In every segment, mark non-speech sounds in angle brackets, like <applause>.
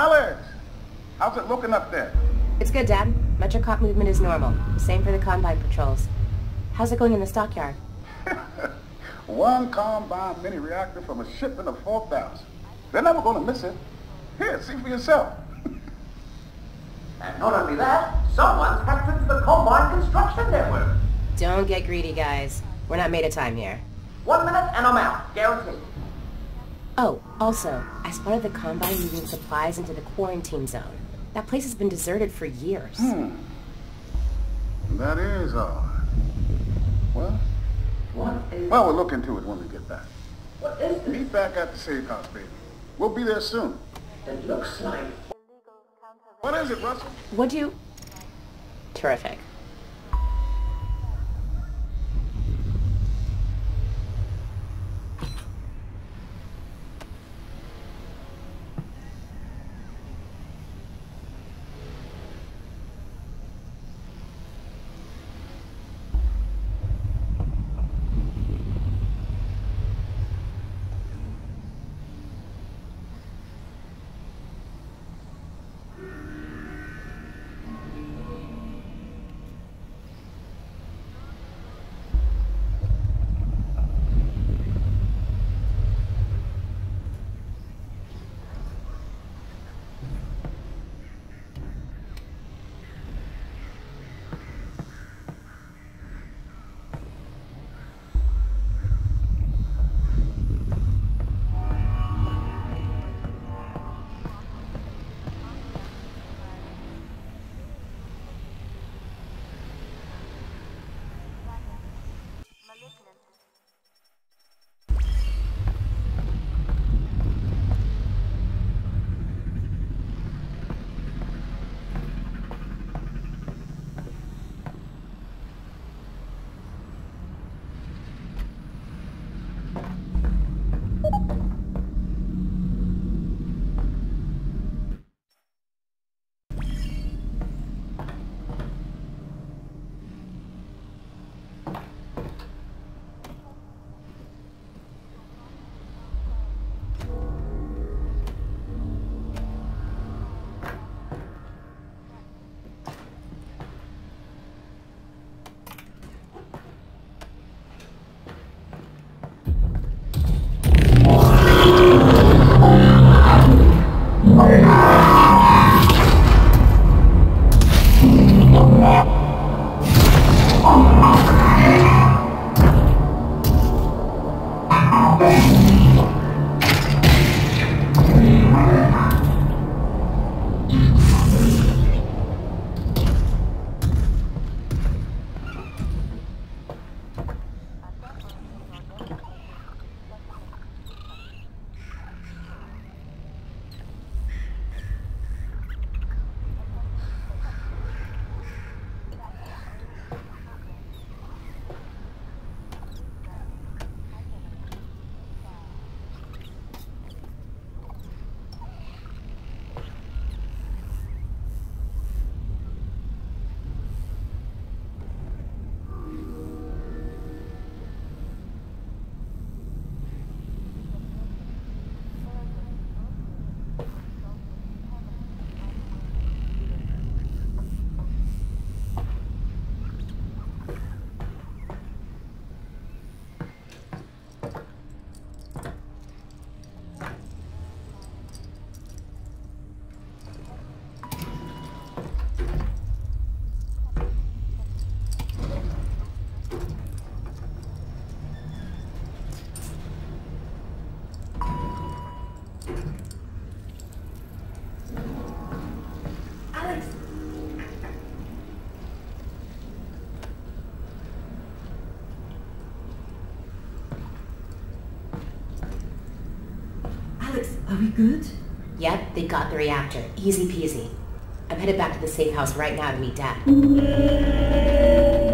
Alyx! How's it looking up there? It's good, Dad. Metrocop movement is normal. Same for the Combine patrols. How's it going in the stockyard? <laughs> One Combine mini reactor from a shipment of 4,000. They're never going to miss it. Here, see for yourself. <laughs> and not only that, someone's hacked into the Combine construction network. Don't get greedy, guys. We're not made of time here. One minute and I'm out, guaranteed. Also, I spotted the Combine moving supplies into the quarantine zone. That place has been deserted for years. Hmm. That is odd. Well? What is... Well, we'll look into it when we get back. What is this? Meet back at the safe house, baby. We'll be there soon. It looks like... What is it, Russell? Would you... Terrific. Good? Yep, they got the reactor. Easy peasy. I'm headed back to the safe house right now to meet Dad.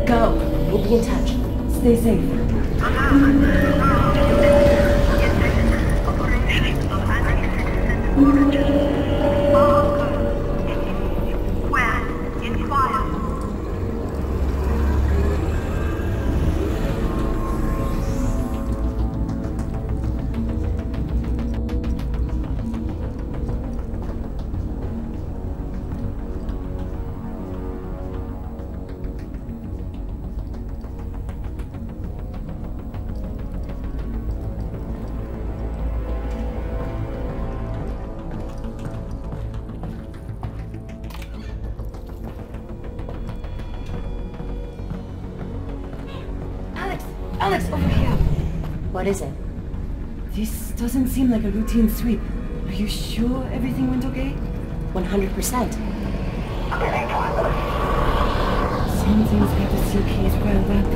Go! We'll be in touch. Stay safe. Alyx, What is it? This doesn't seem like a routine sweep. Are you sure everything went okay? 100%. Something's got the suitcase.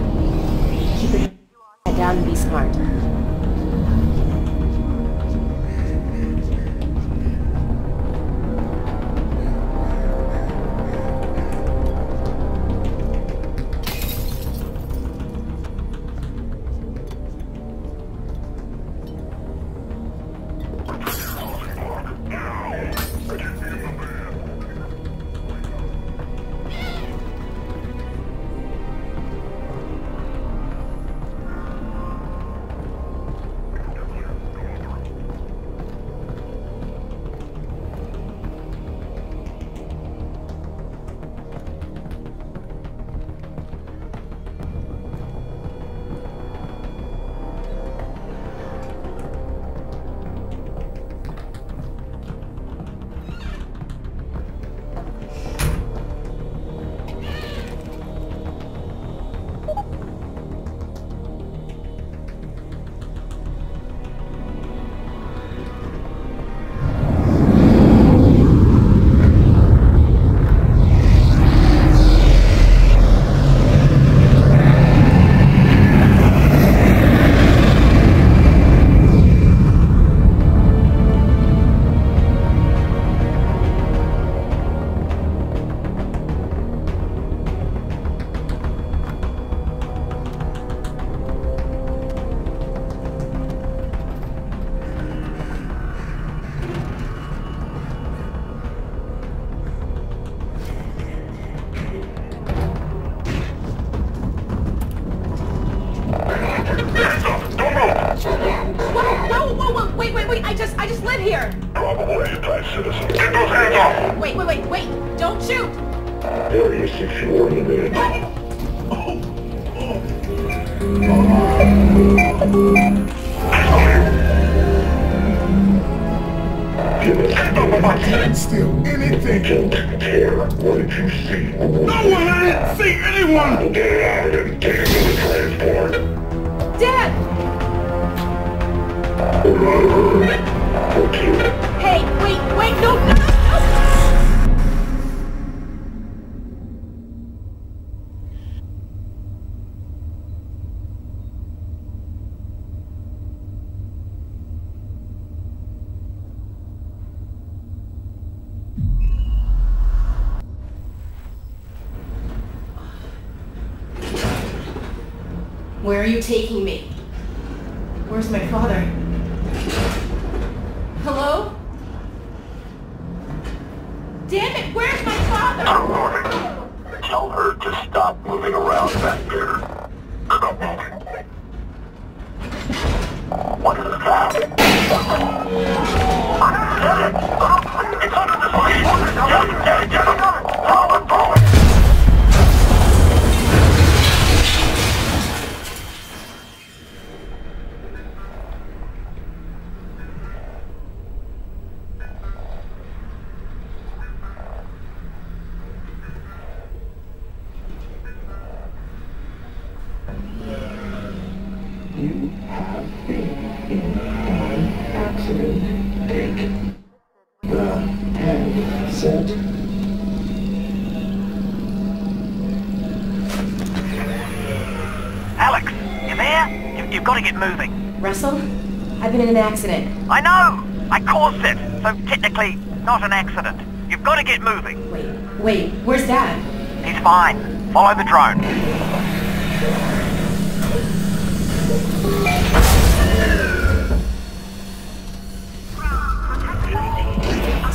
I know! I caused it, so technically not an accident. You've got to get moving. Wait, wait, where's Dad? He's fine. Follow the drone.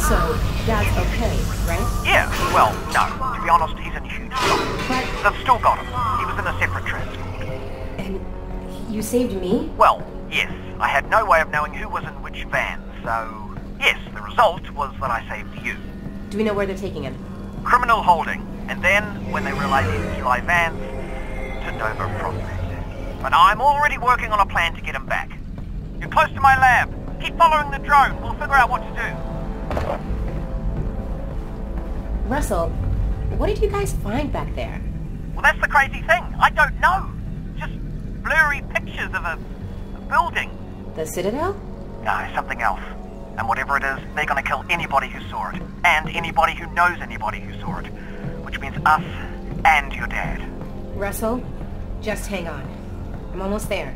So, Dad's okay, right? Yeah, well, no. To be honest, he's in huge shock. But, They've still got him. He was in a separate transport. and you saved me? Well, yes, I had no way of Do we know where they're taking him? Criminal holding, and then, when they he's Eli Vance, to Nova Prospekt. But I'm already working on a plan to get him back. You're close to my lab. Keep following the drone. We'll figure out what to do. Russell, what did you guys find back there? Well, that's the crazy thing. I don't know. Just blurry pictures of a, a building. The Citadel? No, something anybody who knows anybody who saw it. Which means us and your dad. Russell, just hang on. I'm almost there.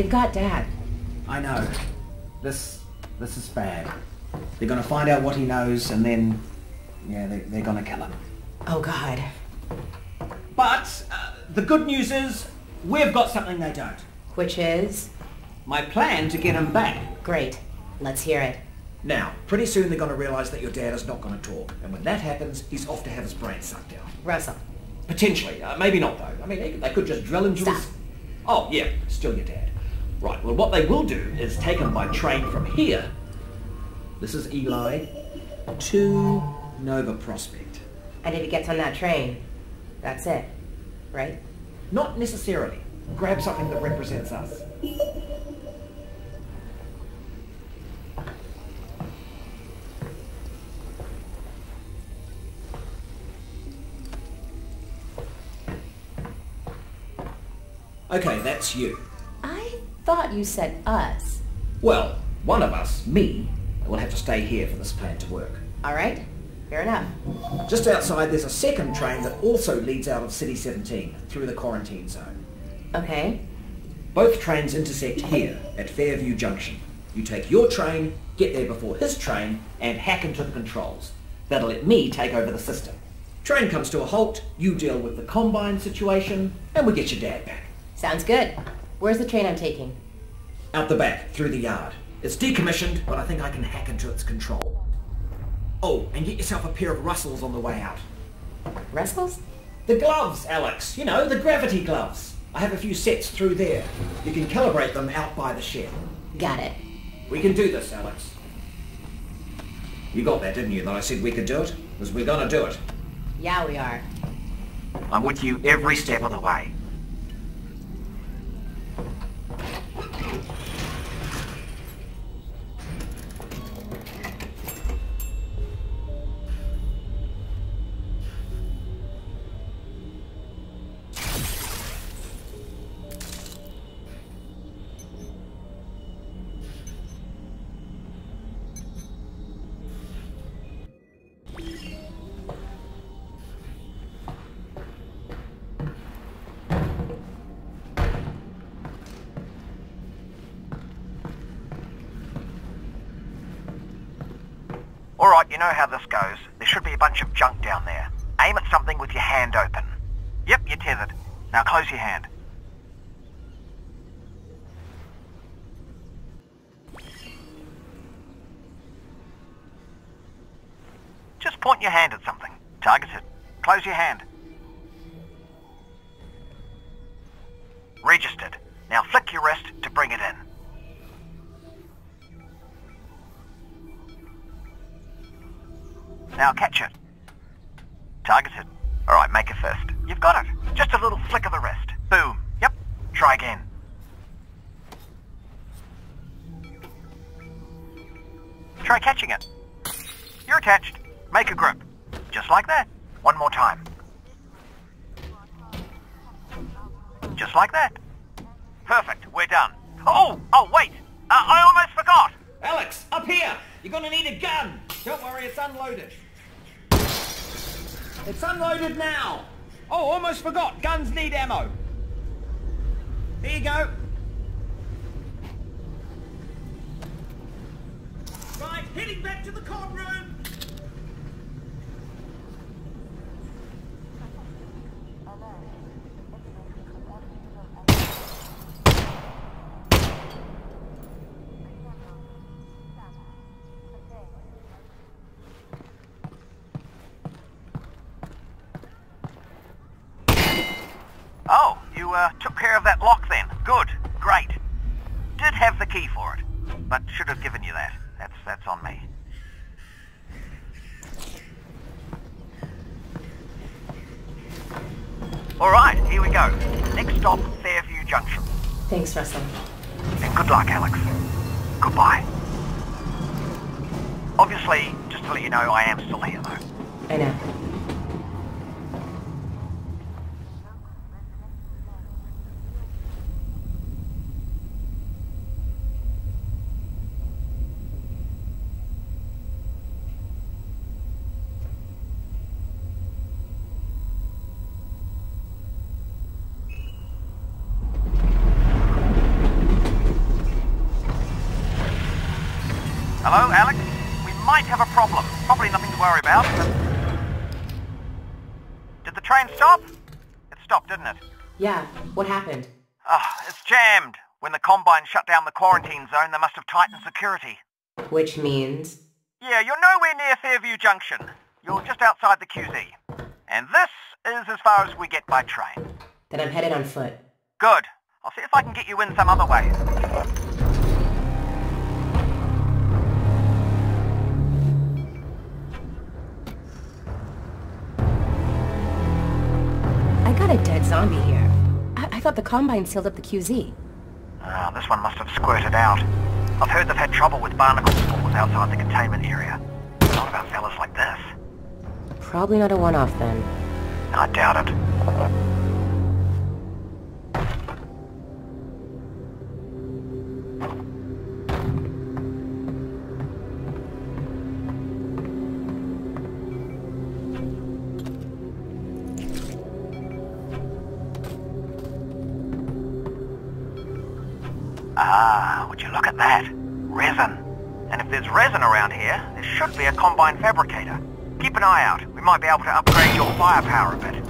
They've got Dad. I know. This this is bad. They're gonna find out what he knows, and then yeah, they, they're gonna kill him. Oh, God. But uh, the good news is we've got something they don't. Which is? My plan to get him back. Great. Let's hear it. Now, pretty soon they're going to realise that your dad is not going to talk, and when that happens, he's off to have his brain sucked out. Russell. Potentially, uh, maybe not though. I mean, they, they could just drill into Stop. his. Oh yeah, still your dad. Right. Well, what they will do is take him by train from here. This is Eli to Nova Prospekt. And if he gets on that train, that's it. Right? Not necessarily. Grab something that represents us. Okay, that's you. I thought you said us. Well, one of us, me, will have to stay here for this plan to work. All right? Fair enough. Just outside, there's a second train that also leads out of City 17 through the quarantine zone. Okay. Both trains intersect here at Fairview Junction. You take your train, get there before his train, and hack into the controls. That'll let me take over the system. Train comes to a halt, you deal with the combine situation, and we get your dad back. Sounds good. Where's the train I'm taking? Out the back, through the yard. It's decommissioned, but I think I can hack into its control. Oh, and get yourself a pair of Russells on the way out. Russell's? The gloves, Alyx. You know, the gravity gloves. I have a few sets through there. You can calibrate them out by the shed. Got it. We can do this, Alyx. You got that, didn't you, that I said we could do it? Because we're gonna do it. Yeah, we are. I'm with you every step of the way. Know how this goes. There should be a bunch of junk down there. Aim at something with your hand open. Yep, you're tethered. Now close your hand. Just point your hand at something. Target it. Close your hand. Registered. Now flick your wrist to bring it in. Now catch it. Target it. Alright, make a fist. You've got it. Just a little flick of the wrist. Boom. Yep. Try again. Try catching it. You're attached. Make a grip. Just like that. One more time. Just like that. Perfect. We're done. Oh! Oh, wait! Uh, I almost forgot! Alyx, up here! You're gonna need a gun! Don't worry, it's unloaded. It's unloaded now! Oh, almost forgot. Guns need ammo. There you go. Right, heading back to the comm room. Oh, you uh, took care of that lock then. Good. Great. Did have the key for it, but should have given you that. That's that's on me. All right, here we go. Next stop, Fairview Junction. Thanks, Russell. And good luck, Alyx. Goodbye. Obviously, just to let you know, I am still here, though. I know. Yeah, what happened? Ah, it's jammed. When the Combine shut down the quarantine zone, they must have tightened security. Which means... Yeah, you're nowhere near Fairview Junction. You're just outside the QZ. And this is as far as we get by train. Then I'm headed on foot. Good. I'll see if I can get you in some other way. I got a dead zombie here. I, thought the Combine sealed up the QZ. Ah, this one must have squirted out. I've heard they've had trouble with barnacle spores outside the containment area. Not about fellas like this. Probably not a one-off then. I doubt it. Look at that? Resin. And if there's resin around here, there should be a combine fabricator. Keep an eye out. We might be able to upgrade your firepower a bit.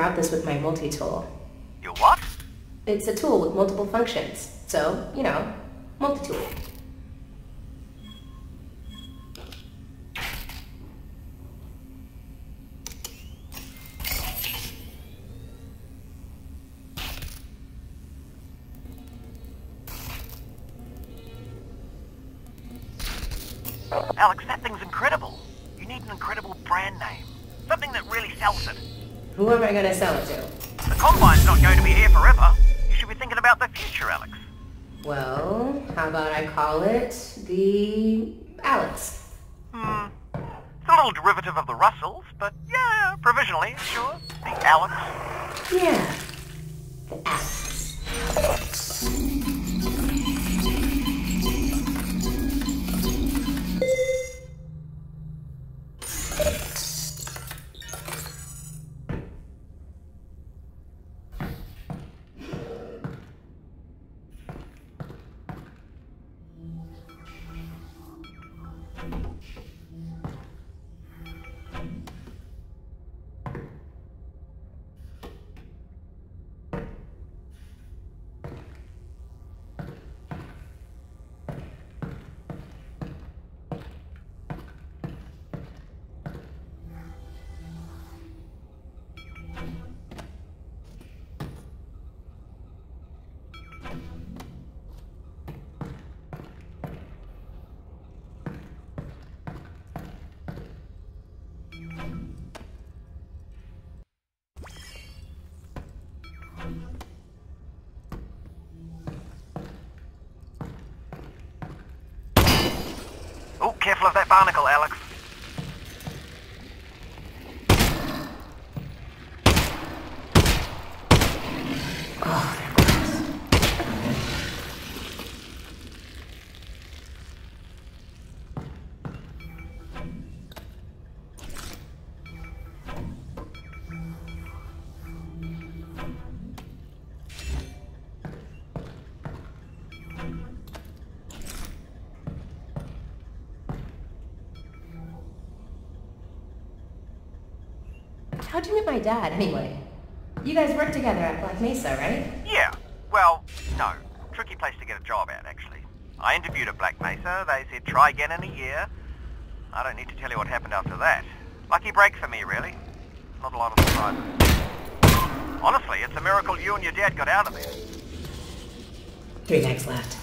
I this with my multi-tool. You what? It's a tool with multiple functions. So, you know, multi-tool. I gonna sell it to? My dad, anyway? You guys work together at Black Mesa, right? Yeah. Well, no. Tricky place to get a job at, actually. I interviewed at Black Mesa. They said try again in a year. I don't need to tell you what happened after that. Lucky break for me, really. Not a lot of surprises. Honestly, it's a miracle you and your dad got out of there. Three mags left.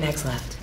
Mags left.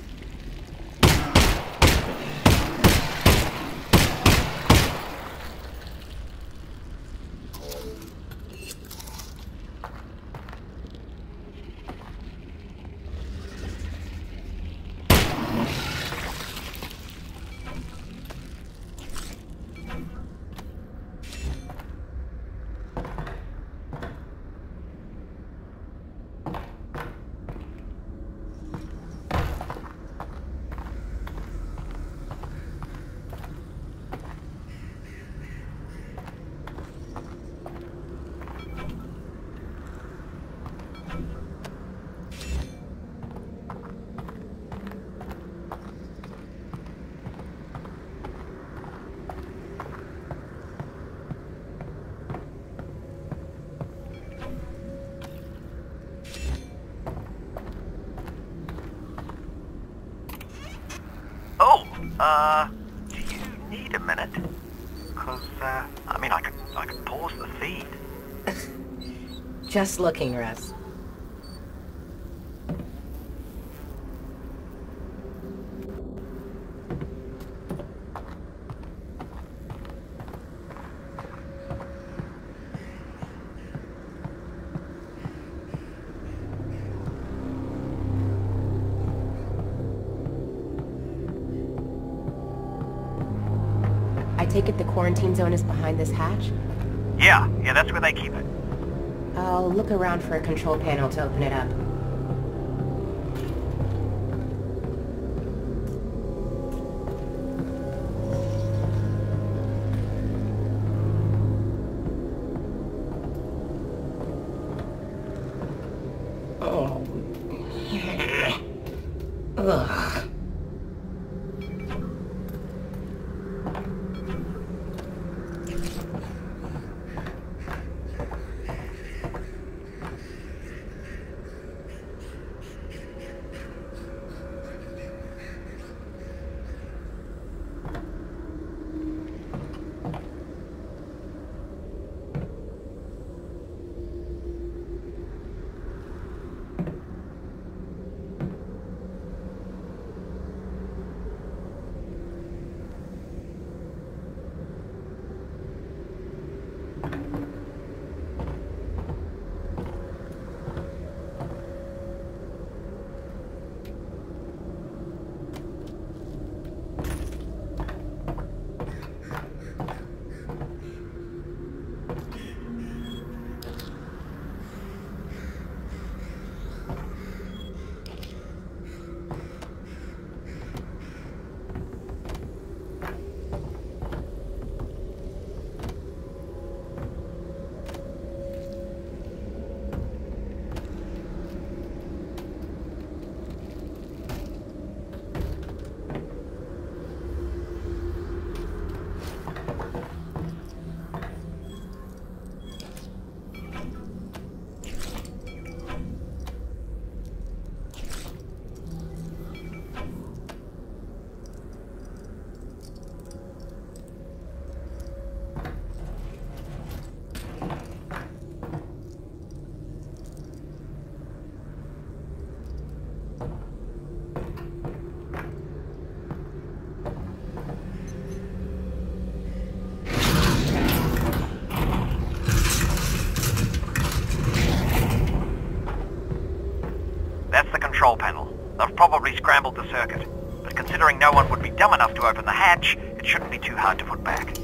Oh, uh, do you need a minute? Because, uh, I mean, I could, I could pause the feed. Just looking, Russ. I take it the quarantine zone is behind this hatch? Yeah, yeah, that's where they keep it. I'll look around for a control panel to open it up. Circuit. But considering no one would be dumb enough to open the hatch, it shouldn't be too hard to put back.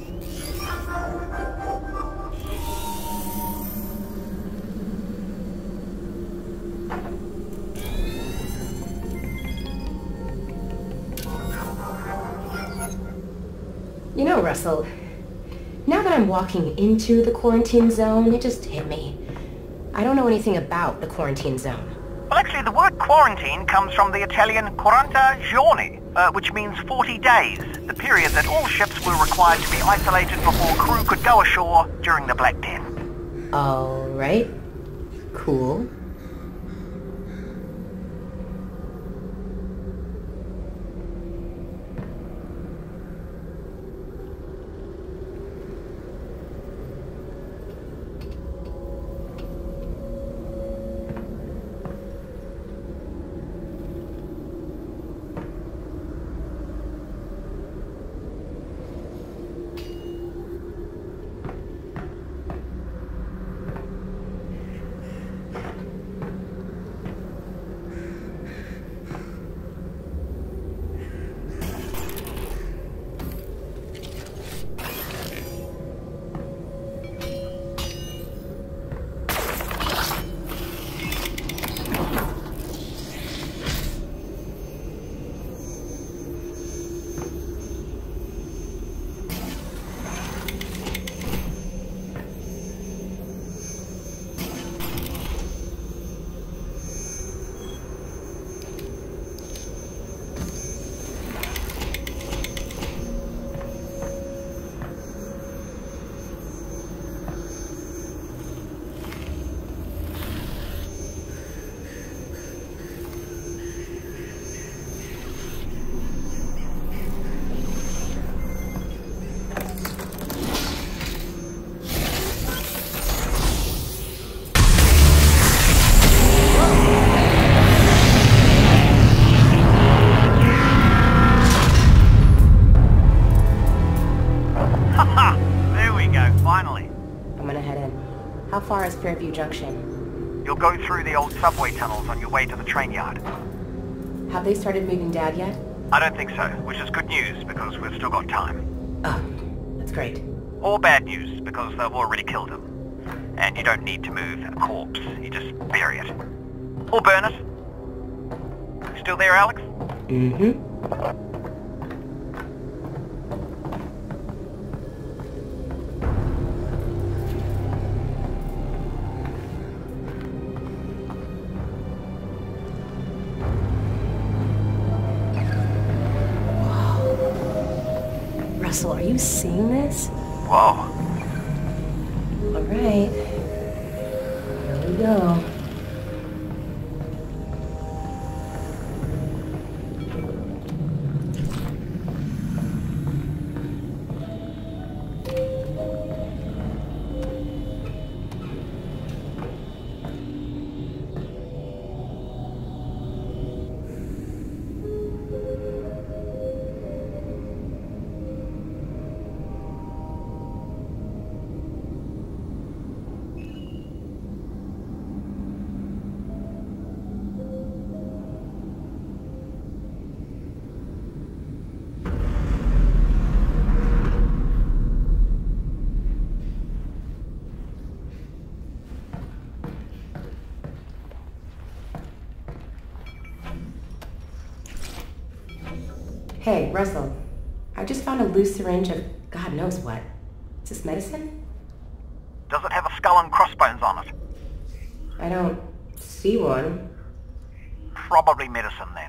You know, Russell, now that I'm walking into the quarantine zone, it just hit me. I don't know anything about the quarantine zone. Well, actually, the word quarantine comes from the Italian quaranta giorni, uh, which means 40 days, the period that all ships were required to be isolated before crew could go ashore during the Black Death. All go through the old subway tunnels on your way to the train yard. Have they started moving Dad yet? I don't think so, which is good news because we've still got time. Oh, that's great. Or bad news because they've already killed him. And you don't need to move a corpse, you just bury it. Or burn it. Still there, Alyx? Mm-hmm. Seeing this? Loose syringe of God knows what. Is this medicine? Does it have a skull and crossbones on it? I don't see one. Probably medicine then.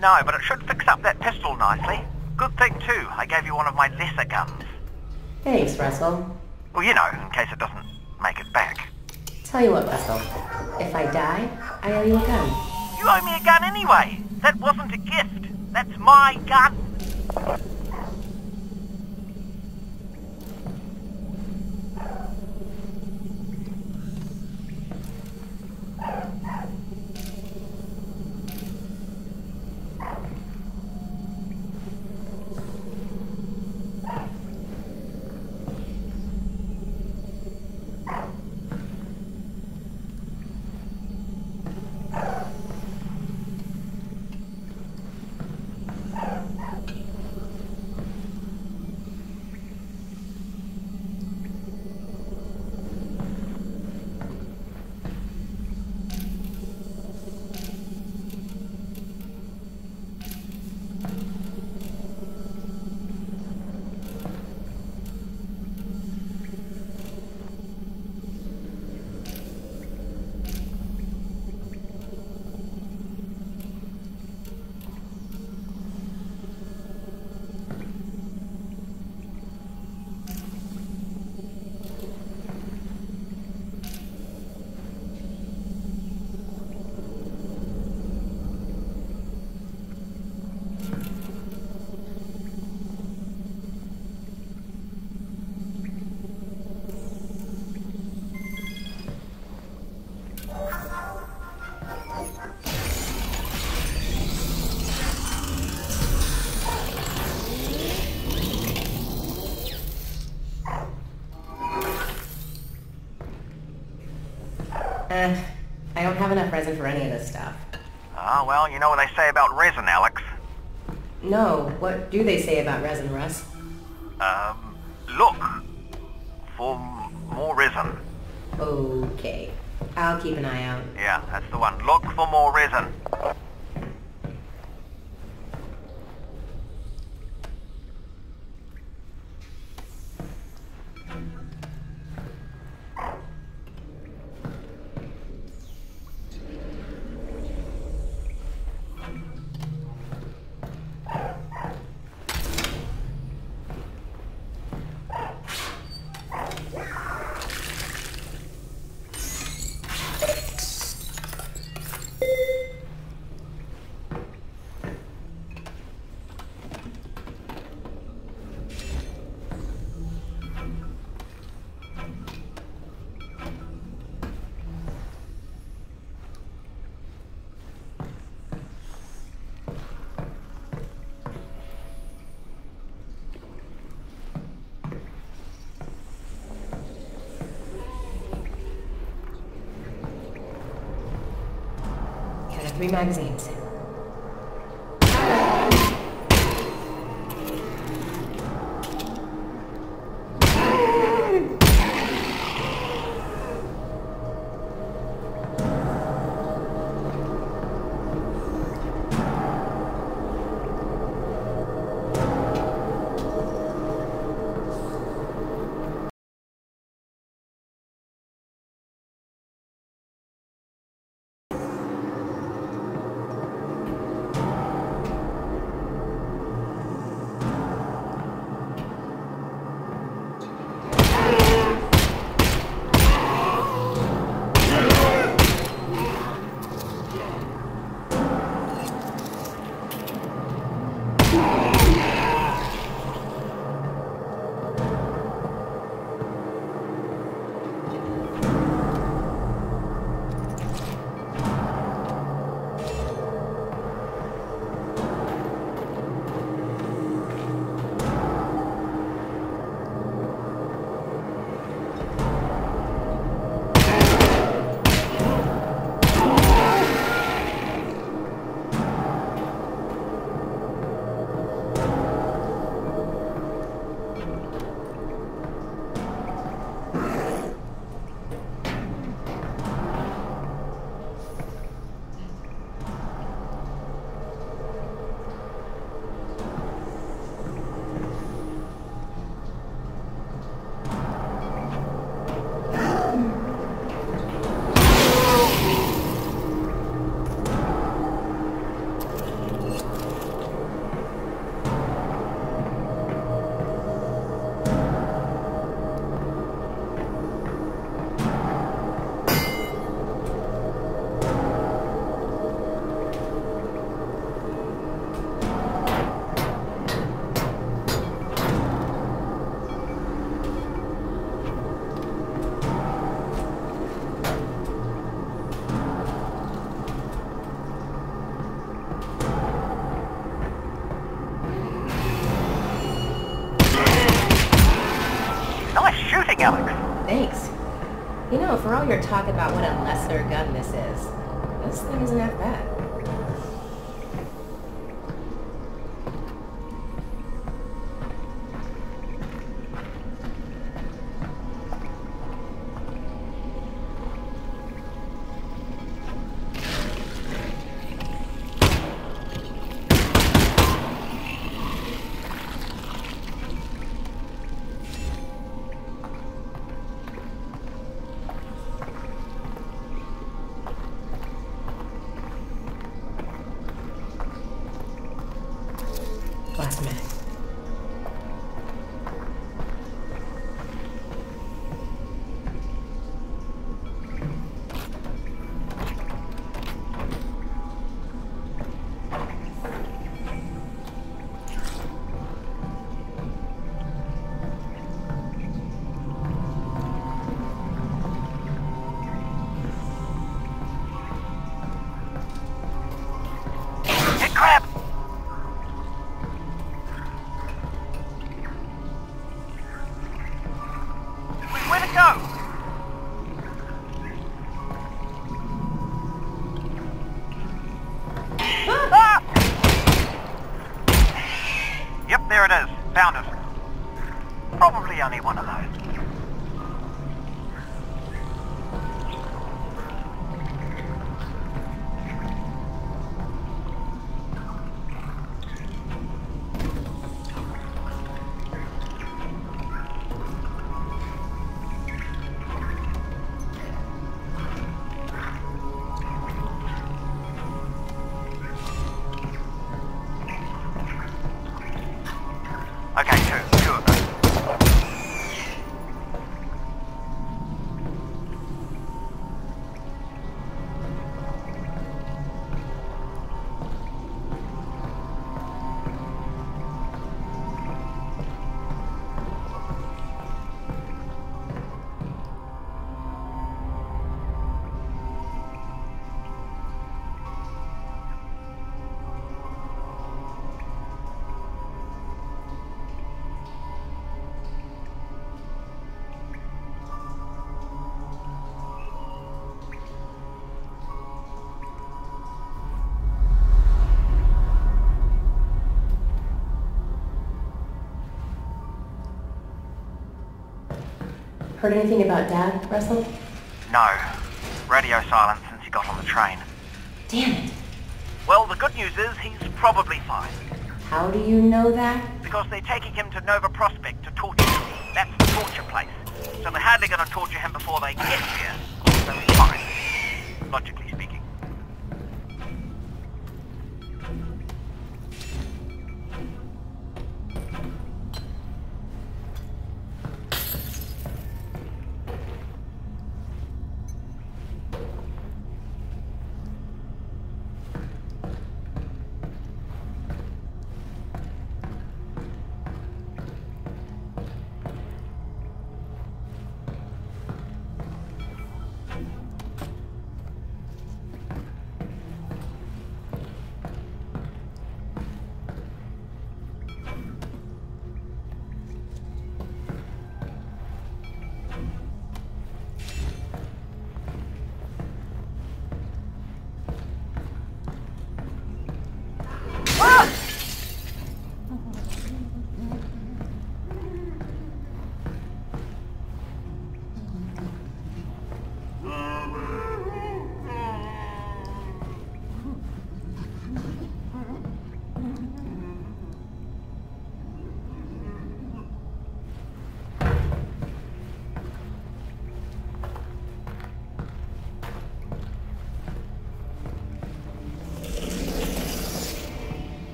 No, but it should fix up that pistol nicely. Good thing, too, I gave you one of my lesser guns. Thanks, Russell. Well, you know, in case it doesn't make it back. Tell you what, Russell. If I die, I owe you a gun. You owe me a gun anyway. That wasn't a gift. That's my gun. Uh, I don't have enough resin for any of this stuff. Ah, well, you know what they say about resin, Alyx. No, what do they say about resin, Russ? Magazines. All your Heard anything about Dad, Russell? No. Radio silence since he got on the train. Damn it. Well, the good news is he's probably fine. How do you know that? Because they're taking him to Nova Prospekt to torture him. That's the torture place. So they're hardly going to torture him before they get here.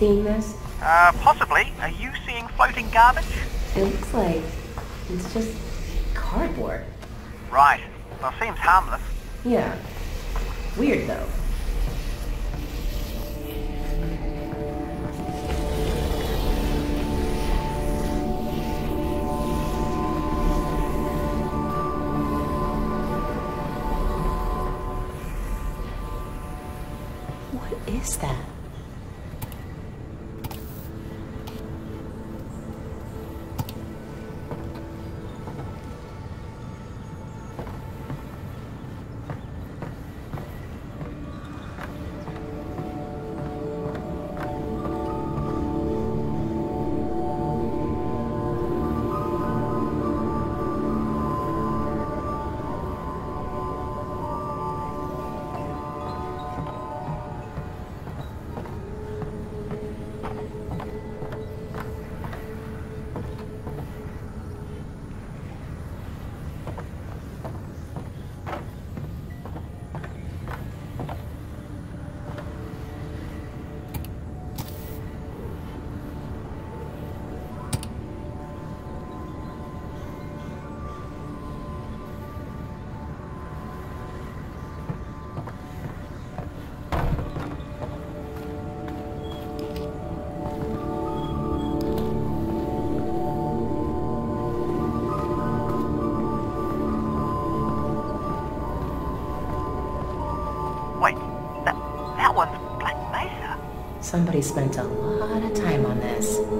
Seeing this? Uh, possibly. Are you seeing floating garbage? It looks like it's just cardboard. Right. Well, seems harmless. Yeah. Somebody spent a lot of time on this.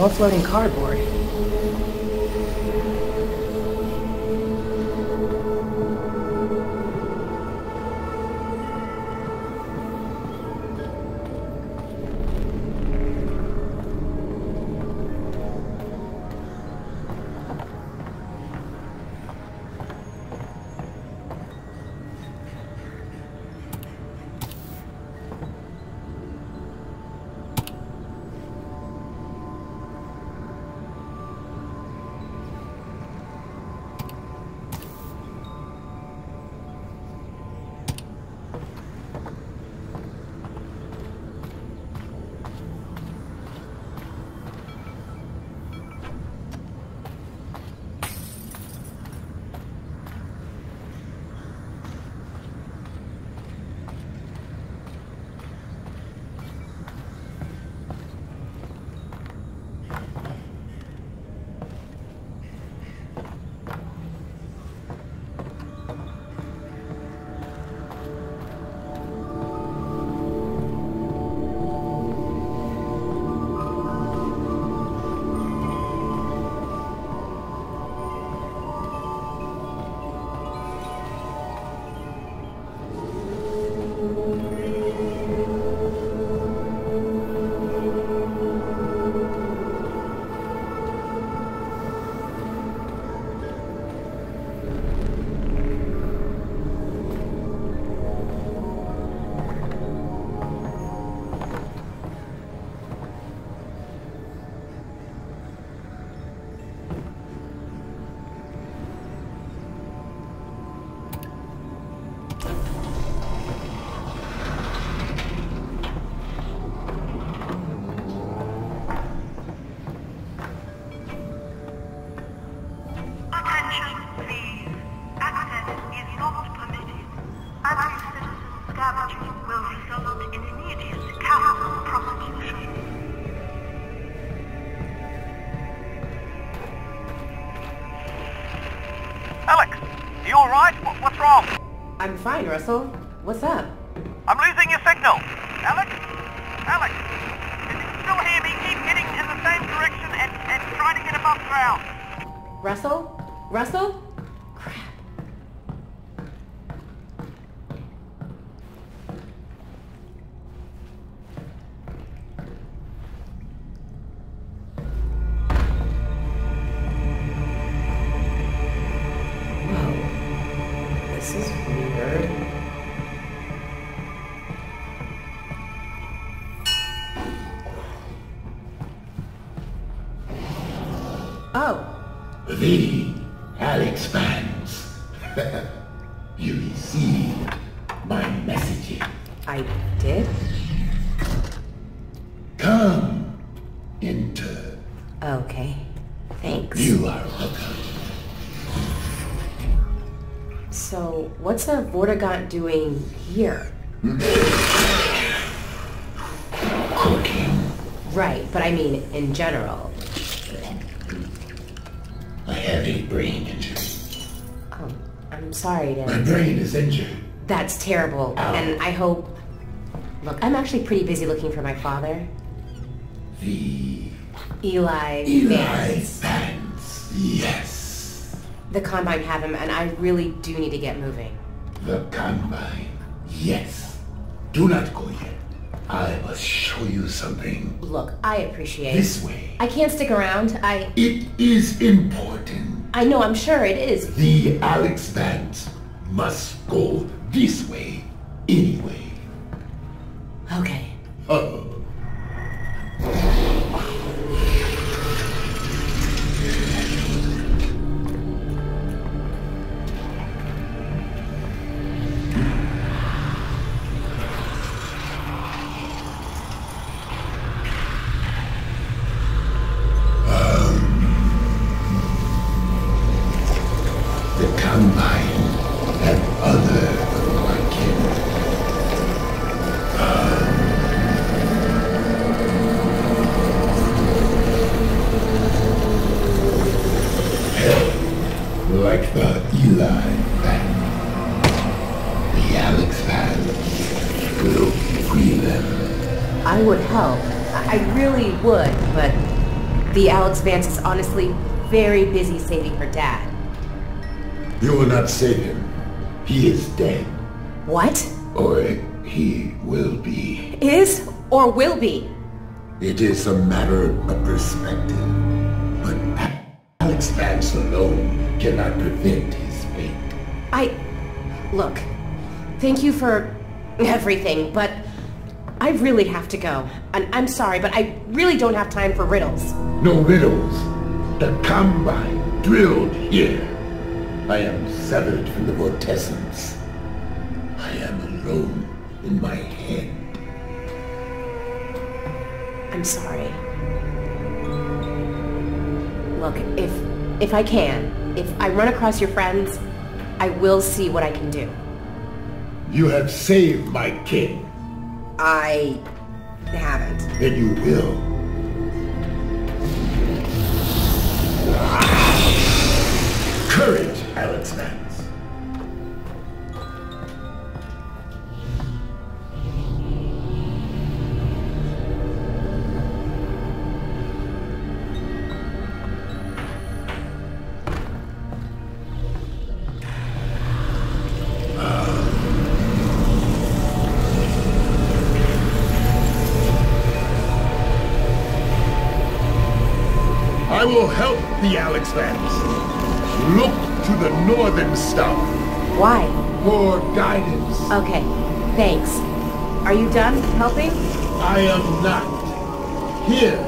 More floating cardboard. Russell. What's a Vortigaunt doing here? Cooking. Right, but I mean in general. A heavy brain injury. Oh, I'm sorry My brain is injured. That's terrible, Ow. and I hope... Look, I'm actually pretty busy looking for my father. The Eli, Eli Vance. Yes. The Combine have him, and I really do need to get moving. Look, I appreciate This way. I can't stick around. I... It is important. I know, I'm sure it is. The Alyx Vance must go this very busy saving her dad. You will not save him. He is dead. What? Or he will be. Is or will be? It is a matter of perspective. But Alyx Vance alone cannot prevent his fate. I... Look, thank you for everything, but I really have to go. And I'm sorry, but I really don't have time for riddles. No riddles. The Combine drilled here. I am severed from the vortessence. I am alone in my head. I'm sorry. Look, if if I can, if I run across your friends, I will see what I can do. You have saved my king, I haven't. and you will. Courage, Alyx. You done helping? I am not here.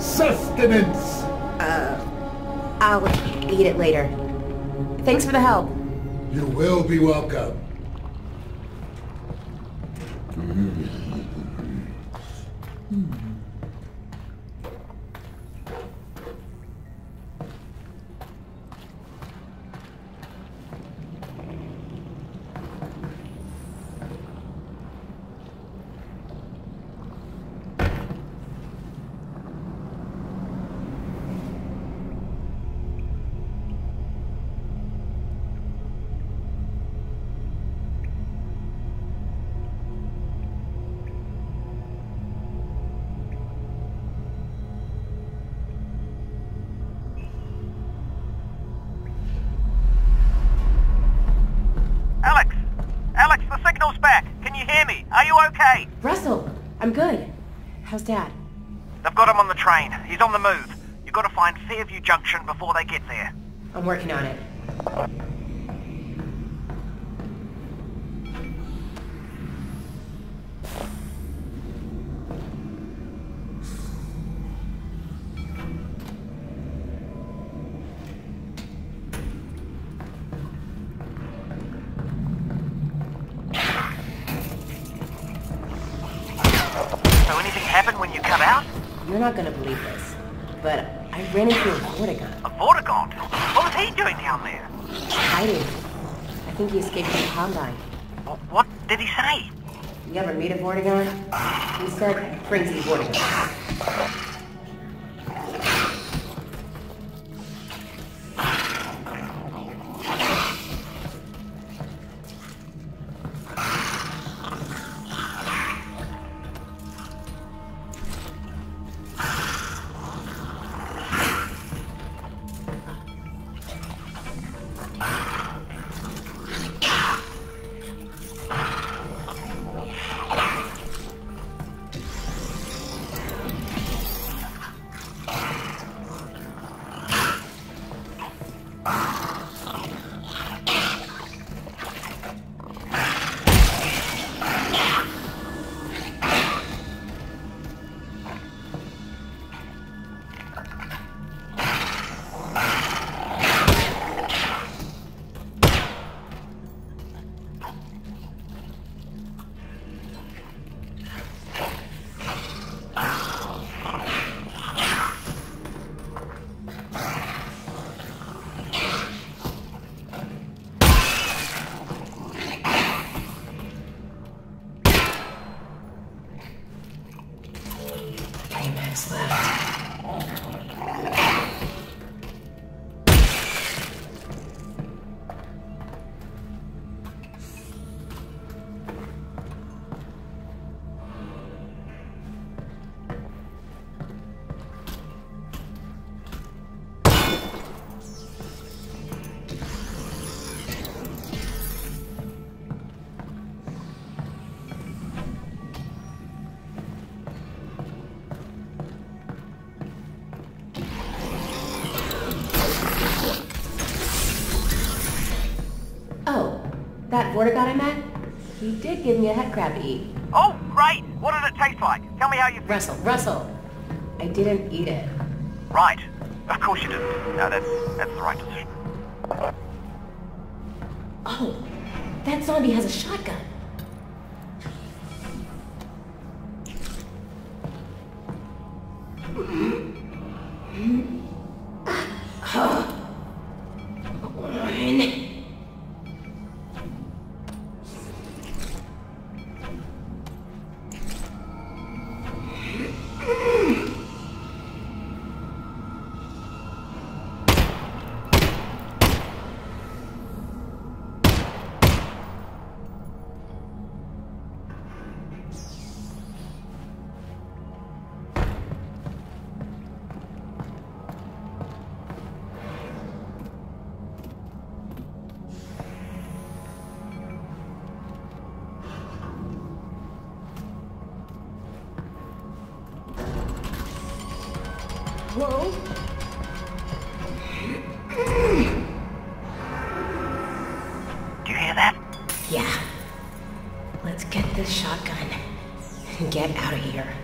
Sustenance. Uh, I'll eat it later. Thanks for the help. You will be welcome. He's on the move. You've got to find Fairview Junction before they get there. I'm working on it. You ever meet a Vortigaunt? He said, brings you Vortigaunt. Did give me a head crab to eat. Oh, great! What did it taste like? Tell me how you... Russell, Russell! I didn't eat it. Right. Of course you didn't. No, that's, this shotgun and get out of here.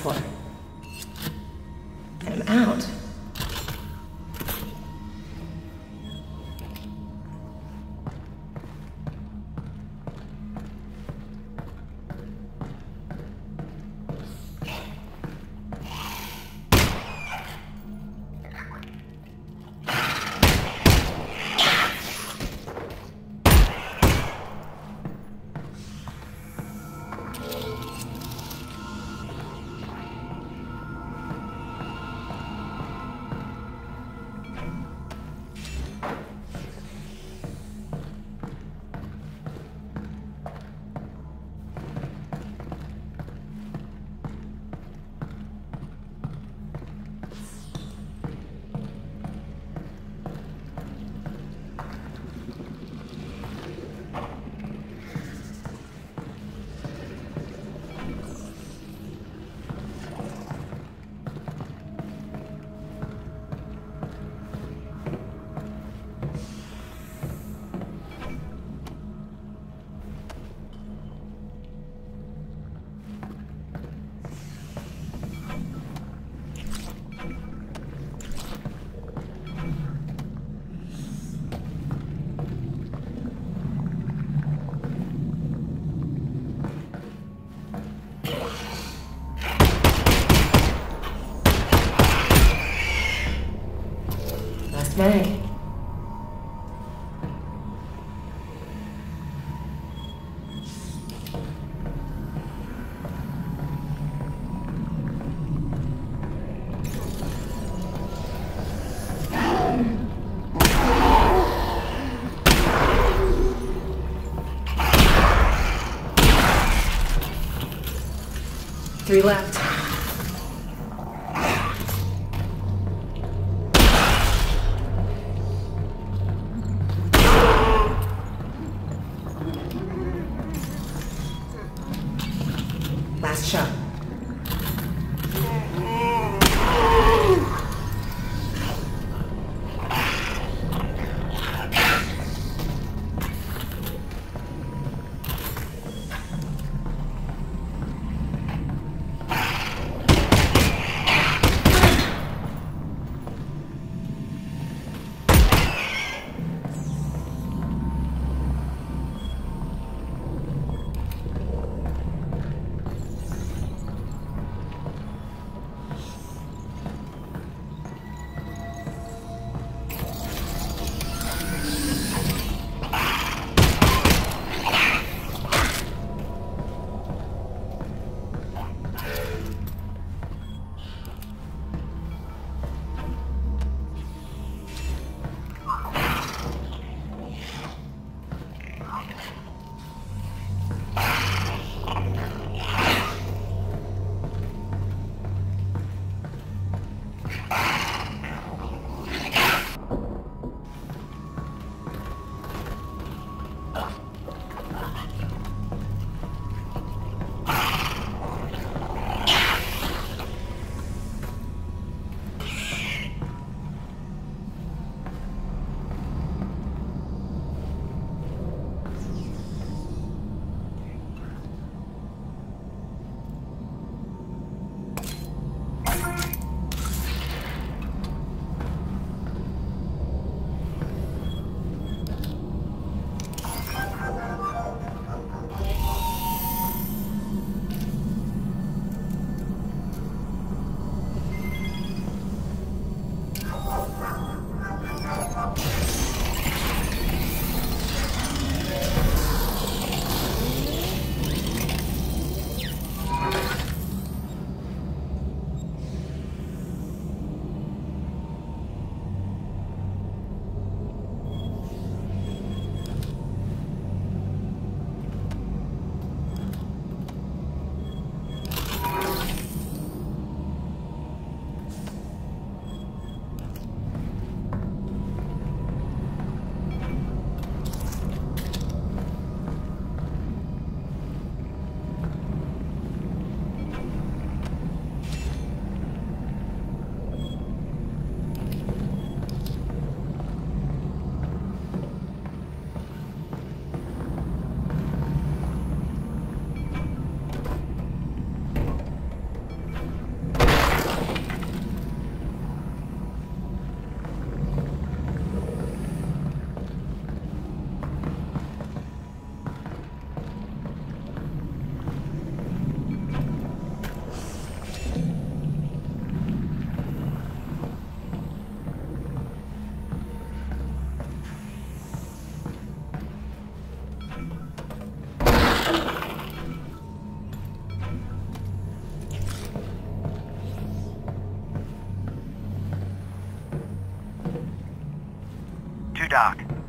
One. Three left.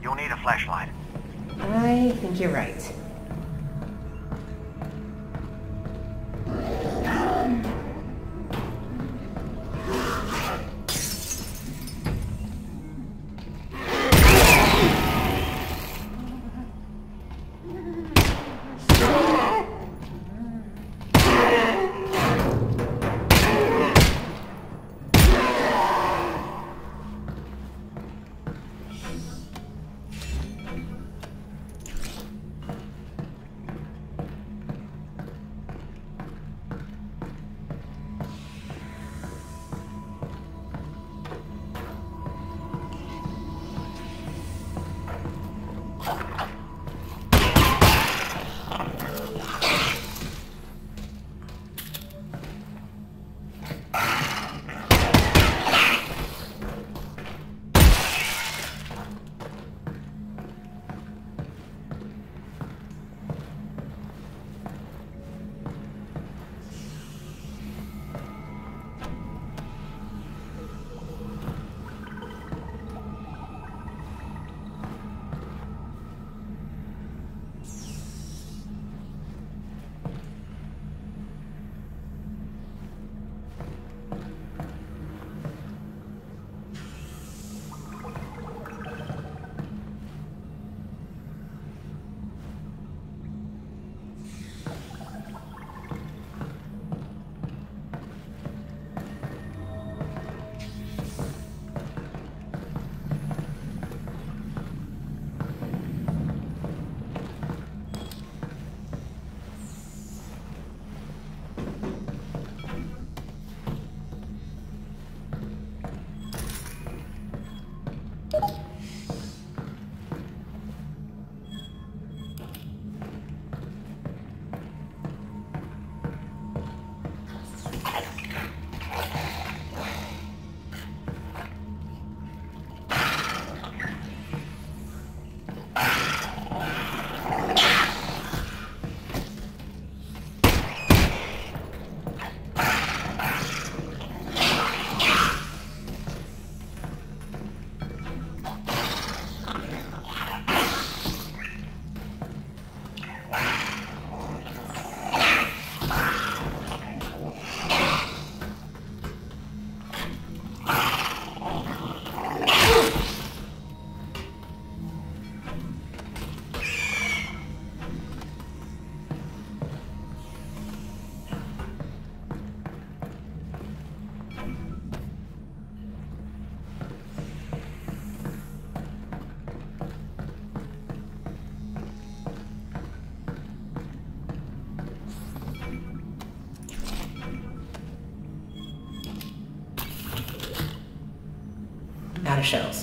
You'll need a flashlight. I think you're right. Shells.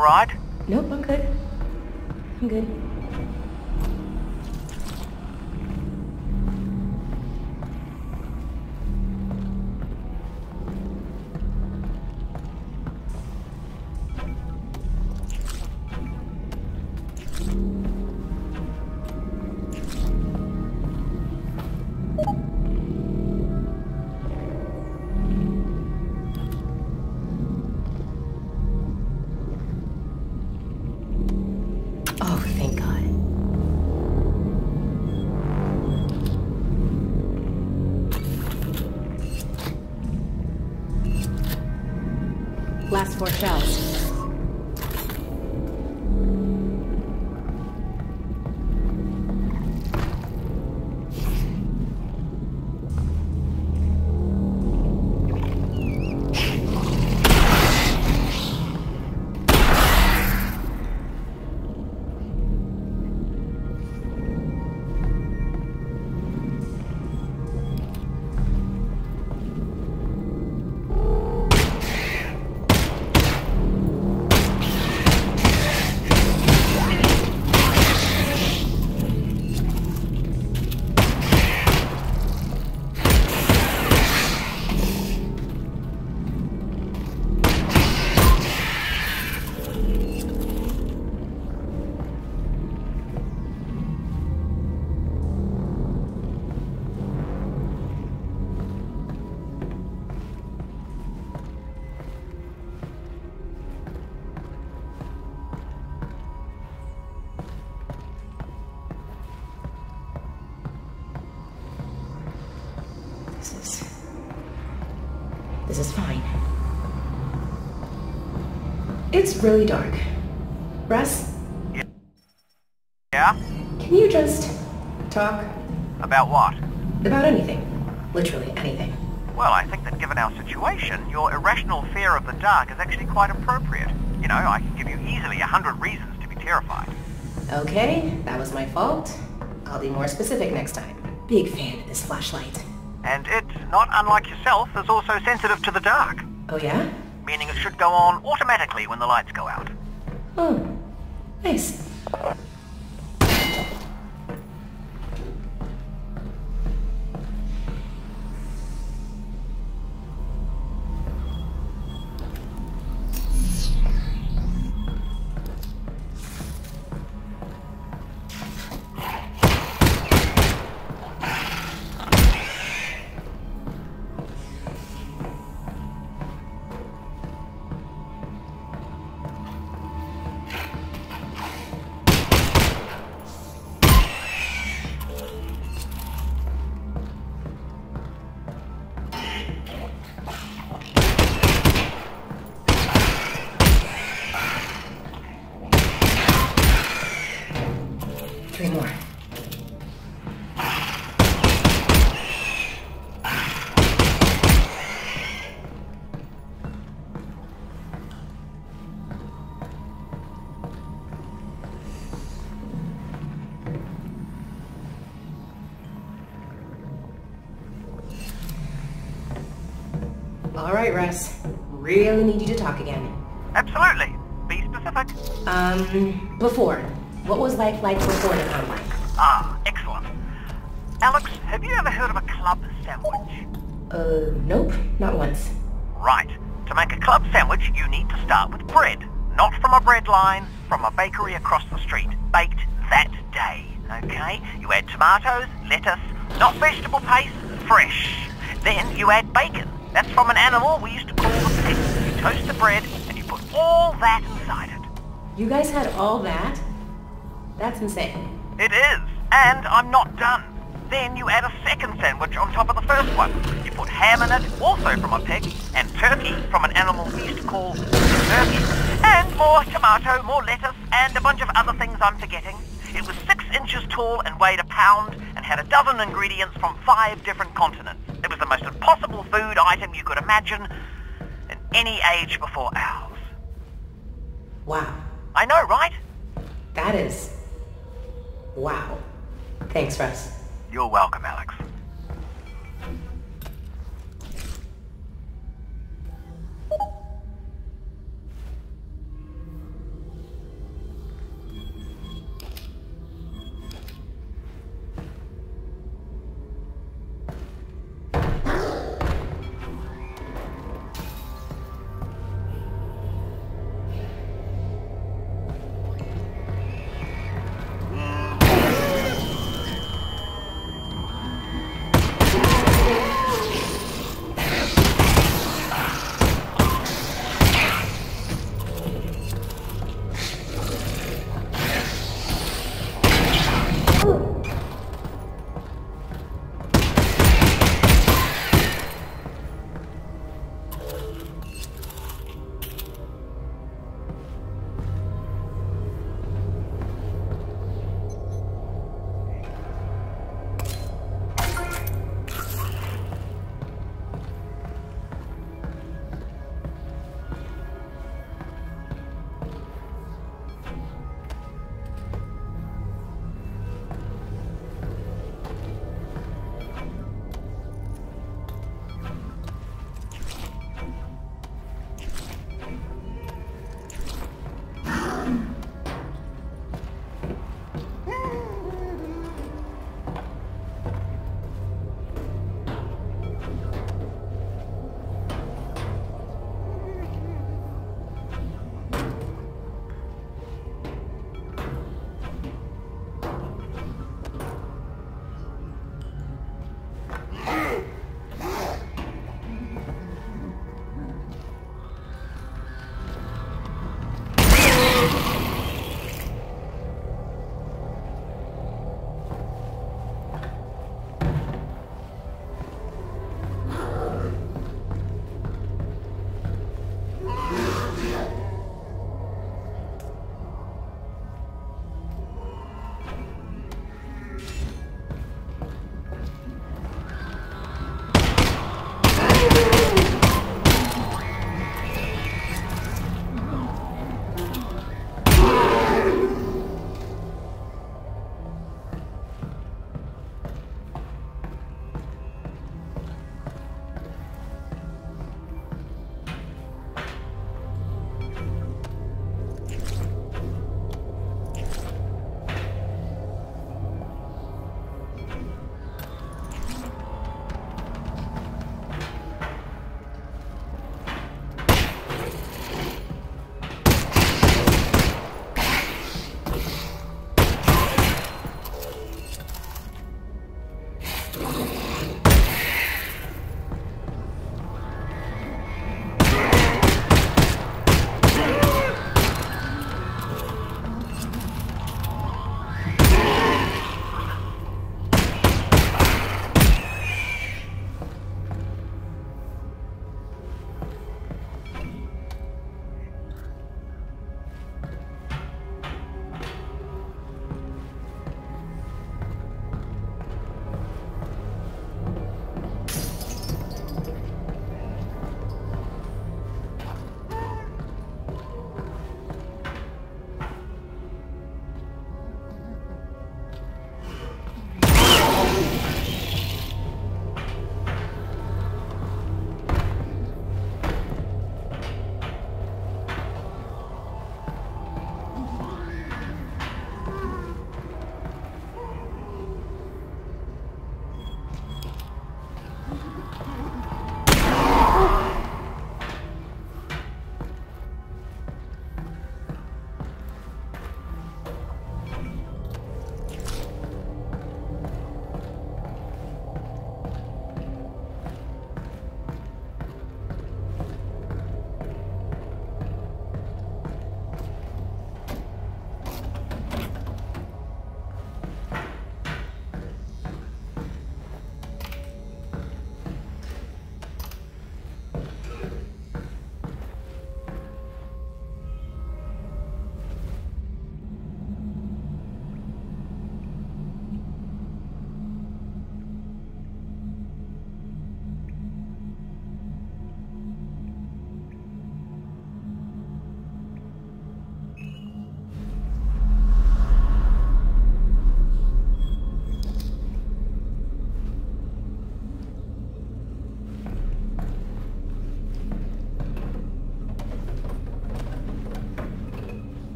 Right? Really dark. Russ, Yeah? can you just talk About what? about anything? Literally anything. Well, I think that given our situation, your irrational fear of the dark is actually quite appropriate. You know, I can give you easily a hundred reasons to be terrified. Okay, that was my fault. I'll be more specific next time. Big fan of this flashlight. And it, not unlike yourself, is also sensitive to the dark. Oh yeah? Meaning it should go on automatically when the lights go out. Really need you to talk again. Absolutely. Be specific. Um, before. What was life like before You guys had all that? That's insane. It is, and I'm not done. Then you add a second sandwich on top of the first one. You put ham in it, also from a pig, and turkey from an animal we used to call turkey. And more tomato, more lettuce, and a bunch of other things I'm forgetting. It was six inches tall and weighed a pound, and had a dozen ingredients from five different continents. It was the most impossible food item you could imagine Welcome, Alyx.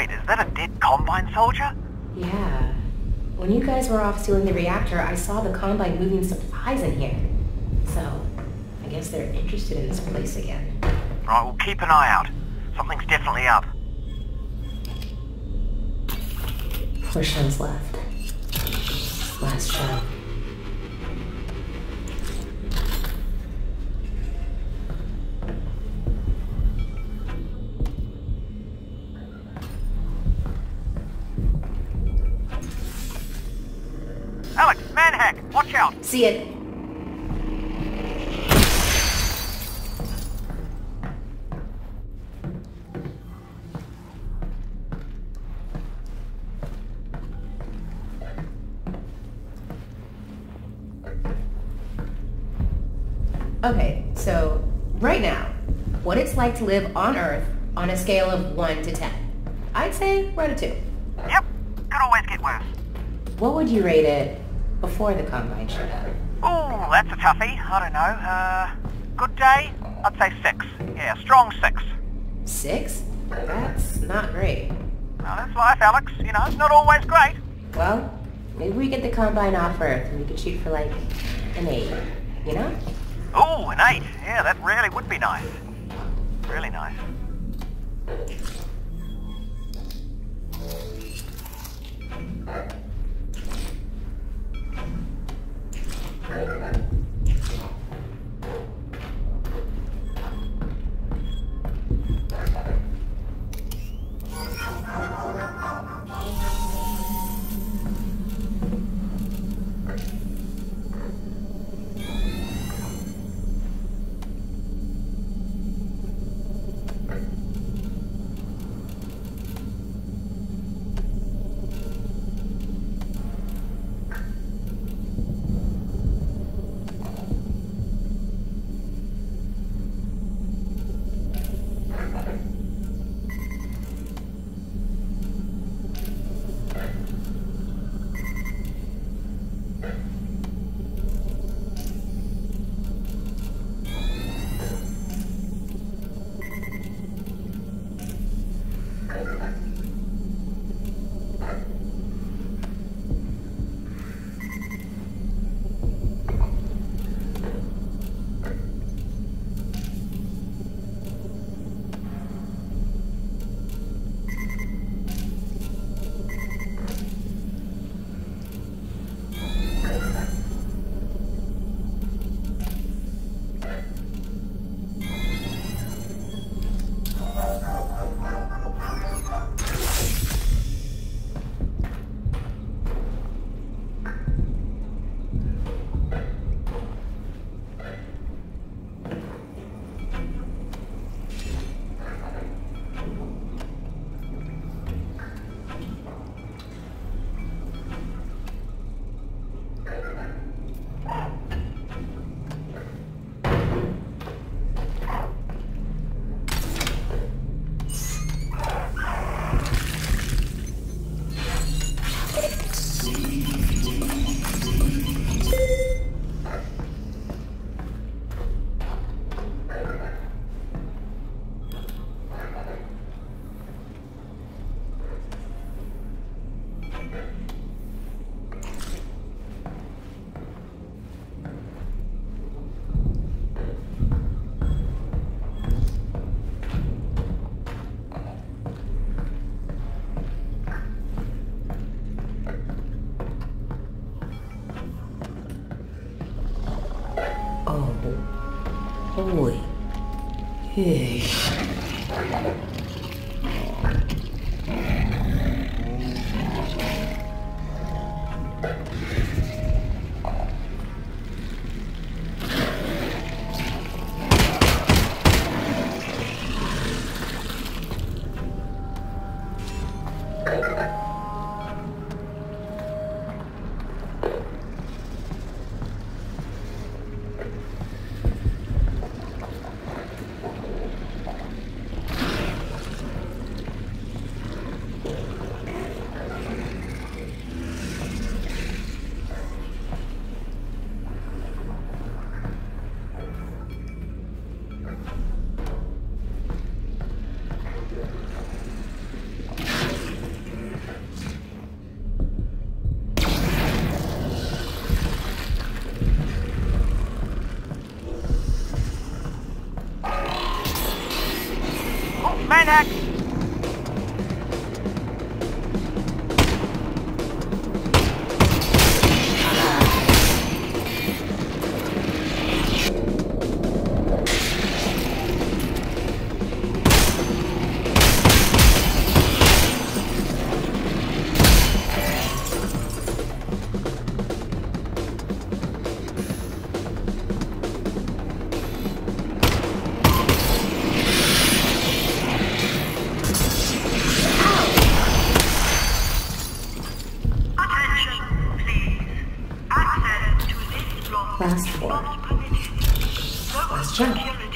Wait, is that a dead Combine soldier? Yeah. When you guys were off sealing the reactor, I saw the Combine moving supplies in here. So, I guess they're interested in this place again. Right, we'll keep an eye out. Something's definitely up. Four shows left. Last show. See it. Okay, so right now, what it's like to live on Earth on a scale of 1 to 10. I'd say we're at a 2. Yep, could always get worse. What would you rate it before the Combine showed up? Ooh, that's a toughie. I don't know. Uh, good day? I'd say six. Yeah, strong six. 6? That's not great. Now, that's life, Alyx. You know, it's not always great. Well, maybe we get the Combine off Earth and we could shoot for like an 8. You know? Hey. Local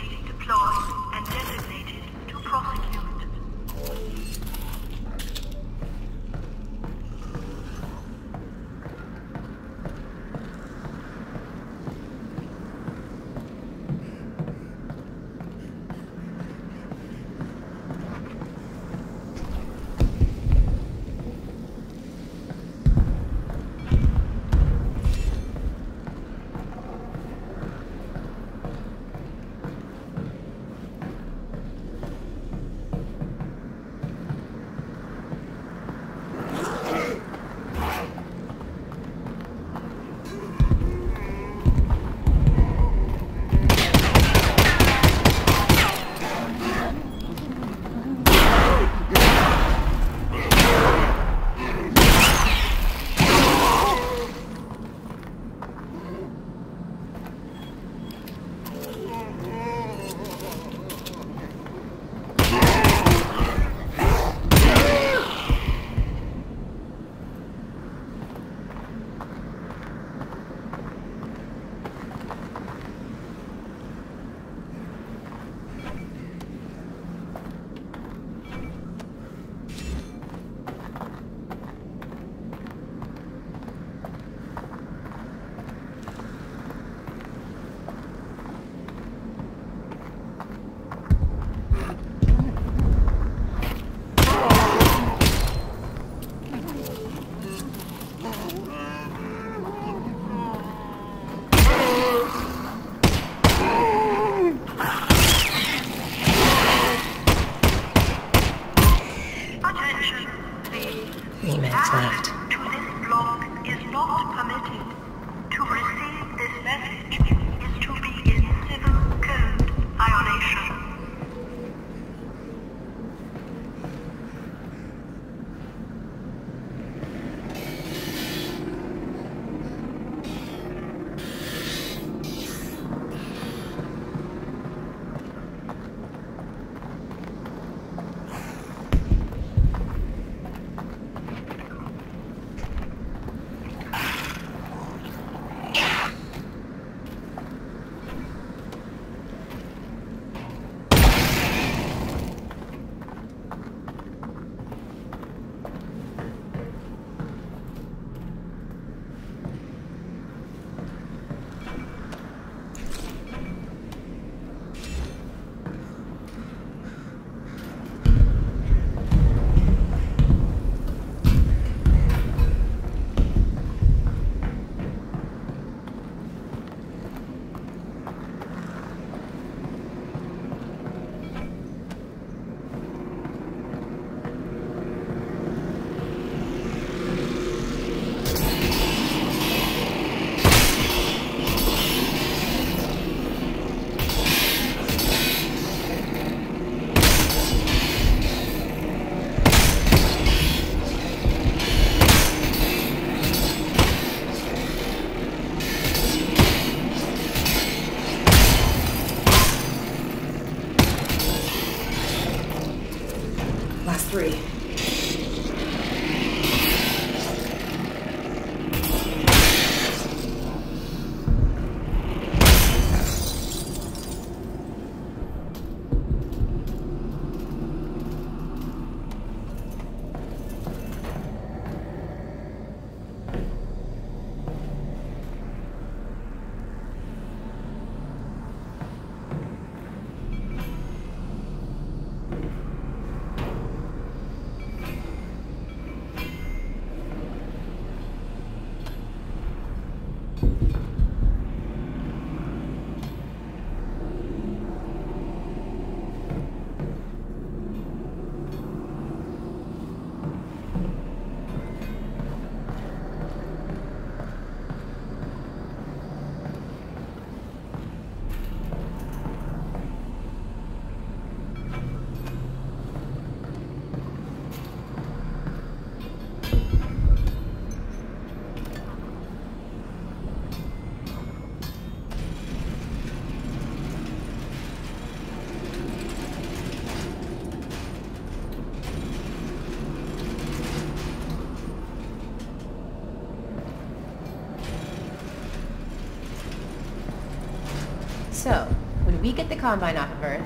we get the Combine off of Earth,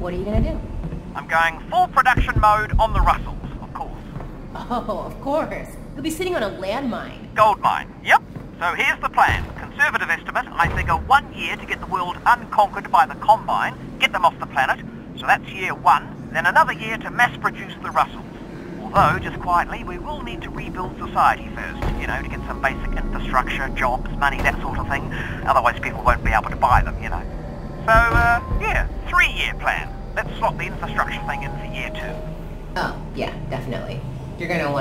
what are you gonna do? I'm going full production mode on the Russells, of course. Oh, of course. You'll be sitting on a landmine. Gold mine, yep. So here's the plan. Conservative estimate, I figure one year to get the world unconquered by the Combine, get them off the planet. So that's year one. Then another year to mass produce the Russells. Although, just quietly, we will need to rebuild society first, you know, to get some basic infrastructure, jobs, money, that sort of thing. Otherwise people won't be able to buy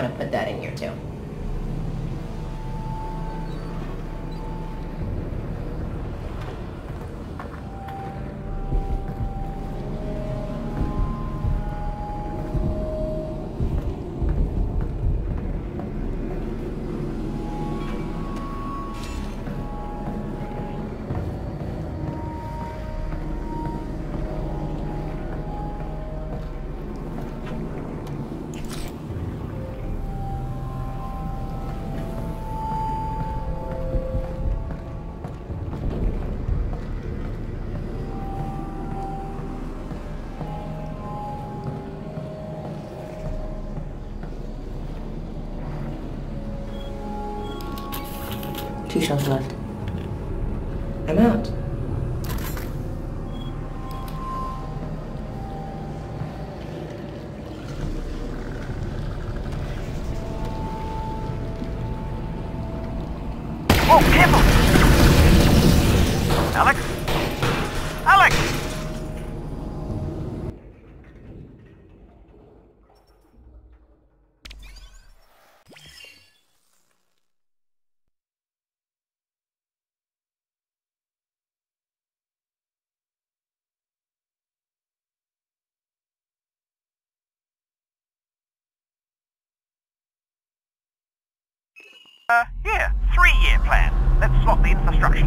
want to put that in here too.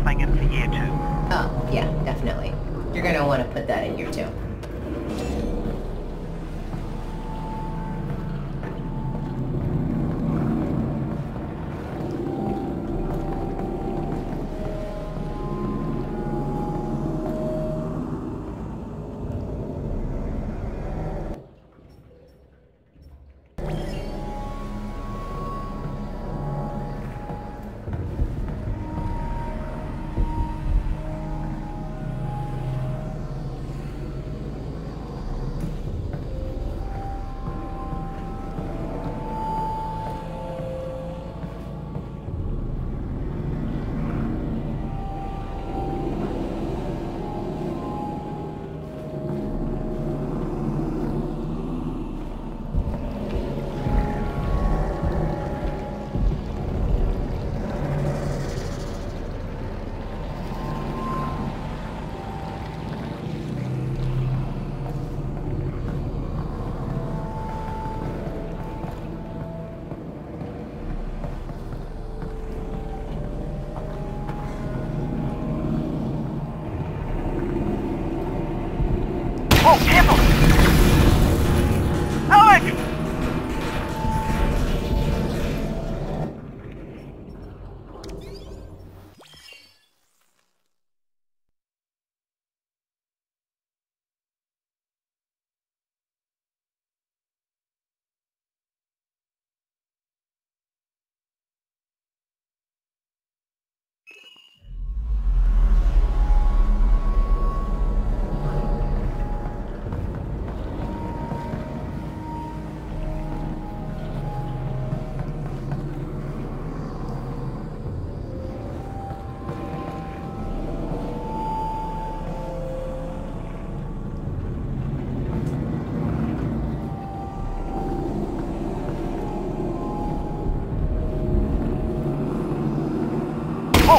Thing in year two. Oh, yeah, definitely. You're gonna want to put that in here too.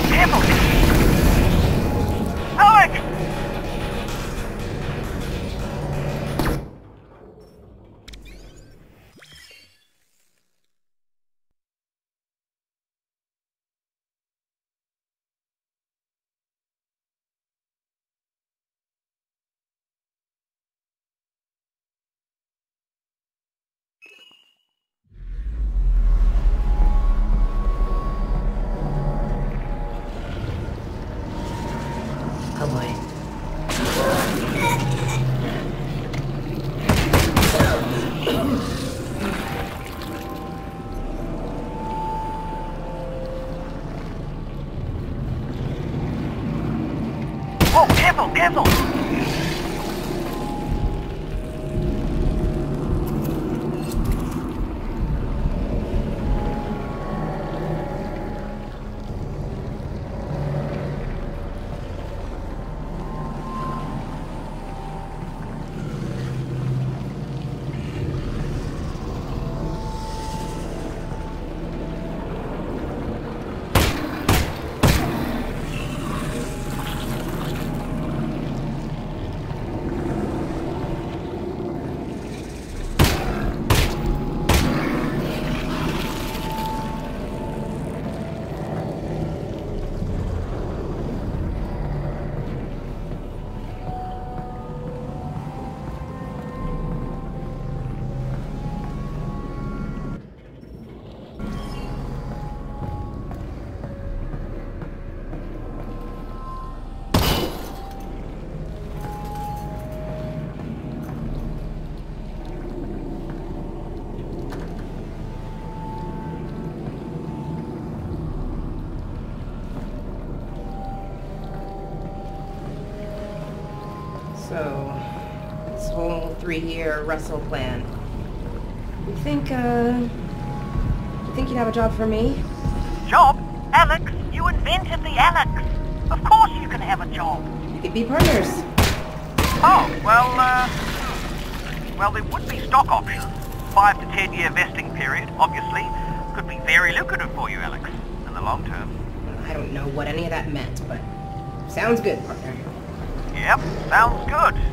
Careful! Three-year Russell plan. You think, uh... You think you'd have a job for me? Job? Alyx, you invented the Alyx. Of course you can have a job. You could be partners. Oh, well, uh... Well, there would be stock options. Five to ten year vesting period, obviously. Could be very lucrative for you, Alyx, in the long term. I don't know what any of that meant, but sounds good, partner. Yep, sounds good.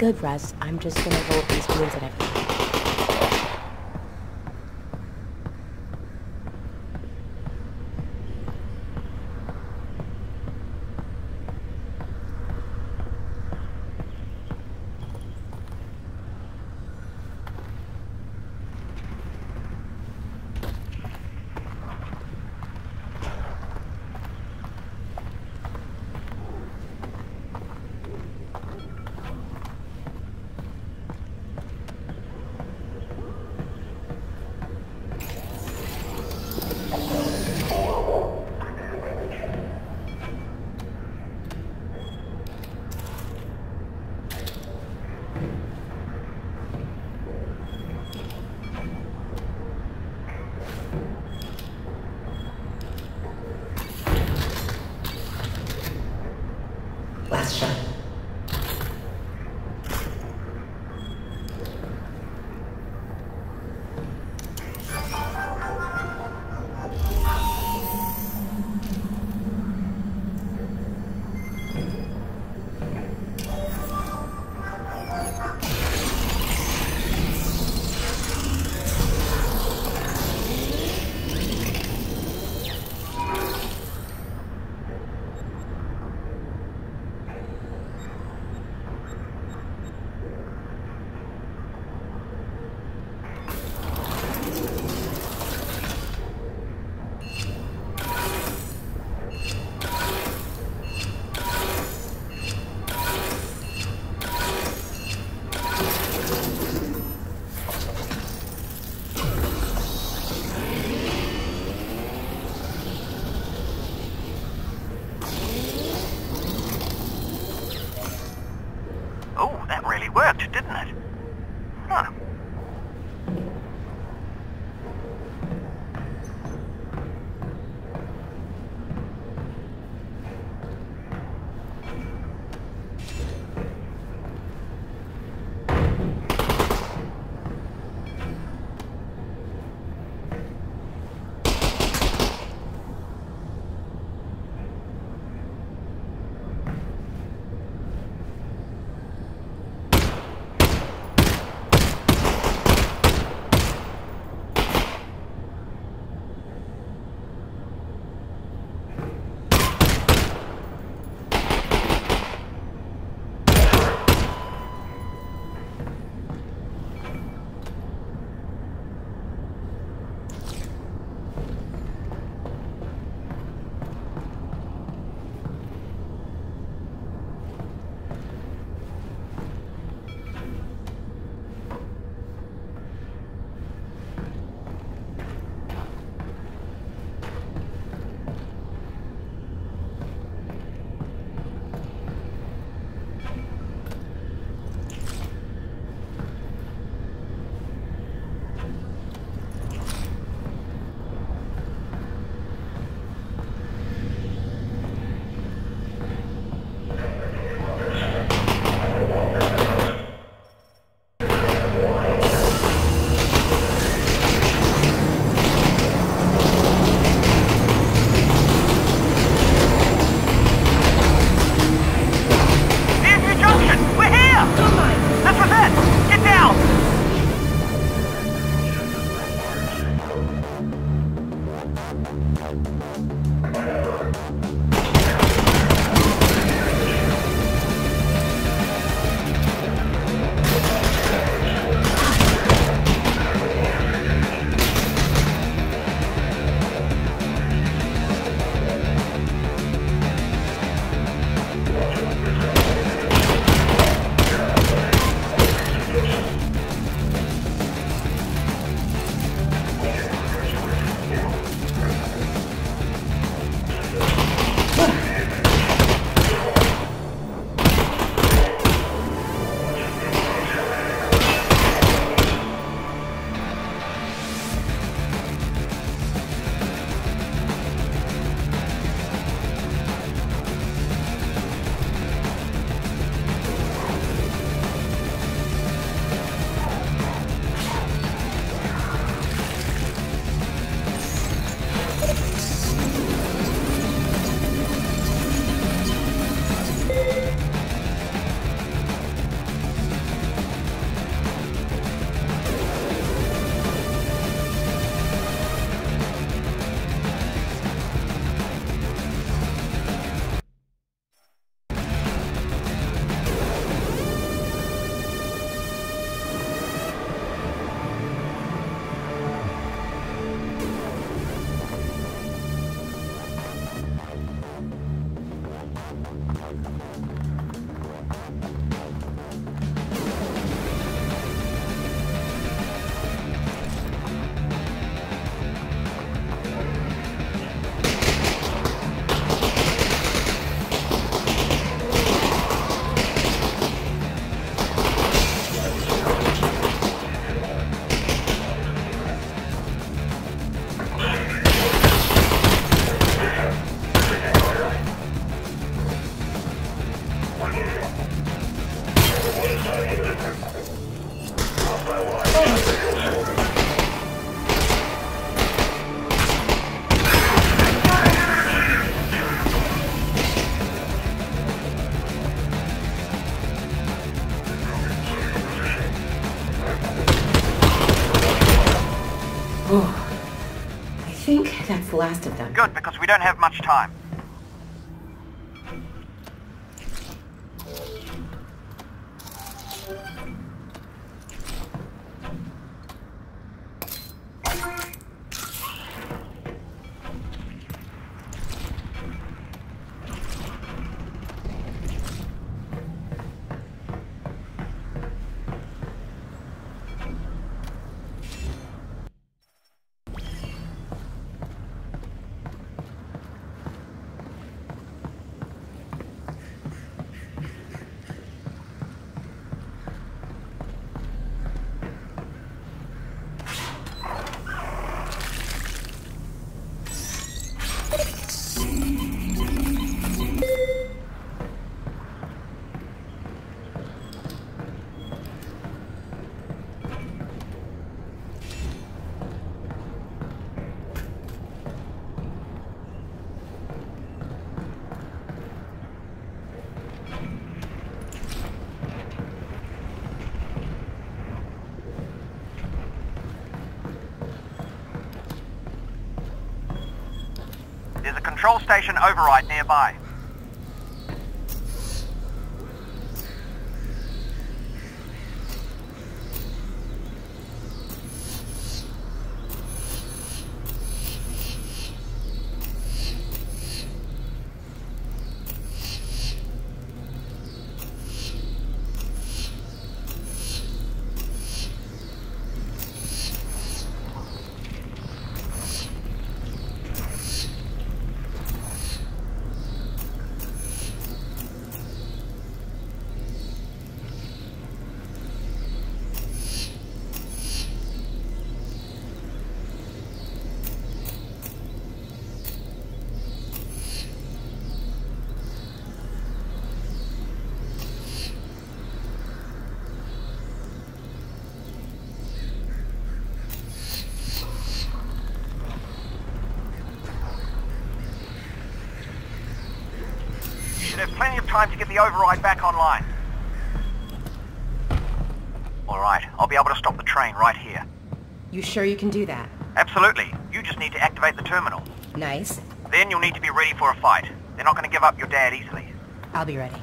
good, Russ. I'm just gonna roll these beans that I've last of them. Good, because we don't have much time. Control station override nearby. Override back online. Alright, I'll be able to stop the train right here. You sure you can do that? Absolutely. You just need to activate the terminal. Nice. Then you'll need to be ready for a fight. They're not going to give up your dad easily. I'll be ready.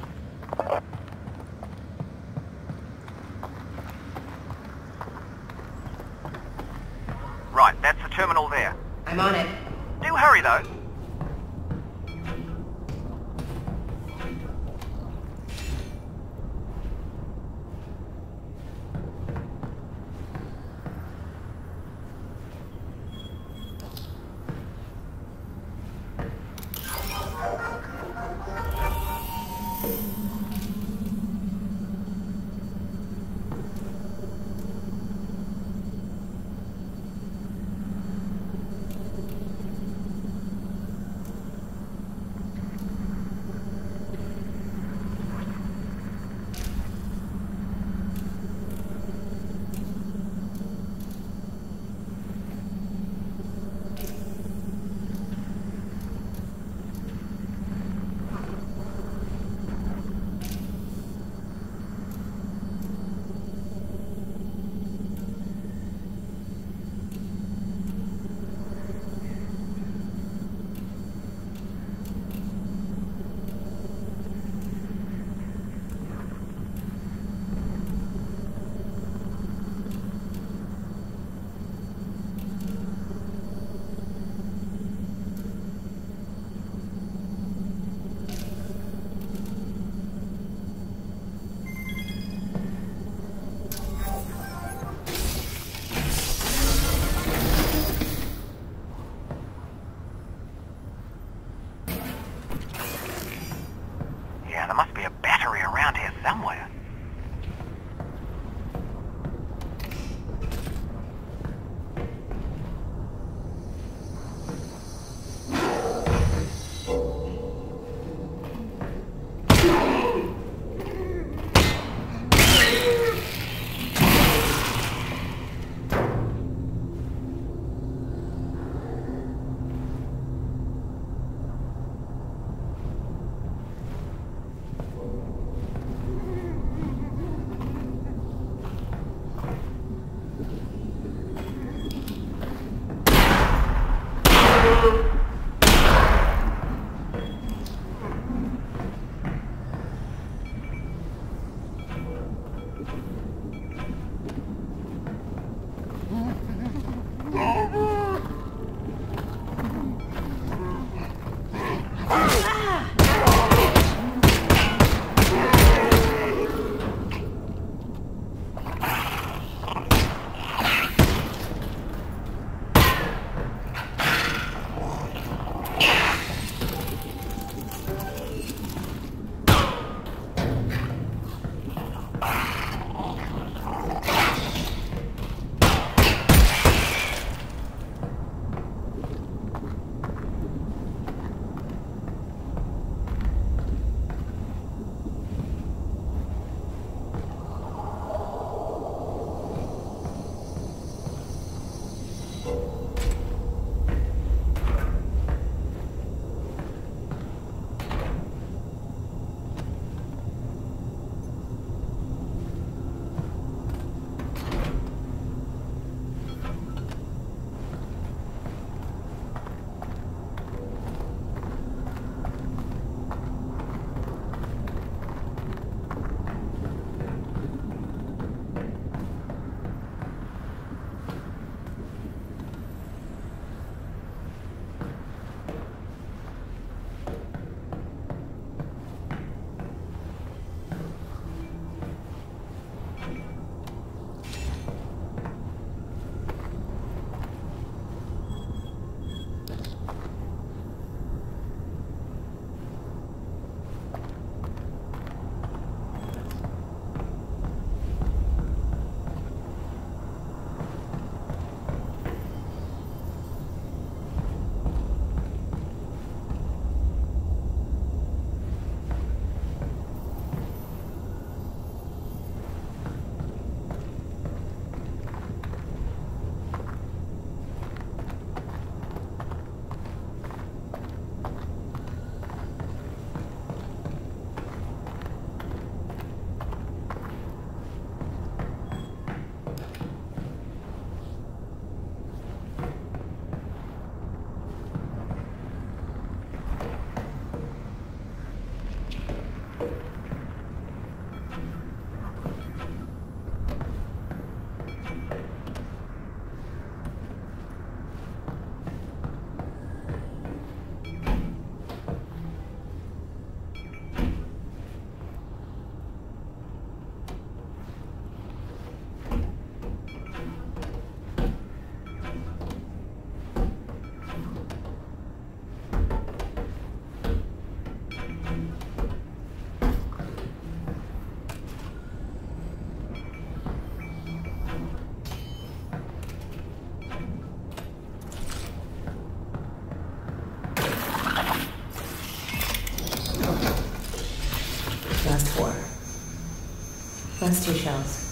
plus two shells.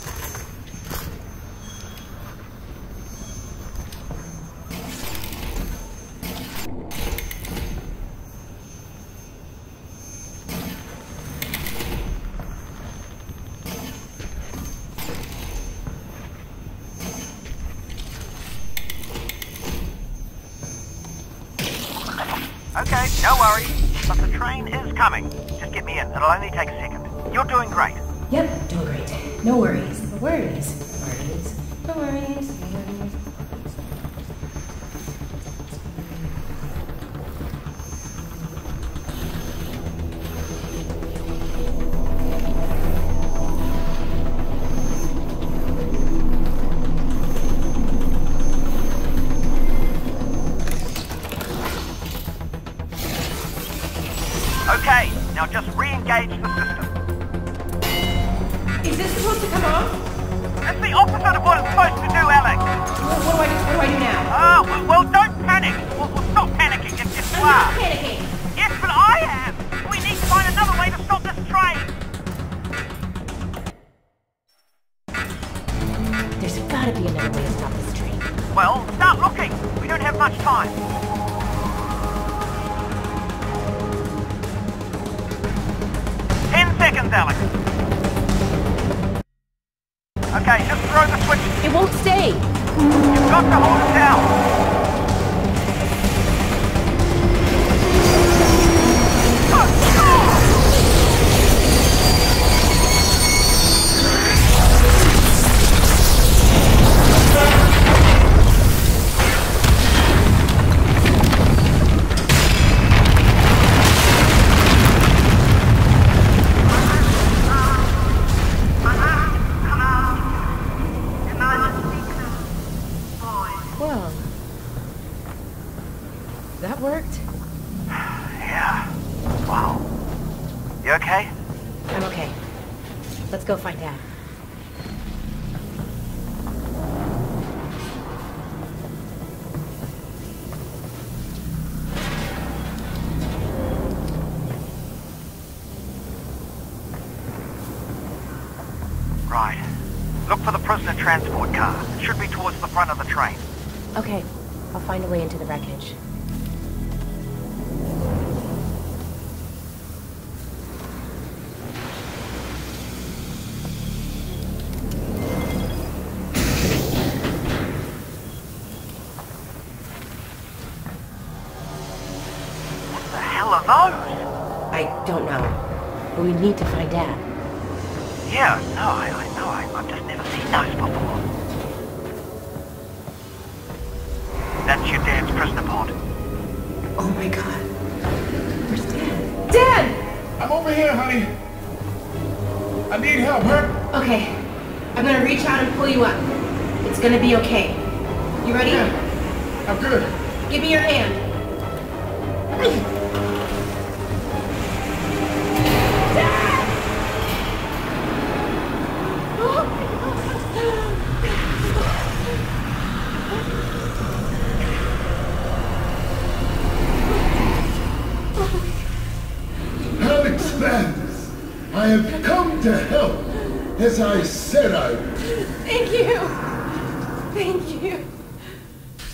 Okay, no worries. But the train is coming. Just get me in. It'll only take a second. You're doing great great. No worries. No worries. My god. Where's Dad? Dad! I'm over here, honey. I need help, huh? Okay. I'm gonna reach out and pull you up. It's gonna be okay. You ready? Yeah. I'm good. Give me your hand. <clears throat> as I said I would. Thank you. Thank you.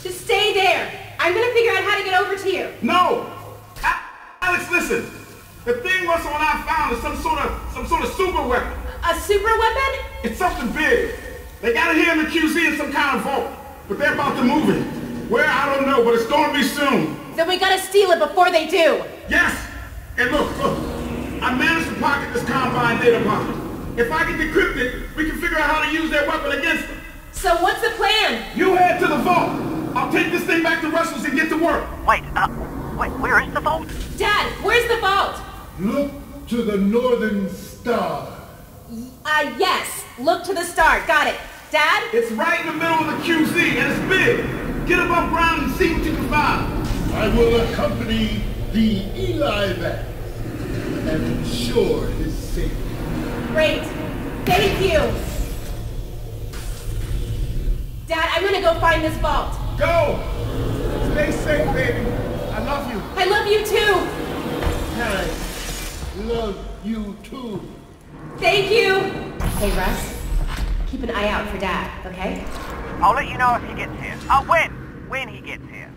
Just stay there. I'm gonna figure out how to get over to you. No! A- Alyx, listen. The thing was when I found is some sort of some sort of super weapon. A super weapon? It's something big. They got it here in the QZ in some kind of vault, but they're about to move it. Where I don't know, but it's going to be soon. Then we gotta steal it before they do. Yes. And look, look. I managed to pocket this Combine data pocket. If I can decrypt it, we can figure out how to use their weapon against them. So what's the plan? You head to the vault. I'll take this thing back to Russell's and get to work. Wait, uh, wait, where is the vault? Dad, where's the vault? Look to the northern star. Uh, yes. Look to the star. Got it. Dad? It's right in the middle of the QZ, and it's big. Get above ground and see what you can find. I will accompany the Eli Vance and ensure his safety. Great. Thank you. Dad, I'm gonna go find this vault. Go! Stay safe, baby. I love you. I love you too. I love you too. Thank you. Hey, Russ. Keep an eye out for Dad, okay? I'll let you know if he gets here. Oh, when? When he gets here.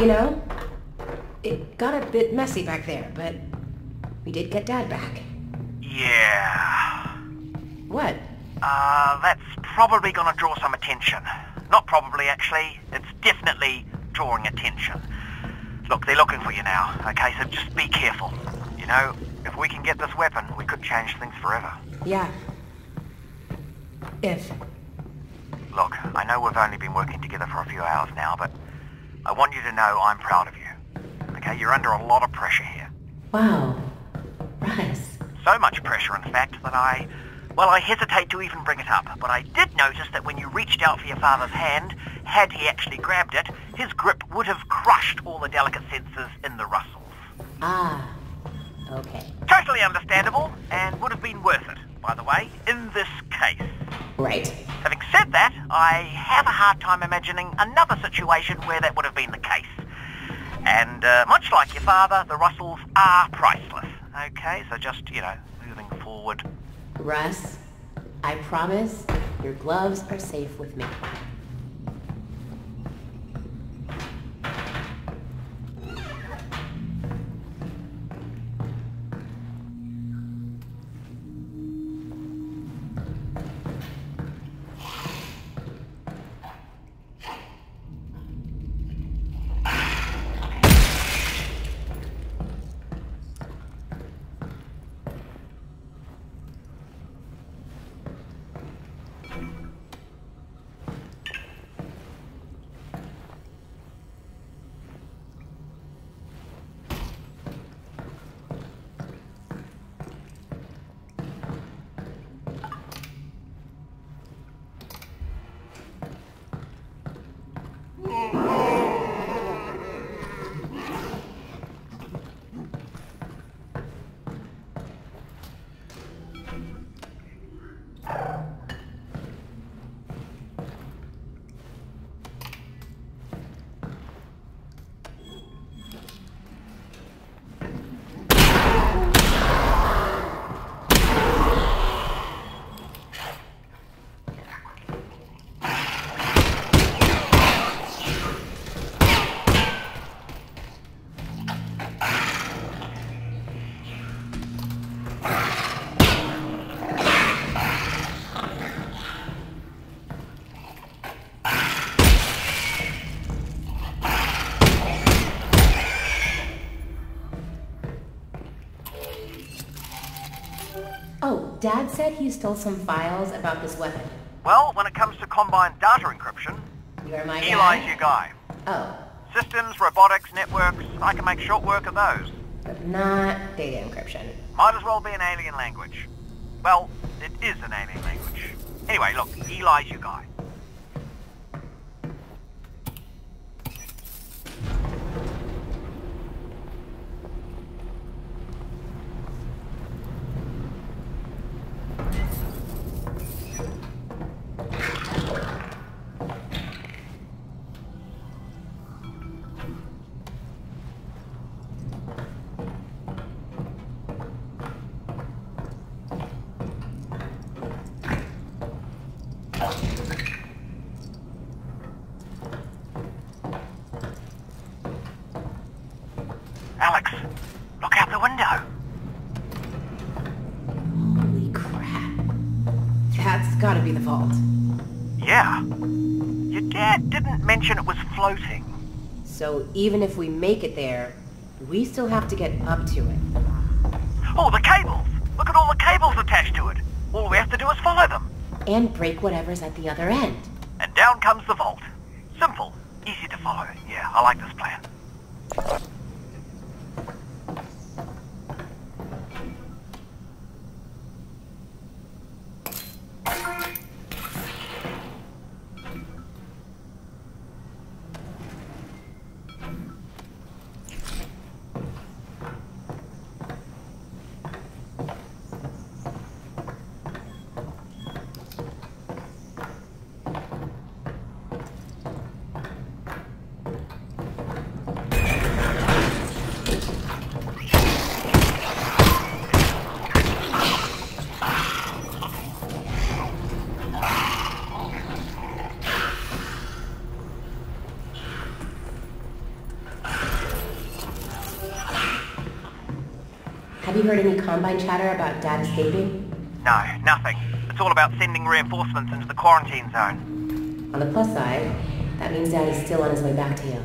You know, it got a bit messy back there, but we did get Dad back. Yeah. What? Uh, that's probably gonna draw some attention. Not probably, actually. It's definitely drawing attention. Look, they're looking for you now, okay? So just be careful. You know, if we can get this weapon, we could change things forever. Yeah. If. Look, I know we've only been working together for a few hours now, but I want you to know I'm proud of you. Okay, you're under a lot of pressure here. Wow. Russ. So much pressure, in fact, that I... Well, I hesitate to even bring it up, but I did notice that when you reached out for your father's hand, had he actually grabbed it, his grip would have crushed all the delicate sensors in the Russells. Ah. Okay. Totally understandable, and would have been worth it, by the way, in this case. Right. Having said that, I have a hard time imagining another situation where that would have been the case. And uh, much like your father, the Russells are priceless. Okay, so just, you know, moving forward. Russ, I promise your gloves are safe with me. Said he stole some files about this weapon. Well, when it comes to Combine data encryption, You're my Eli's guy? your guy. Oh, Systems, robotics, networks, I can make short work of those. but not data encryption. Might as well be an alien language. Well, it is an alien language. Anyway, look, Eli's your guy. Even if we make it there, we still have to get up to it. Oh, the cables! Look at all the cables attached to it. All we have to do is follow them. And break whatever's at the other end. And down comes the vault. Simple. Easy to follow. Yeah, I like this plan. Have you heard any Combine chatter about Dad escaping? No, nothing. It's all about sending reinforcements into the quarantine zone. On the plus side, that means Dad is still on his way back to you.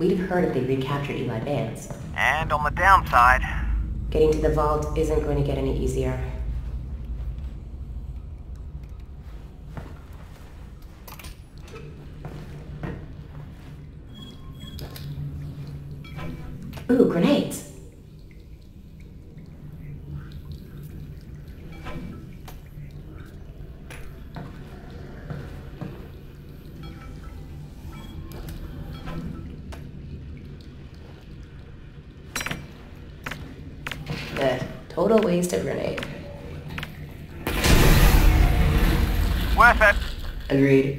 We'd have heard if they recaptured Eli Vance. And on the downside, Getting to the vault isn't going to get any easier. Agreed.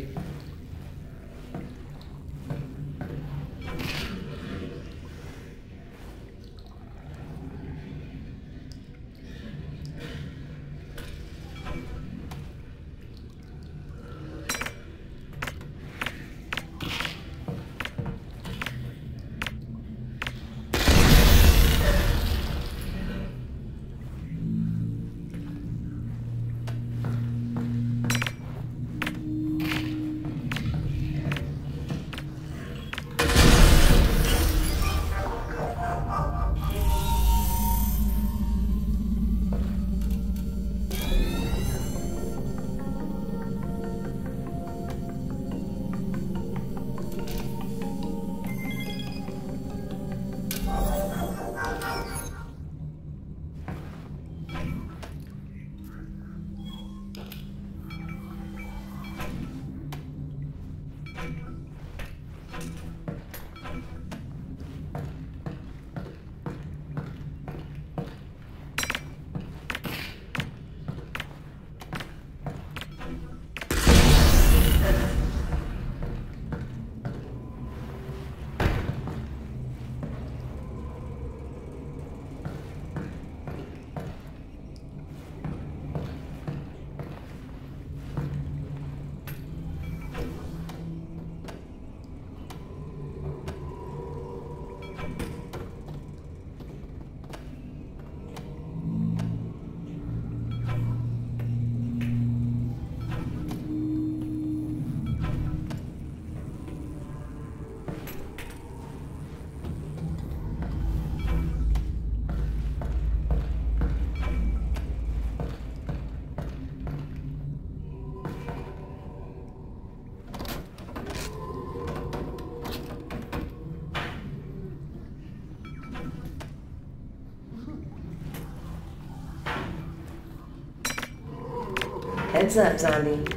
Heads up, zombie.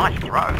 Nice throw.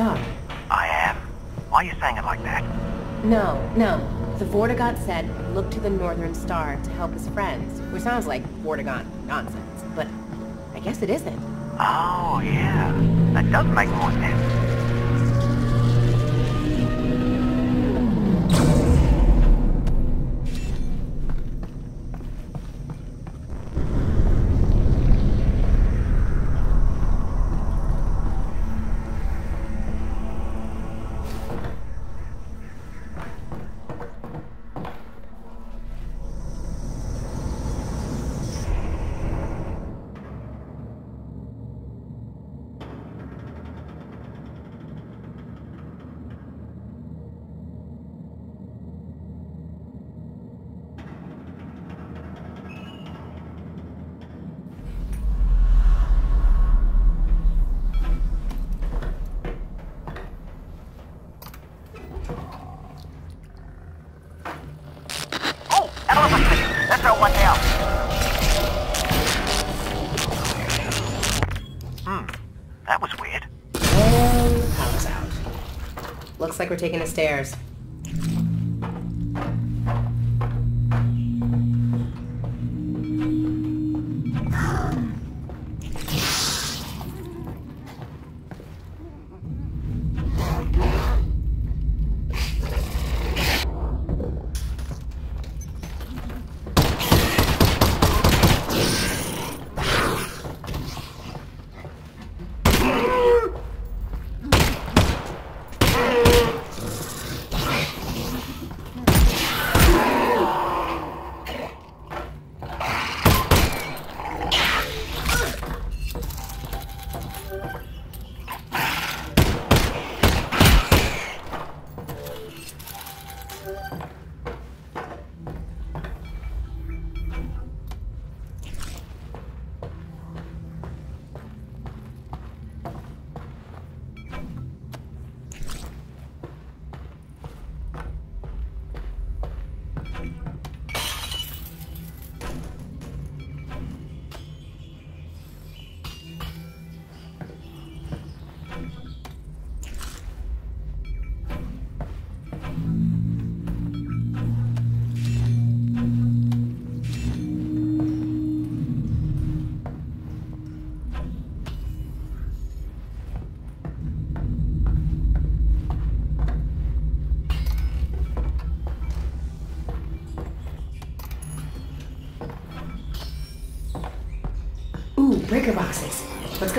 star. I am. Why are you saying it like that? No, no. The Vortigaunt said, look to the northern star to help his friends, which sounds like Vortigaunt nonsense, but I guess it isn't. Oh, yeah. That does make more sense. Like we're taking the stairs.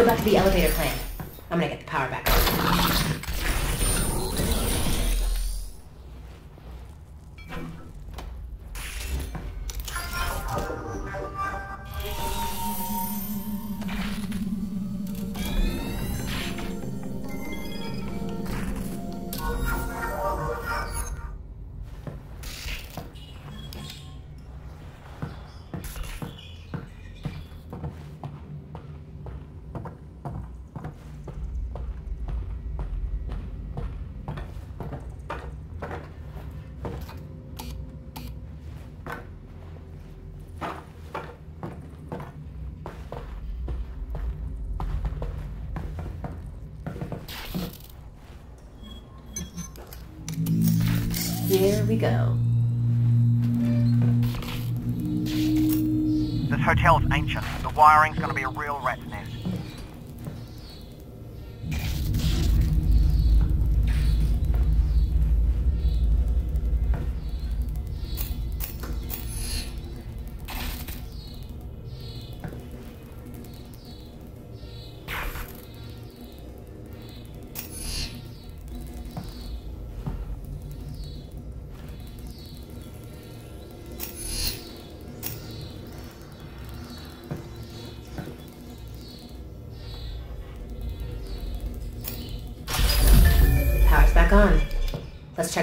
Go back to the elevator wiring's gonna be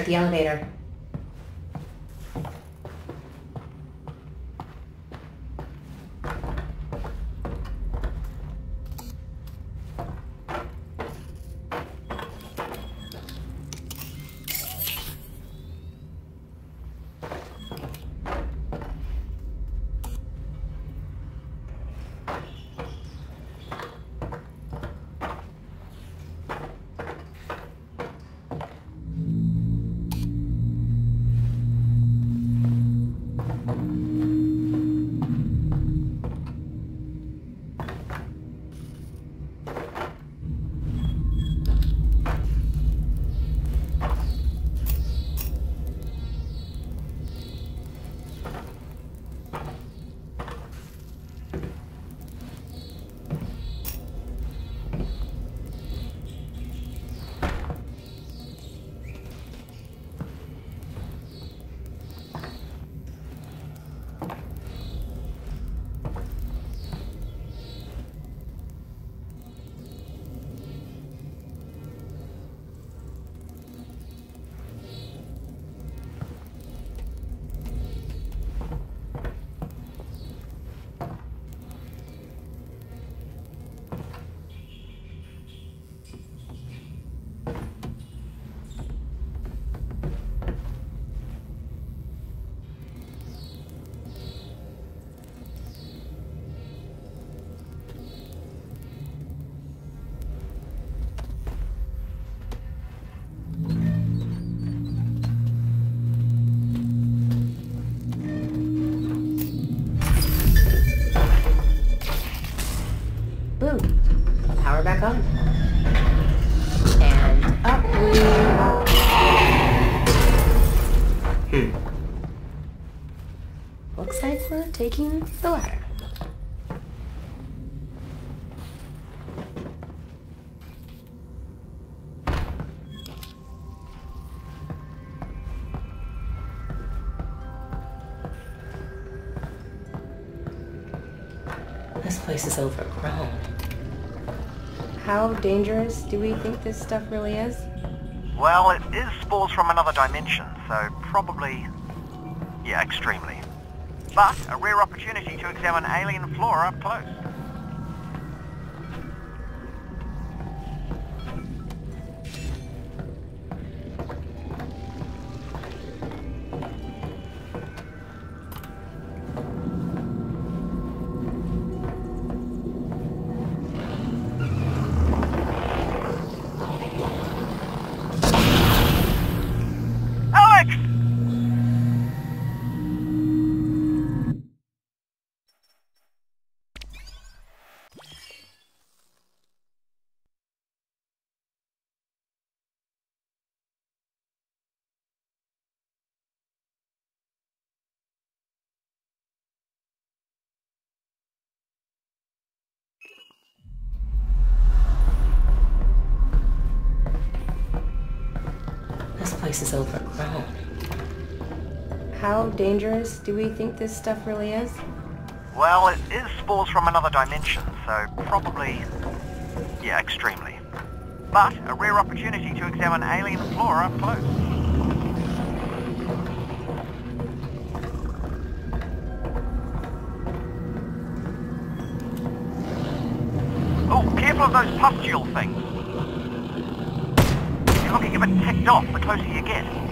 the elevator. Back on. How dangerous do we think this stuff really is? Well, it is spores from another dimension, so probably... Yeah, extremely. But a rare opportunity to examine alien flora up close. Dangerous do we think this stuff really is? Well, it is spores from another dimension, so probably... Yeah, extremely. But a rare opportunity to examine alien flora up close. Oh, careful of those pustule things. You're looking a bit ticked off the closer you get.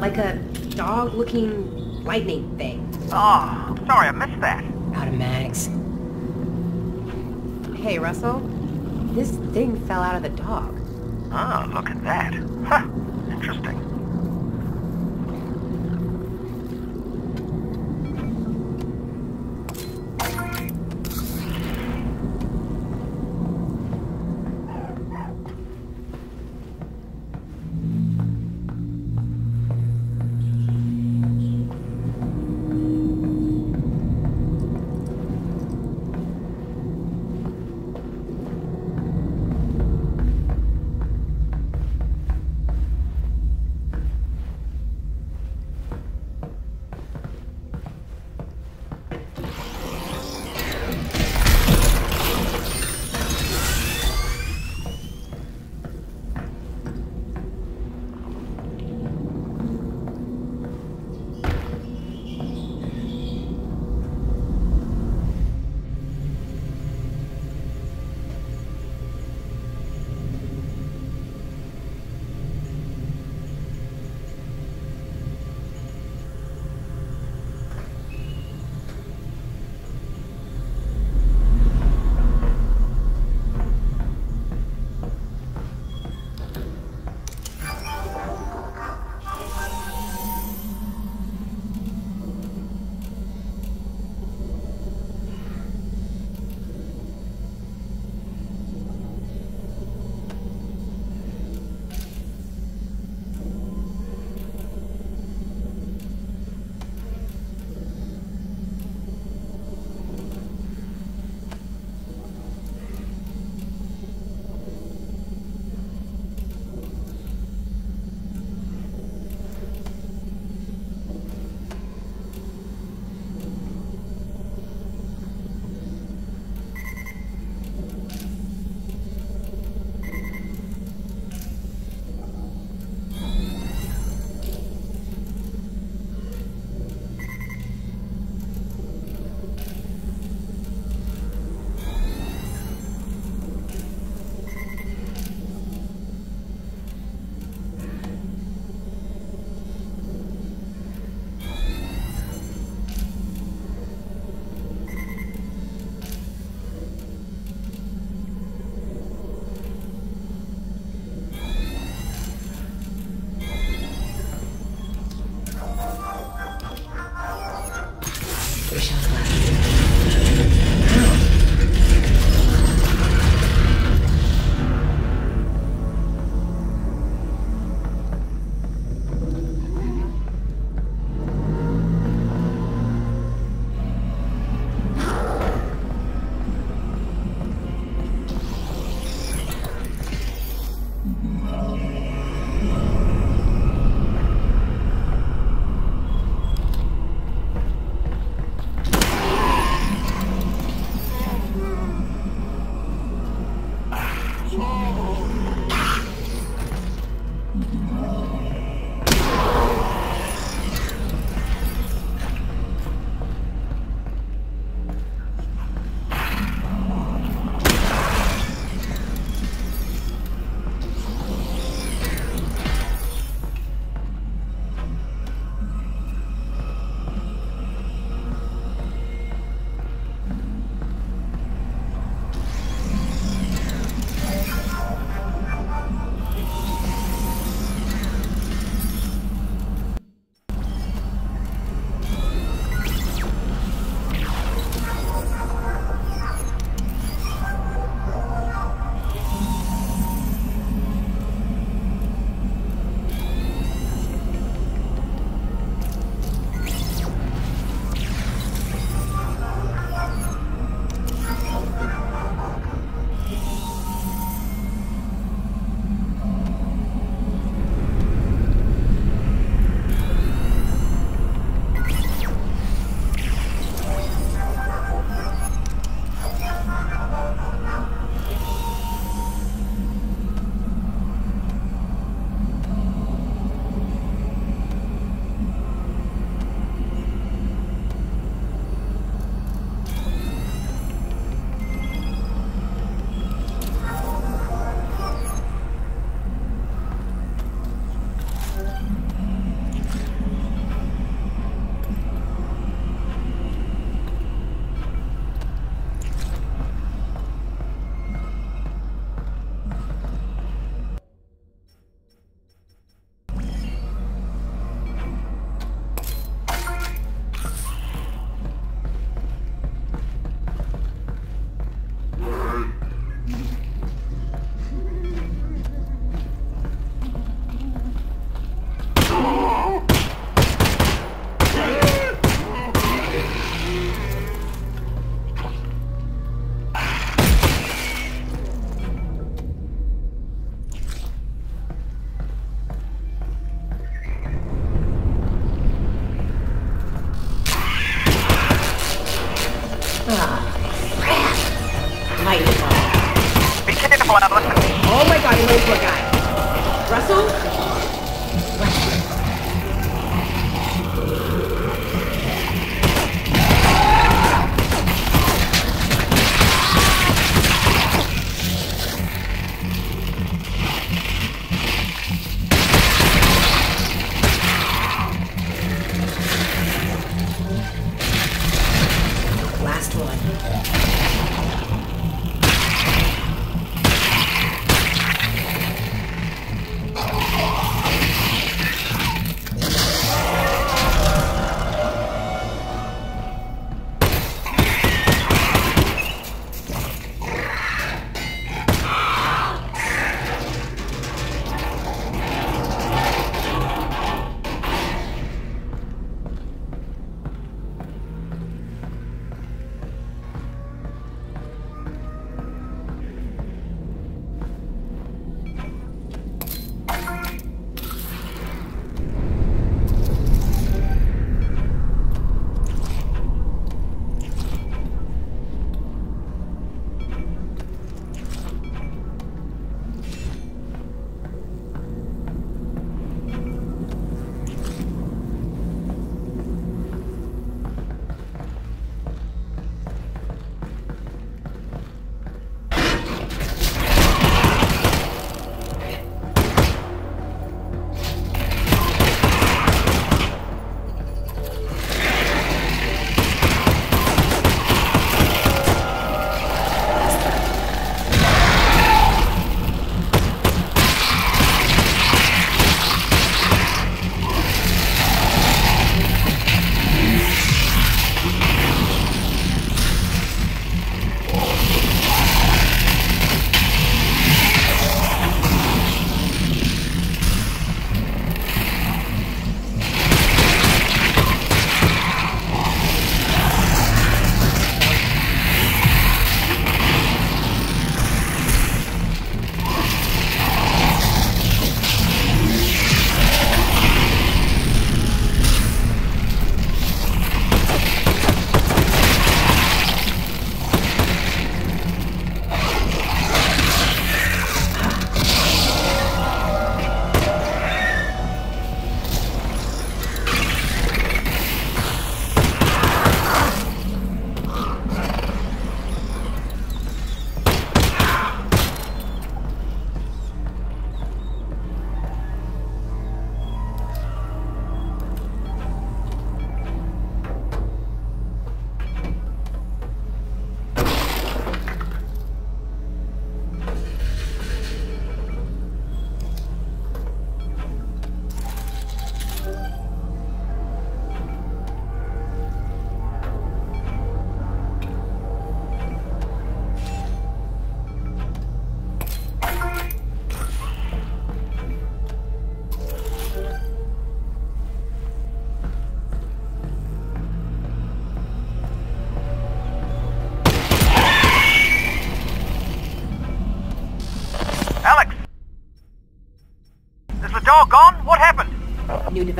Like a dog-looking lightning thing. Oh, sorry, I missed that. Out of mags. Hey, Russell. This thing fell out of the dog.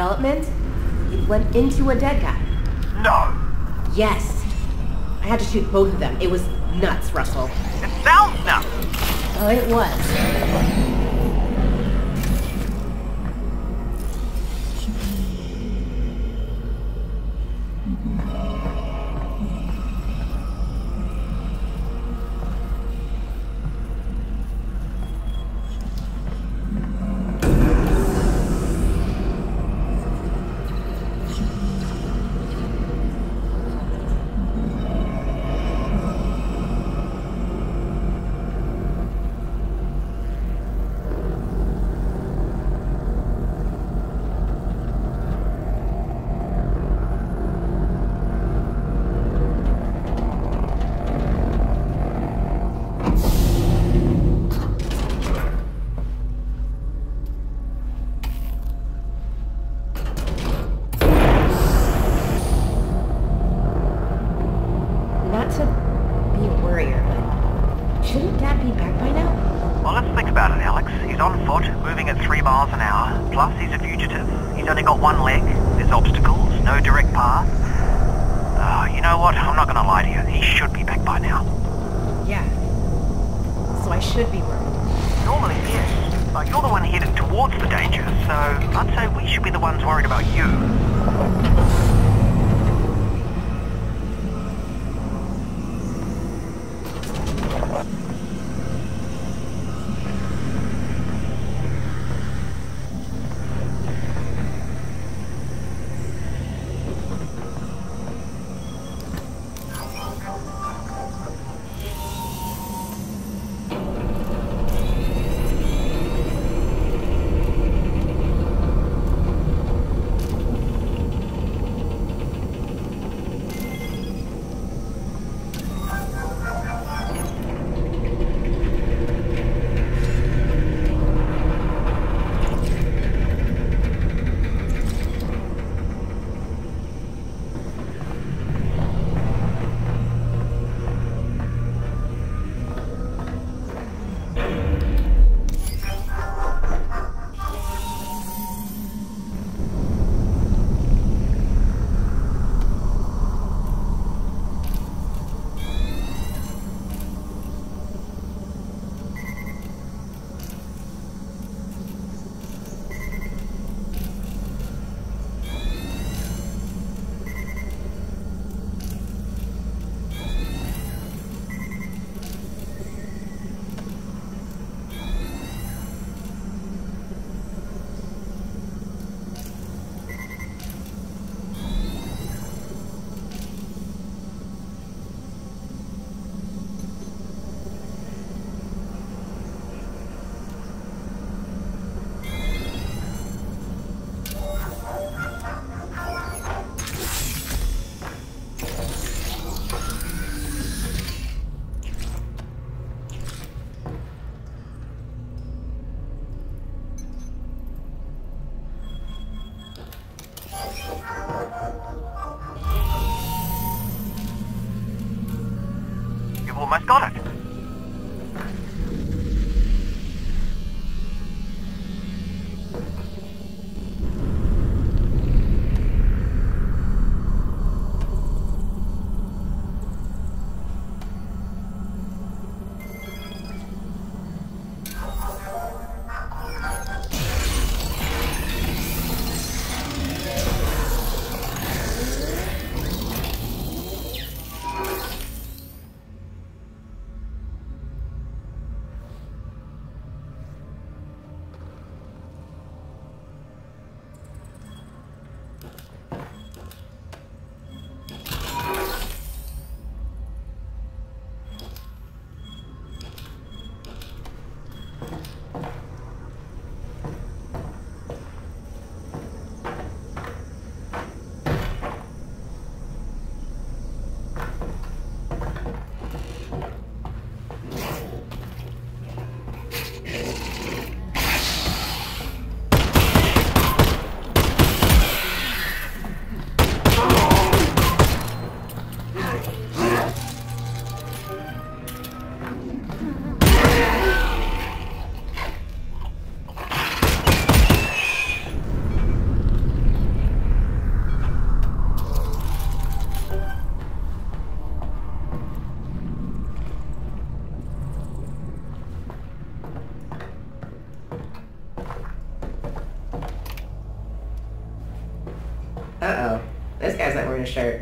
development, it went into a dead guy. No! Yes. I had to shoot both of them. It was nuts, Russell. It sounds nuts! Oh, it was. This guy's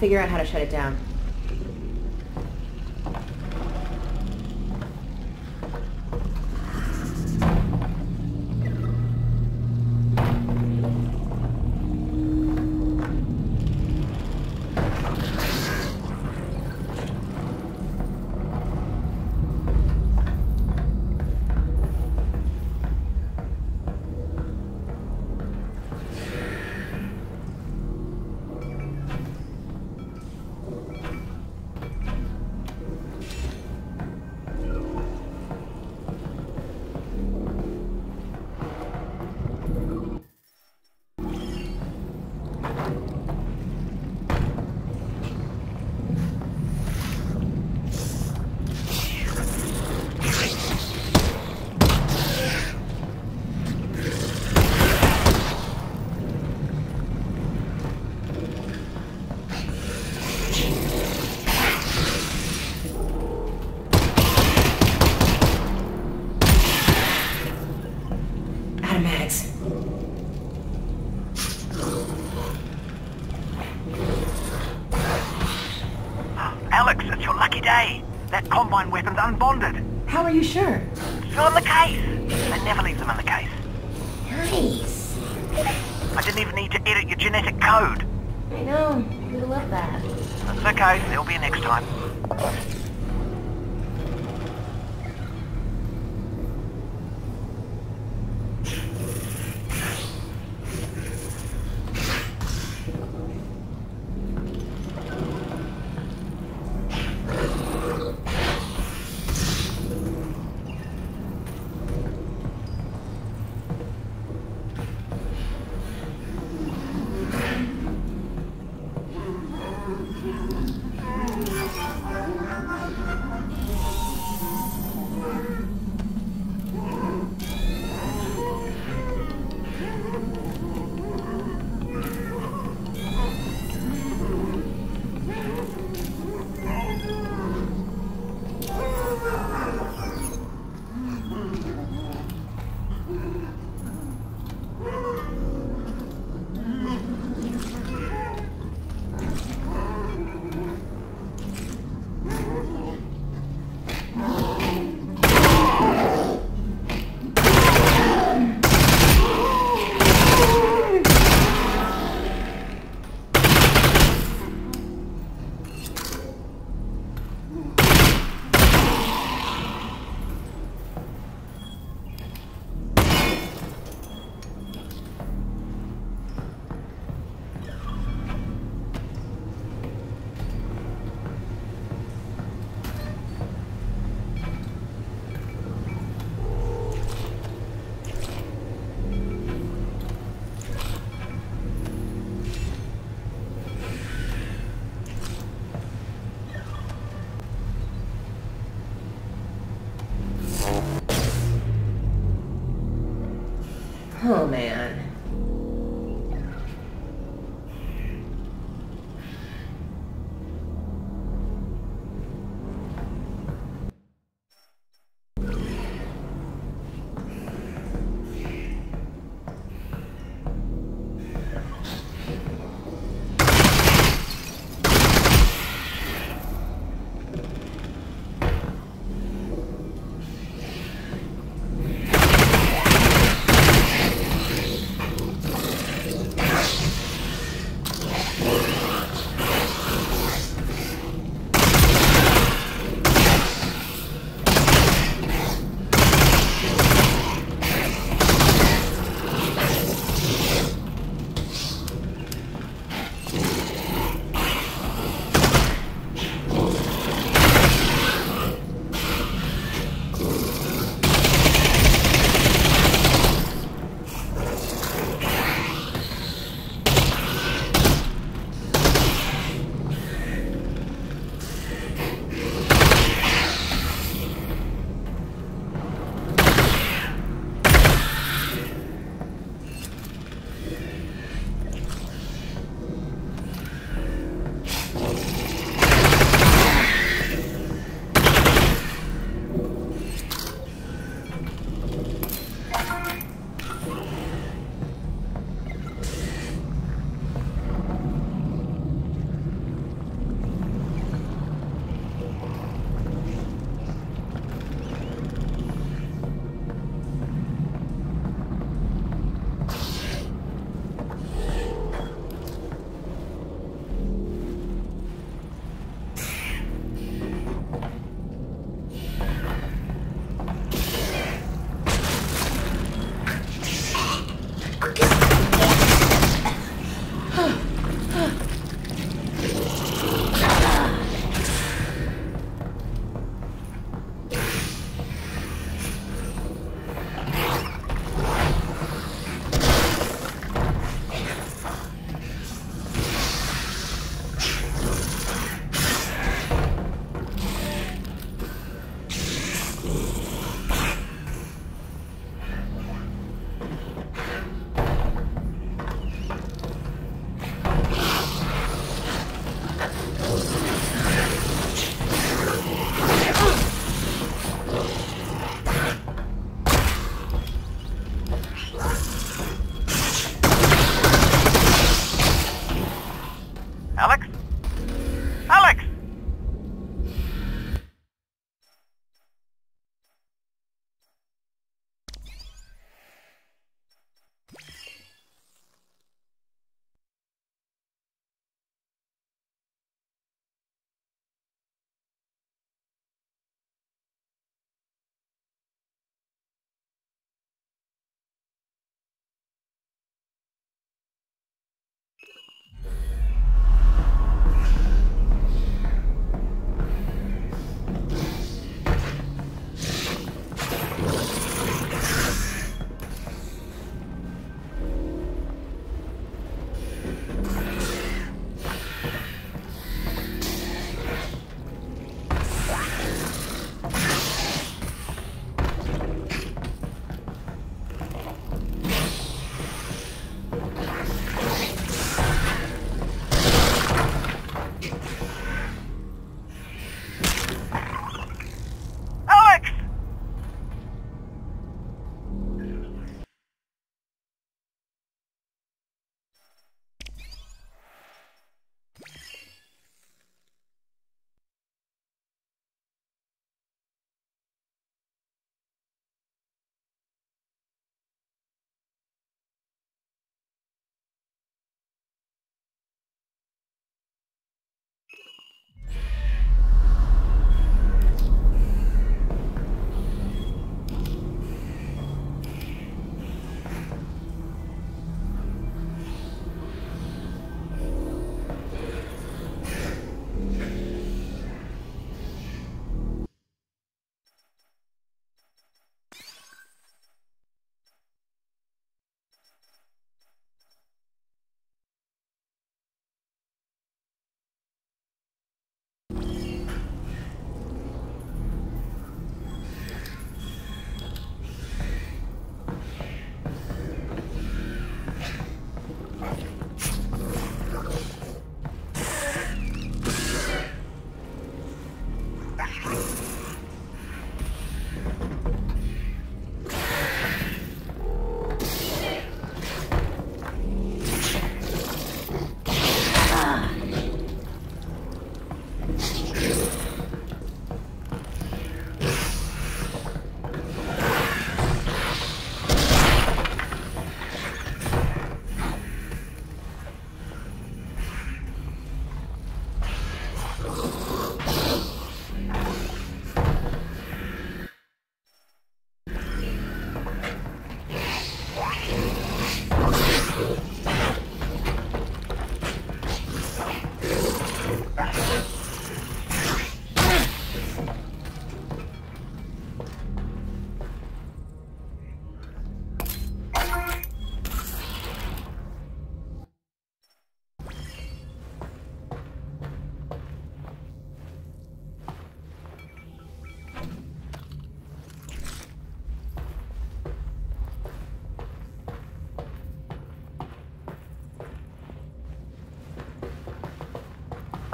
figure out how to shut it down. are you sure? You're on the kite.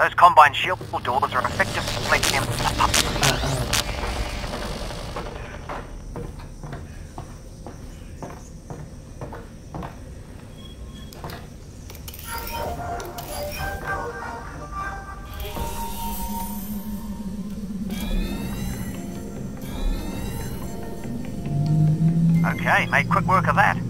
Those Combine shield doors are effective deflecting... Okay, made quick work of that.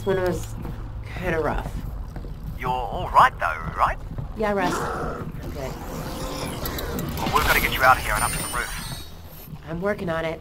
This one was kind of rough. You're all right though, right? Yeah, Russ. I'm good. Well, we've got to get you out of here and up to the roof. I'm working on it.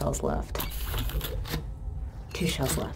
Shells left. Two shells left.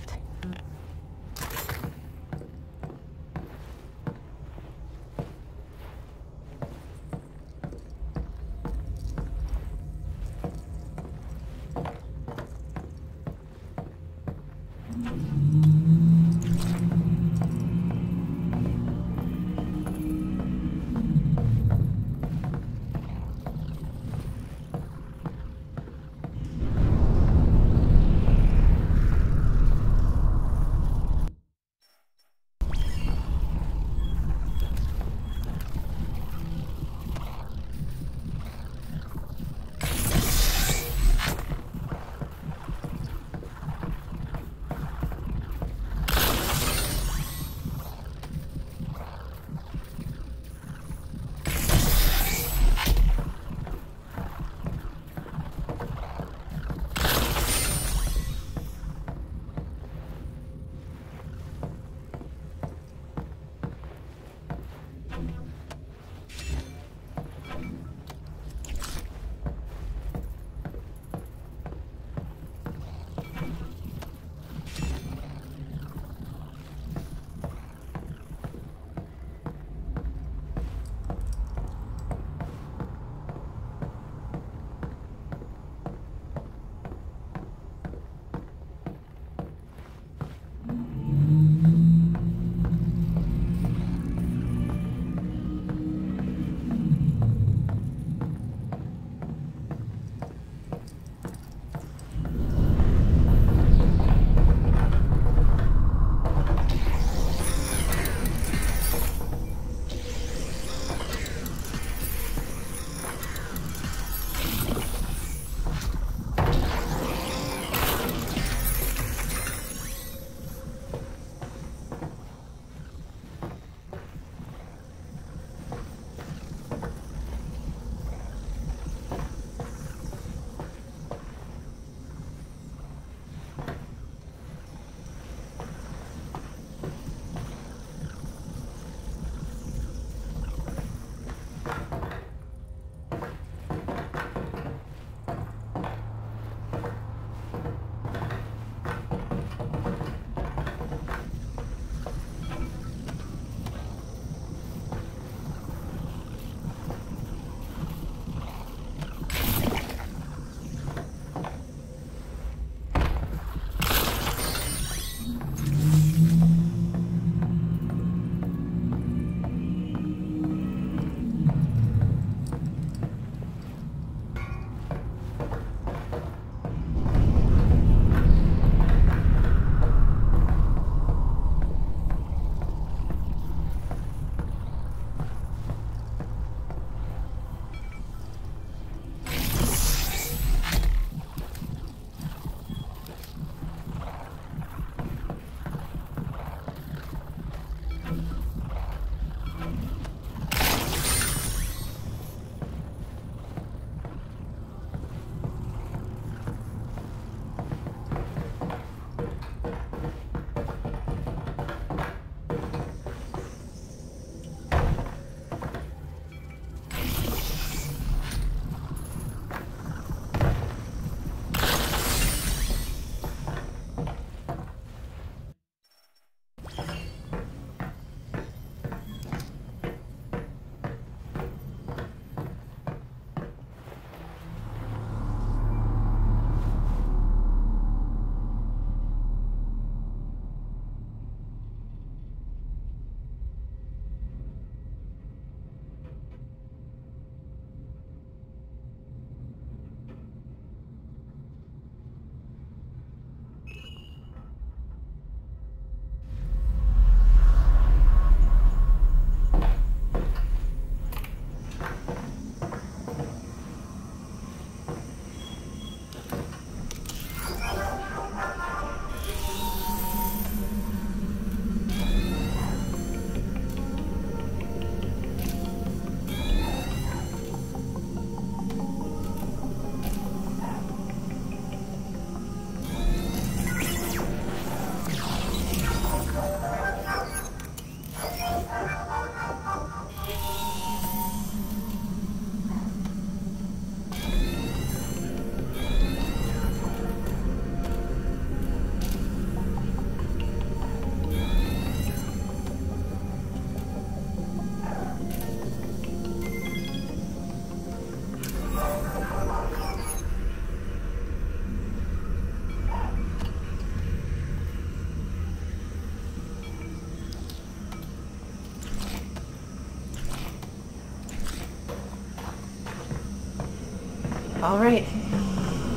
All right.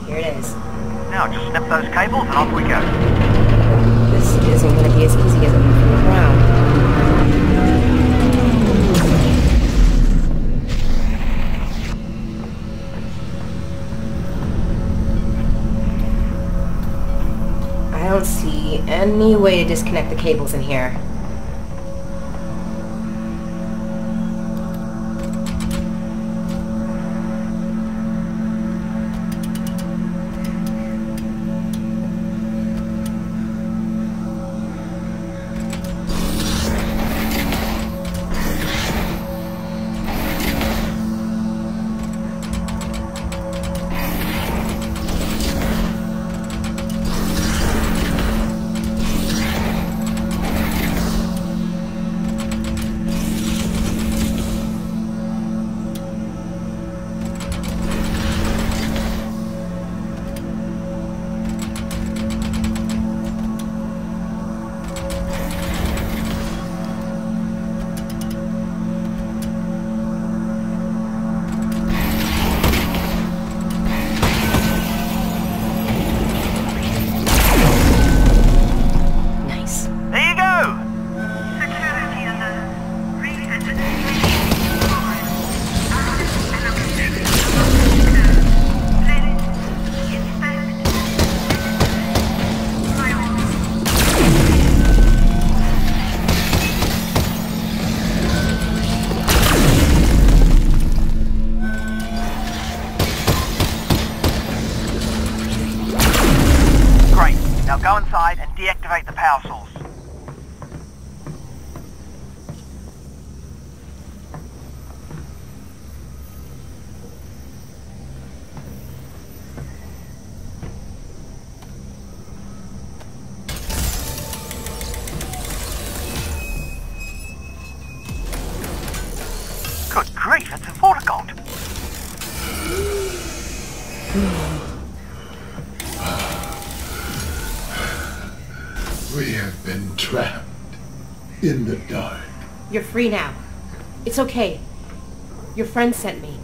Here it is. Now just snip those cables and off we go. This isn't going to be as easy as it looks from the ground. I don't see any way to disconnect the cables in here. It's okay. Your friend sent me.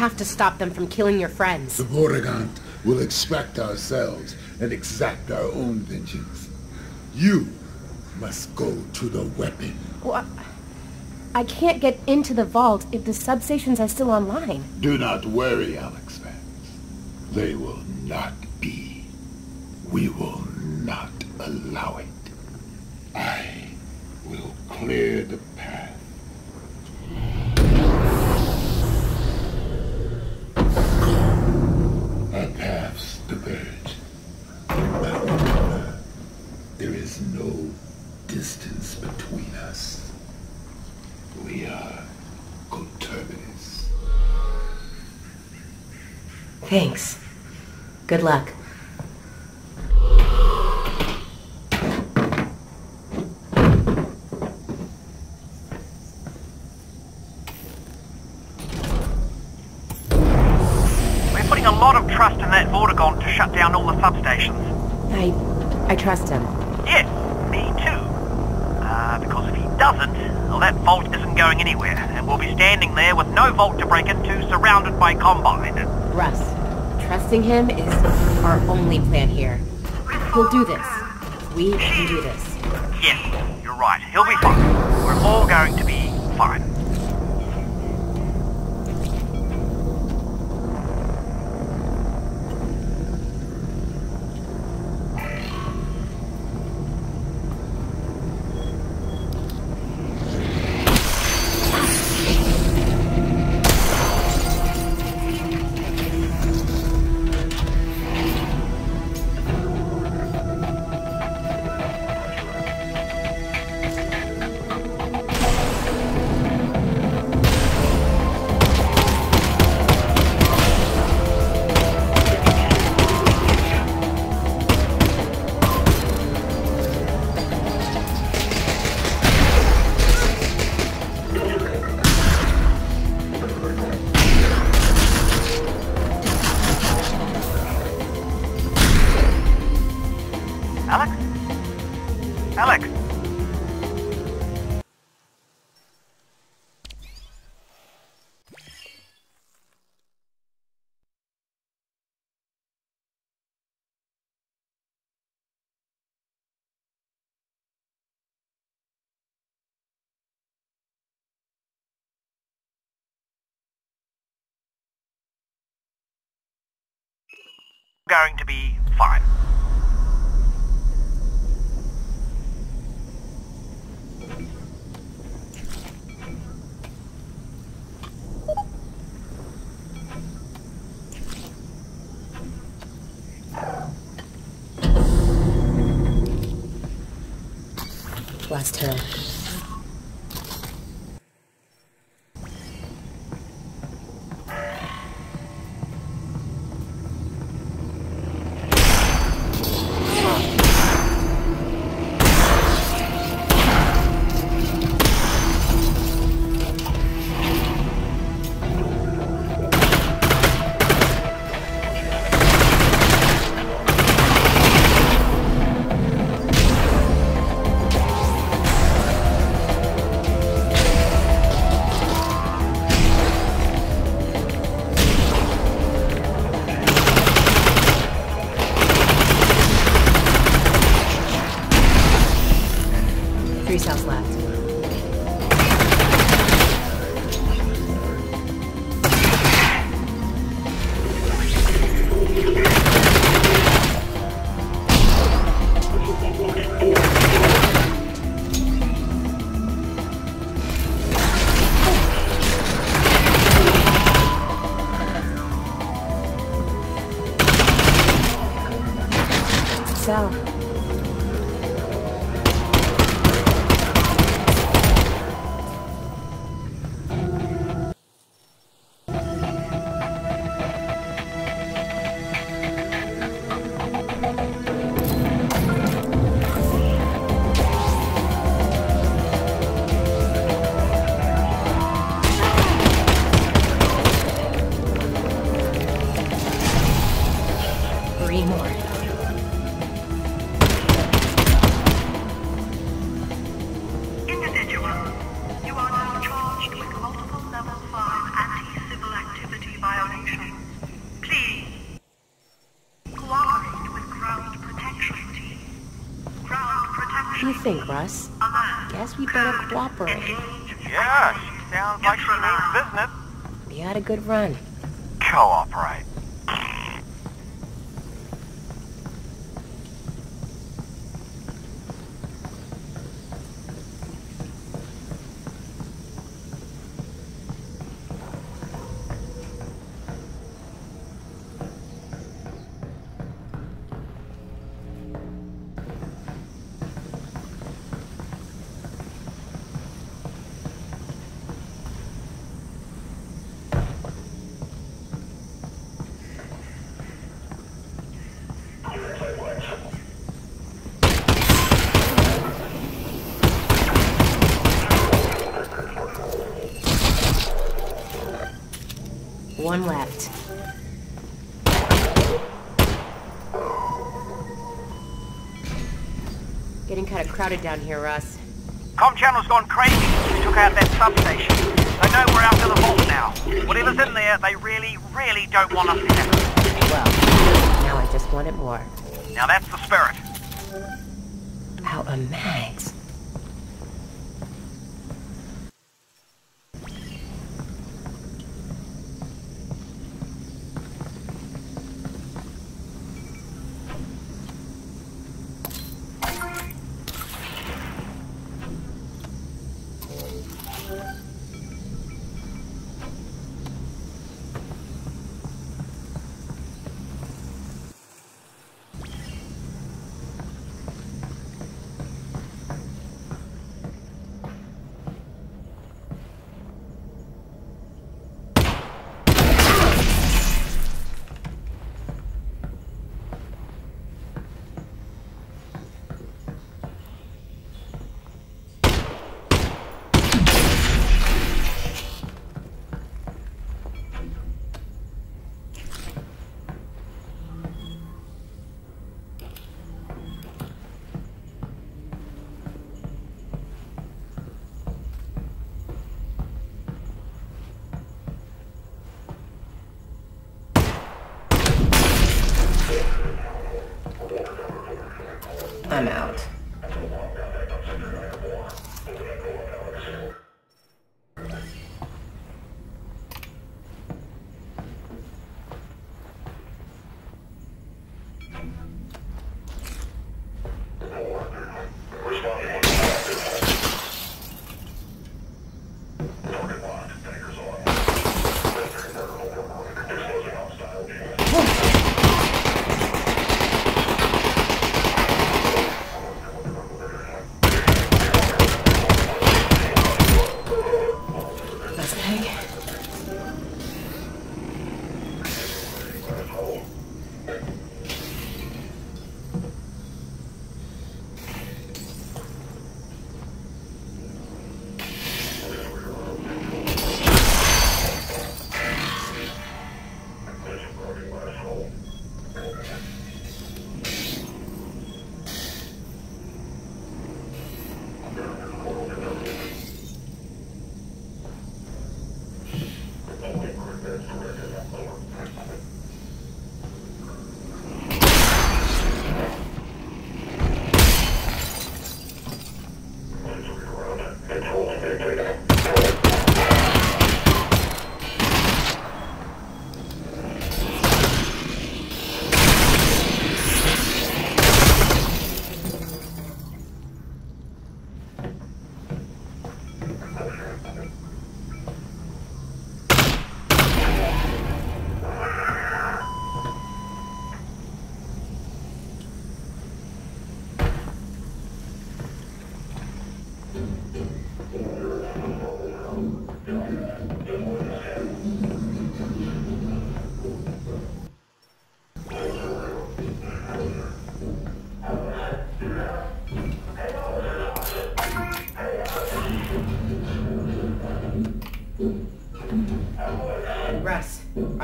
Have to stop them from killing your friends. The Vortigaunt will extract ourselves and exact our own vengeance. You must go to the weapon. Well, I can't get into the vault if the substations are still online. Do not worry, Alyx Vance. They will not be. We will not allow it. I will clear the path. Our paths diverge. But remember, there is no distance between us. We are coterminous. Thanks. Good luck. We're putting a lot of trust that Vortigaunt to shut down all the substations. I... I trust him. Yes, me too. Uh, because if he doesn't, well, that vault isn't going anywhere, and we'll be standing there with no vault to break into, surrounded by Combine. Russ, trusting him is our only plan here. He'll do this. We can do this. Yes, you're right. He'll be fine. We're all going to be Last turn. Yeah, she sounds like she means business. We had a good run. Cooperate. One left. Getting kind of crowded down here, Russ. Com channel's gone crazy since we took out that substation. They know we're out to the vault now. Whatever's in there, they really, really don't want us to have it. Well, now I just want it more. Now that's the spirit. Out of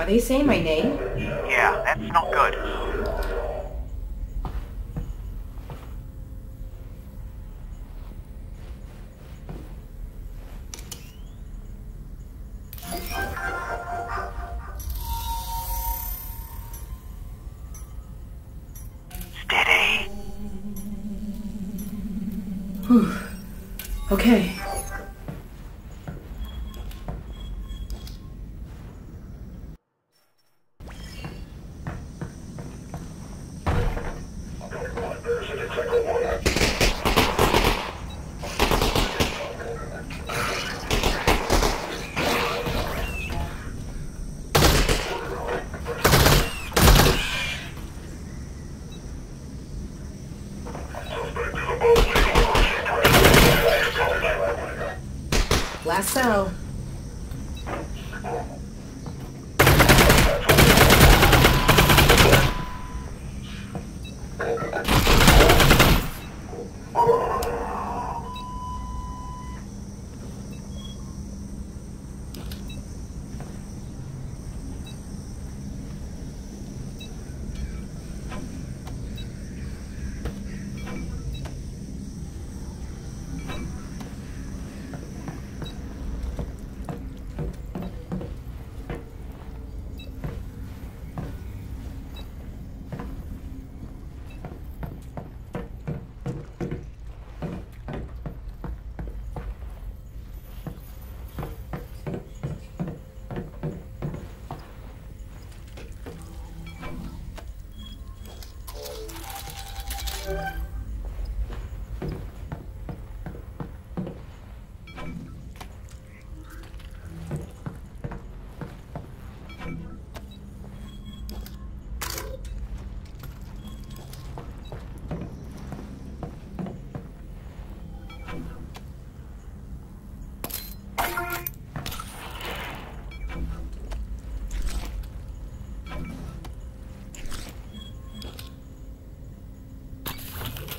they saying my name?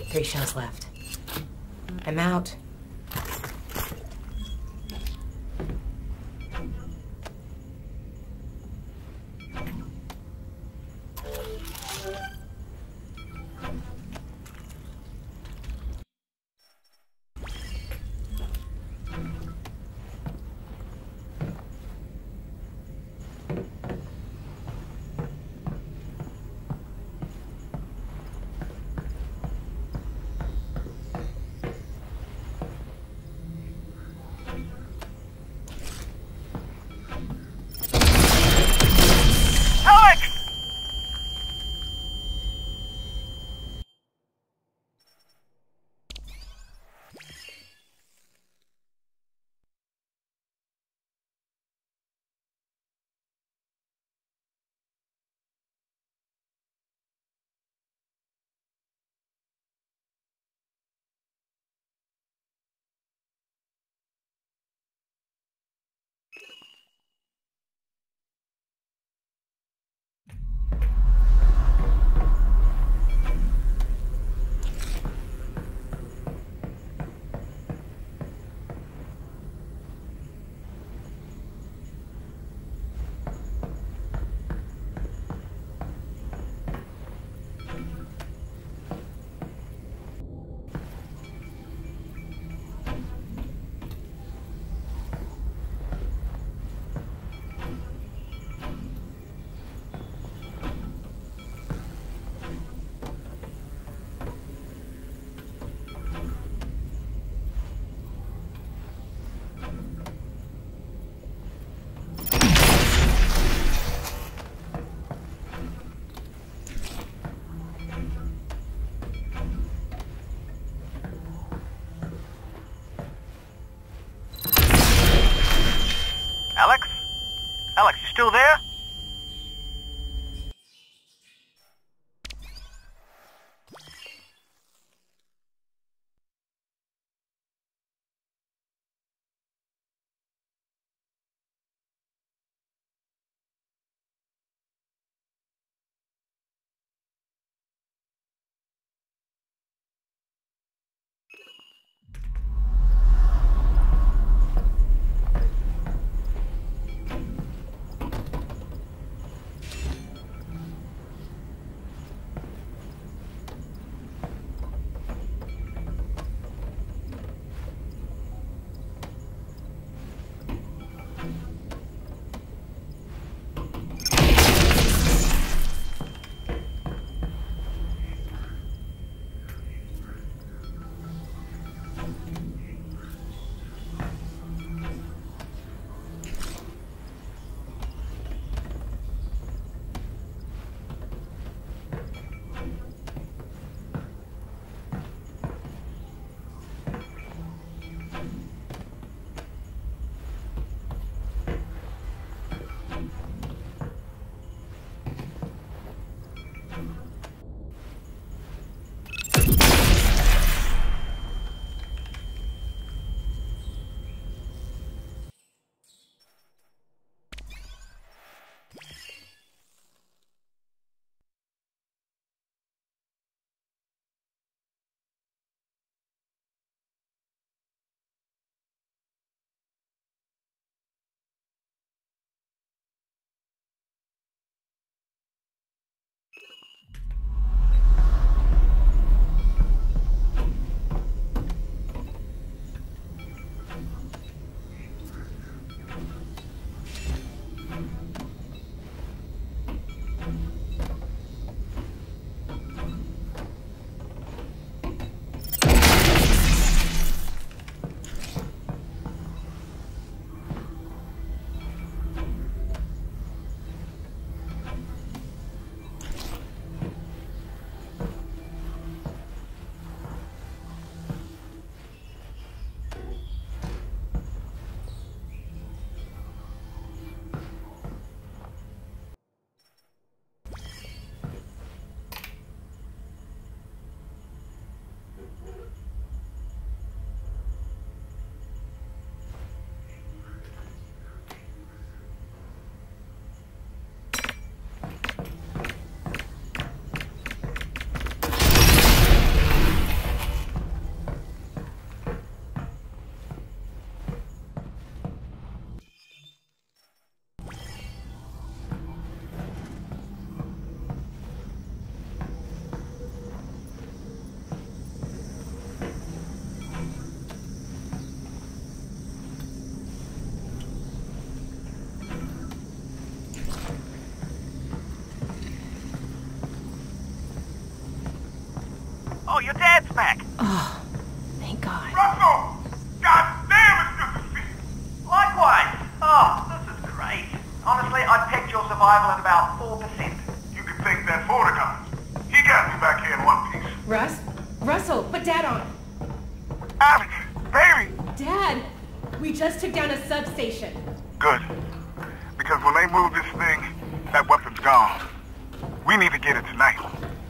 Three shells left. I'm out.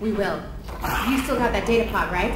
We will. You still got that data pod, right?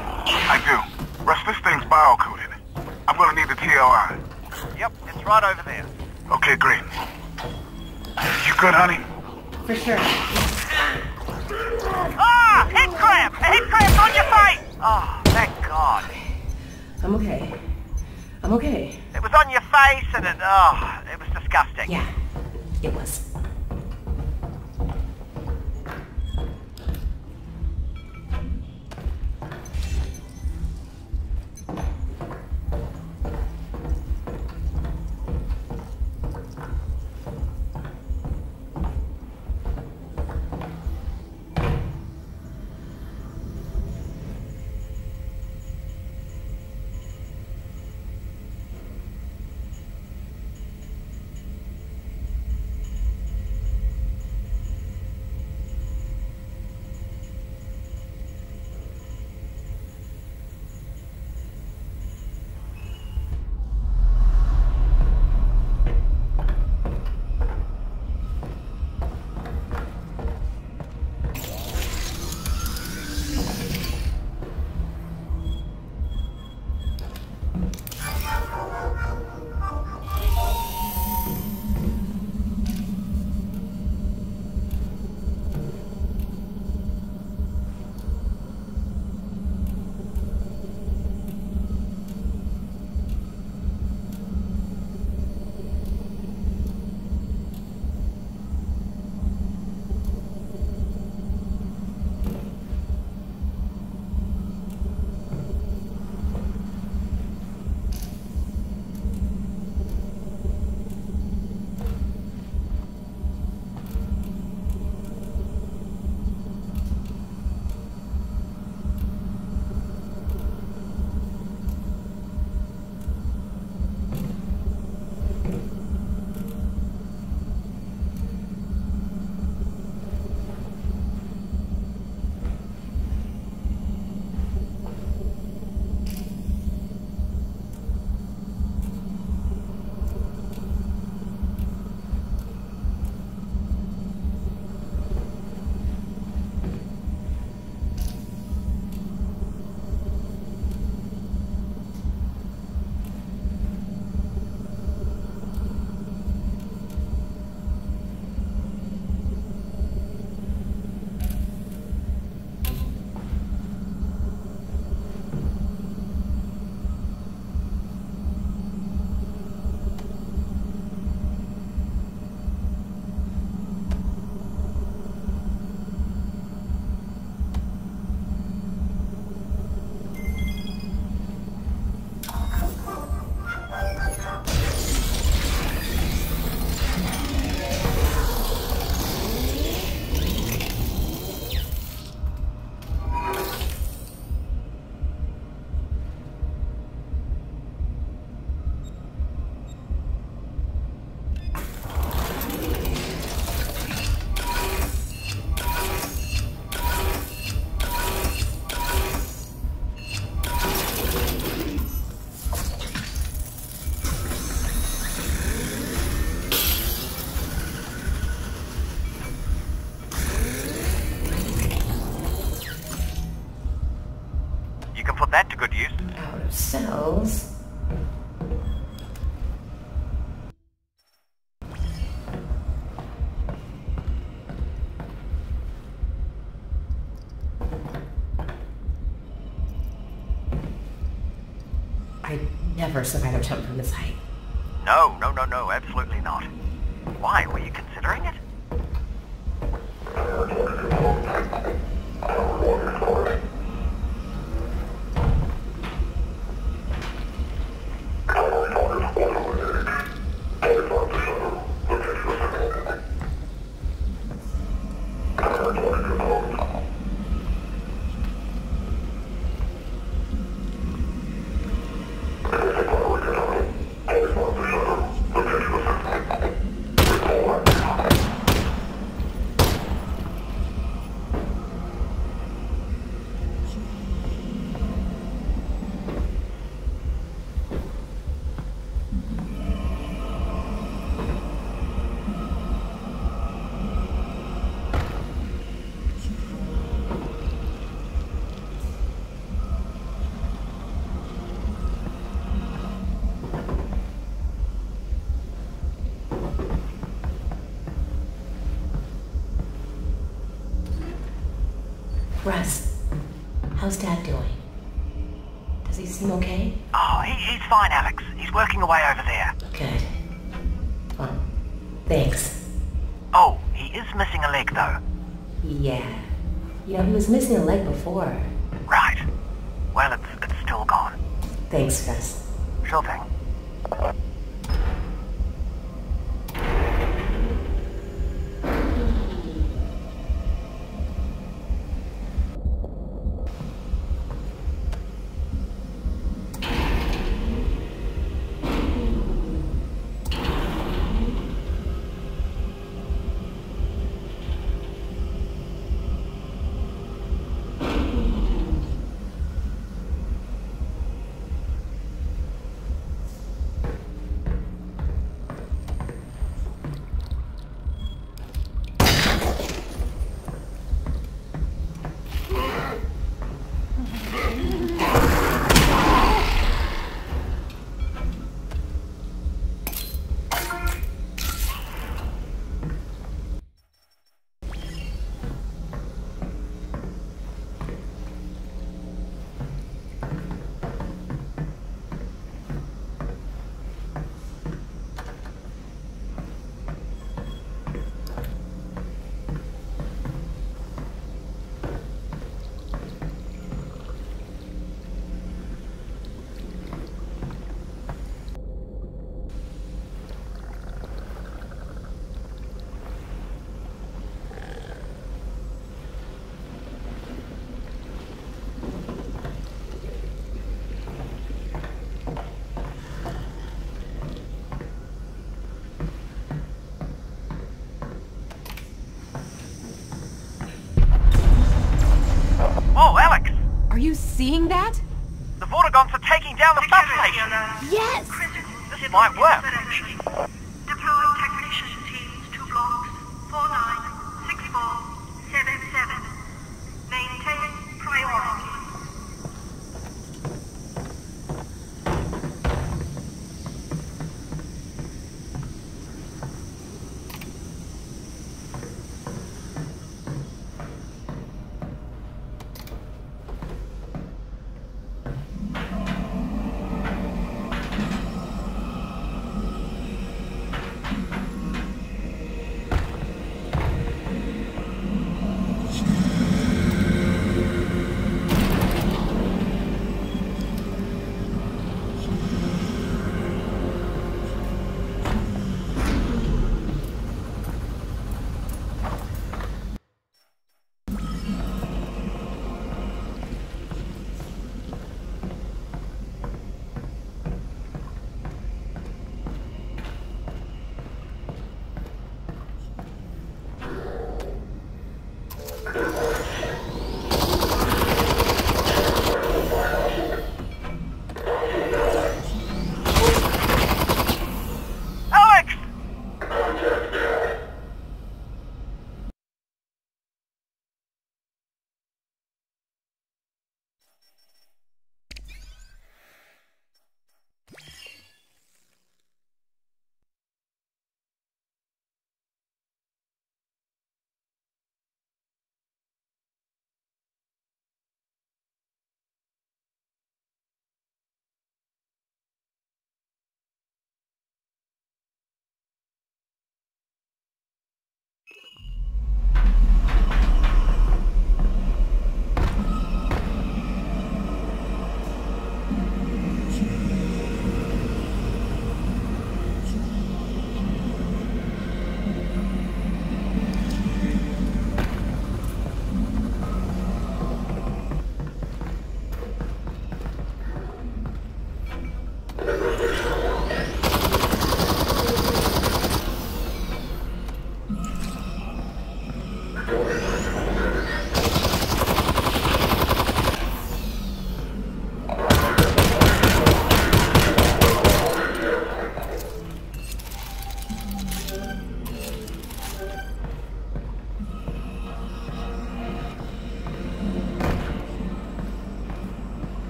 Never survive a jump from this height. No, no, no, no, Russ, how's Dad doing? Does he seem okay? Oh, he, he's fine, Alyx. He's working away over there. Good. Well, thanks. Oh, he is missing a leg, though. Yeah. You know, he was missing a leg before. Right. Well, it's, it's still gone. Thanks, Russ. Sure thing.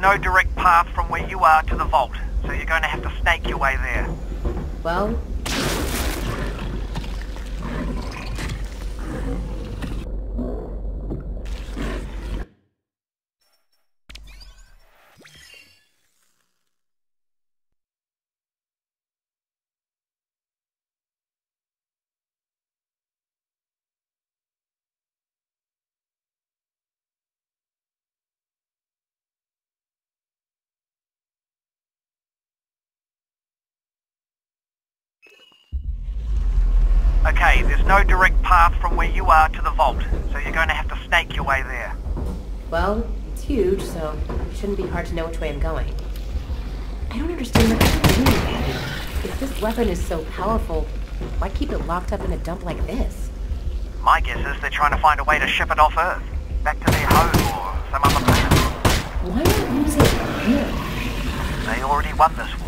No direct path from where you are to the vault, so you're going to have to snake your way there. Well, no direct path from where you are to the vault, so you're going to have to snake your way there. well, it's huge, so it shouldn't be hard to know which way I'm going. I don't understand what you're doing. If this weapon is so powerful, why keep it locked up in a dump like this? My guess is they're trying to find a way to ship it off Earth, back to their home or some other planet. Why not use it here? They already won this war,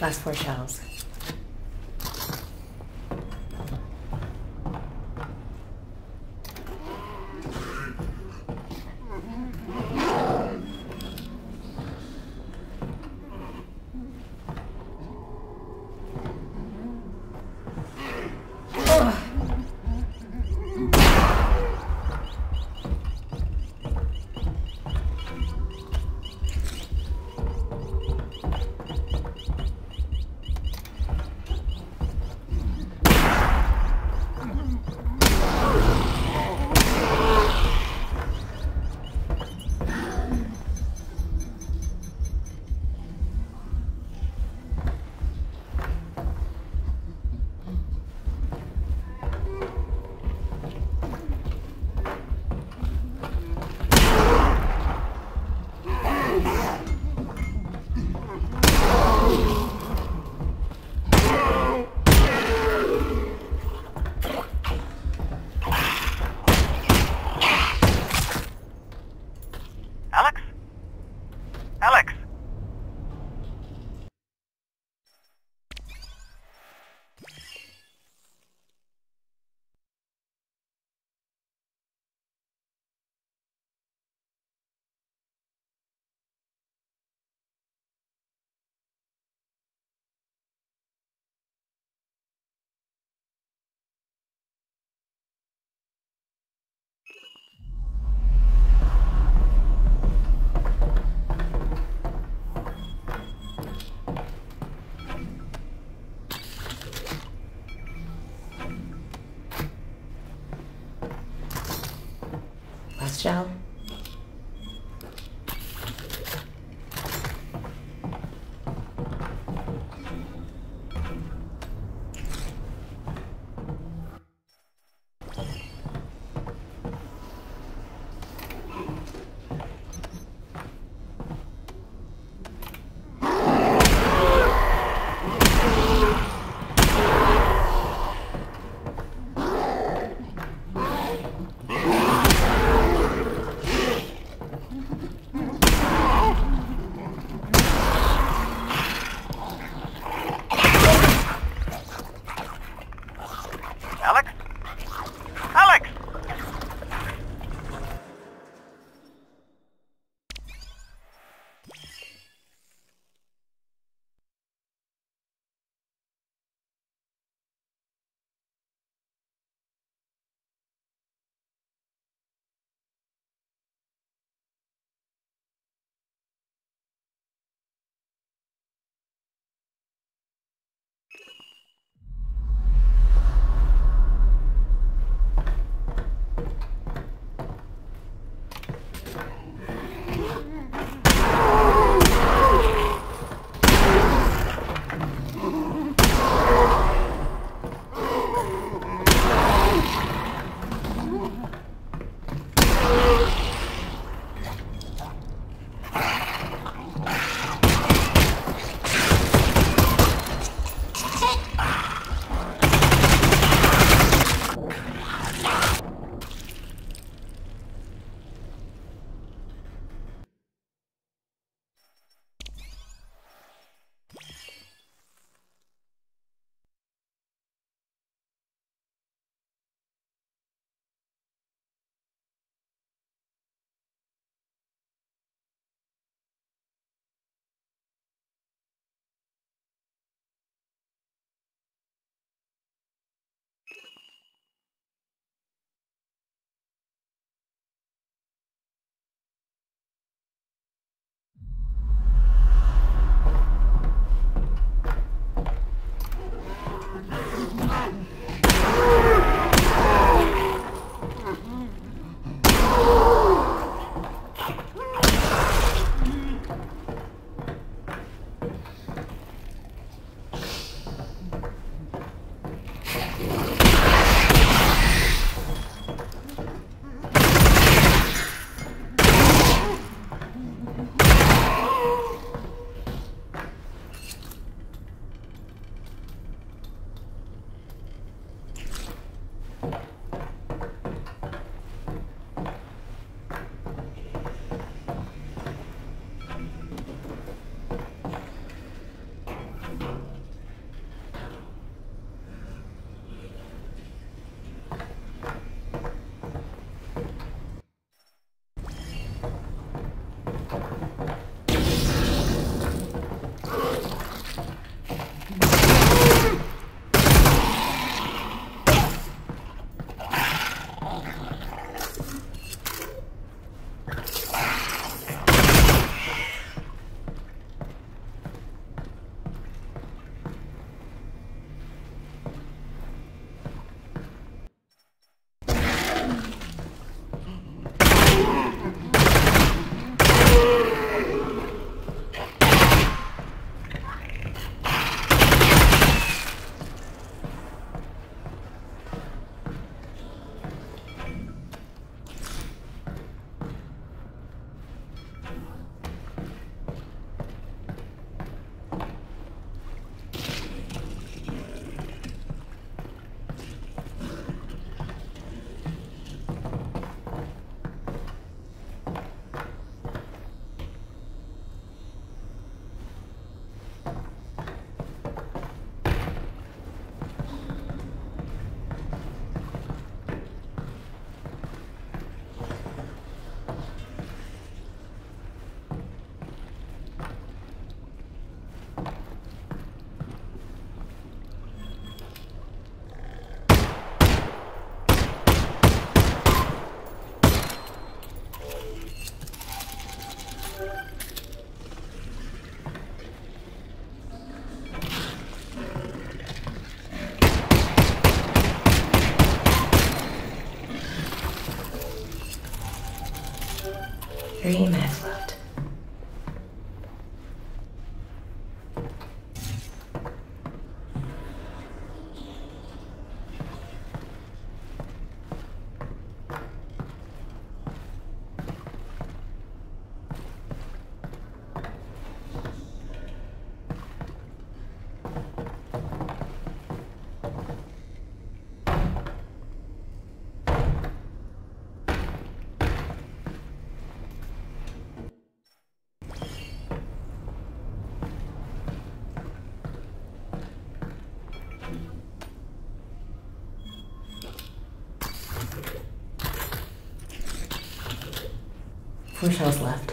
Last four shells. Shells left.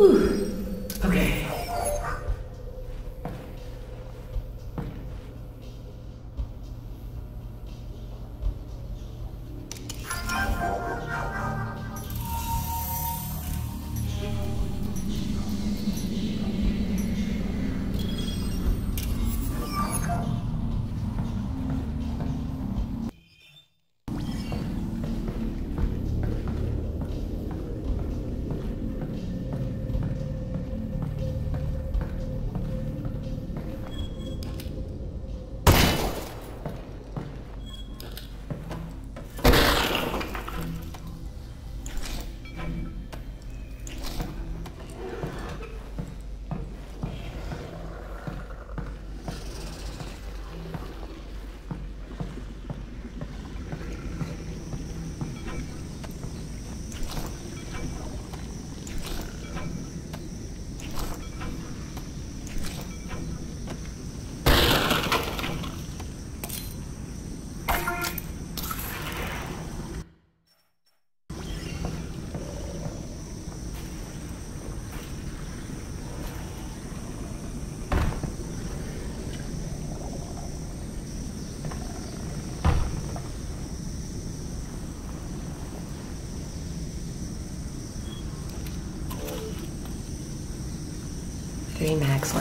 Okay. Mags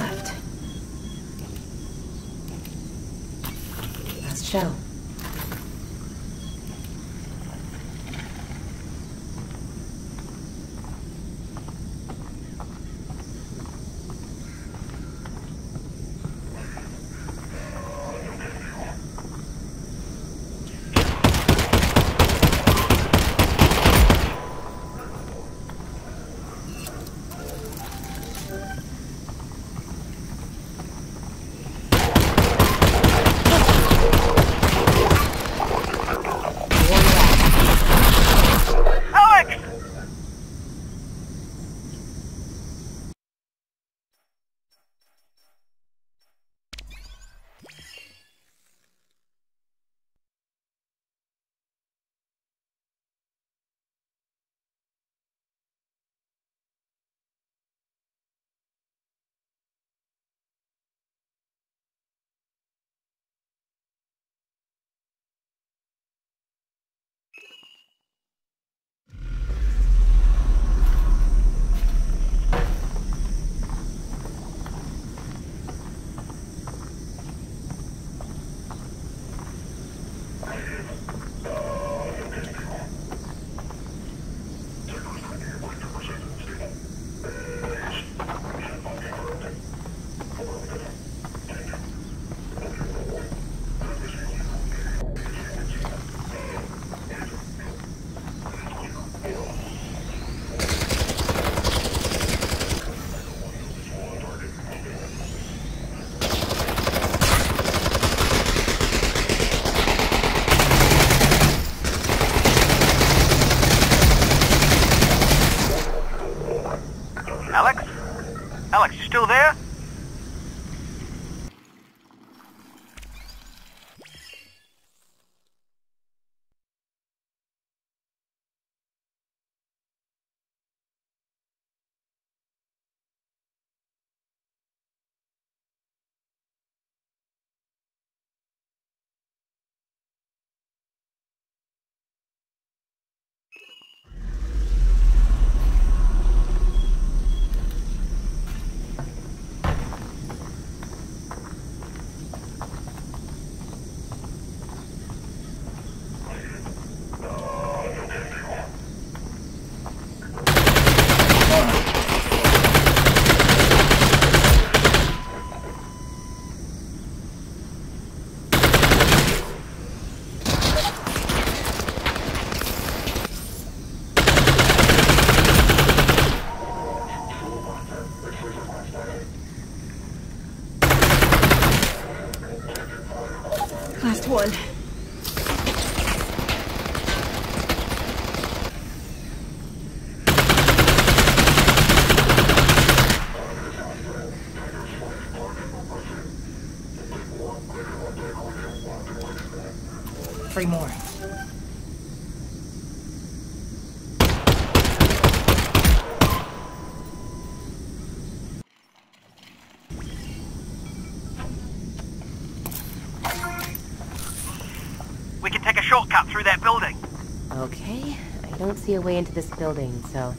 see a way into this building, so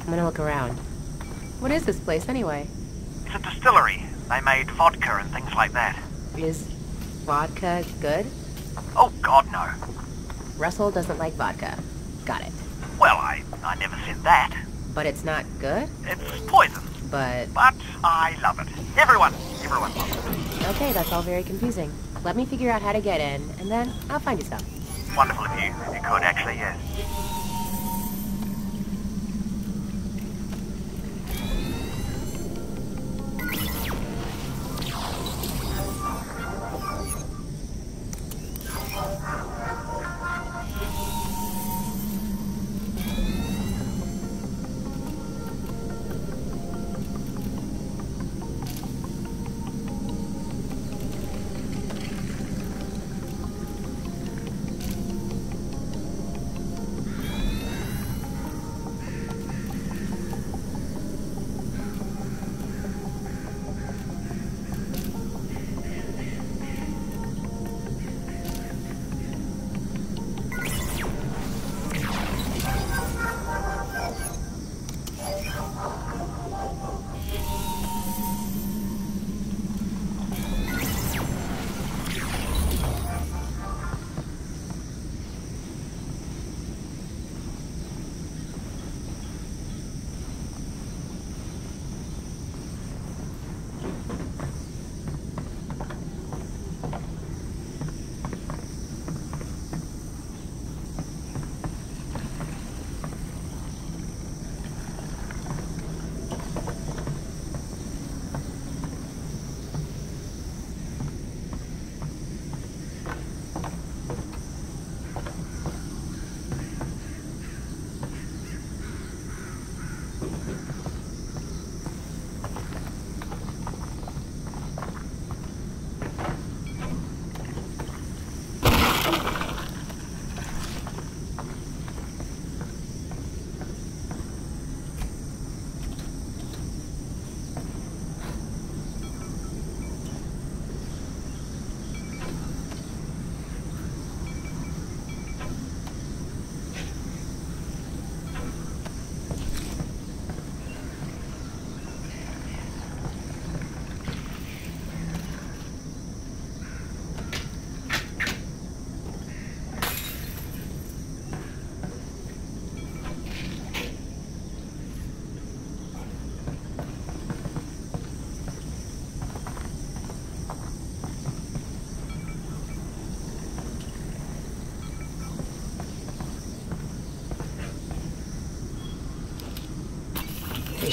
I'm gonna look around. What is this place anyway? It's a distillery. They made vodka and things like that. Is vodka good? Oh, God, no. Russell doesn't like vodka. Got it. Well, I, I never said that. But it's not good? It's poison. But... But I love it. Everyone, everyone loves it. Okay, that's all very confusing. Let me figure out how to get in, and then I'll find you some. Wonderful of you. You could, actually, yes.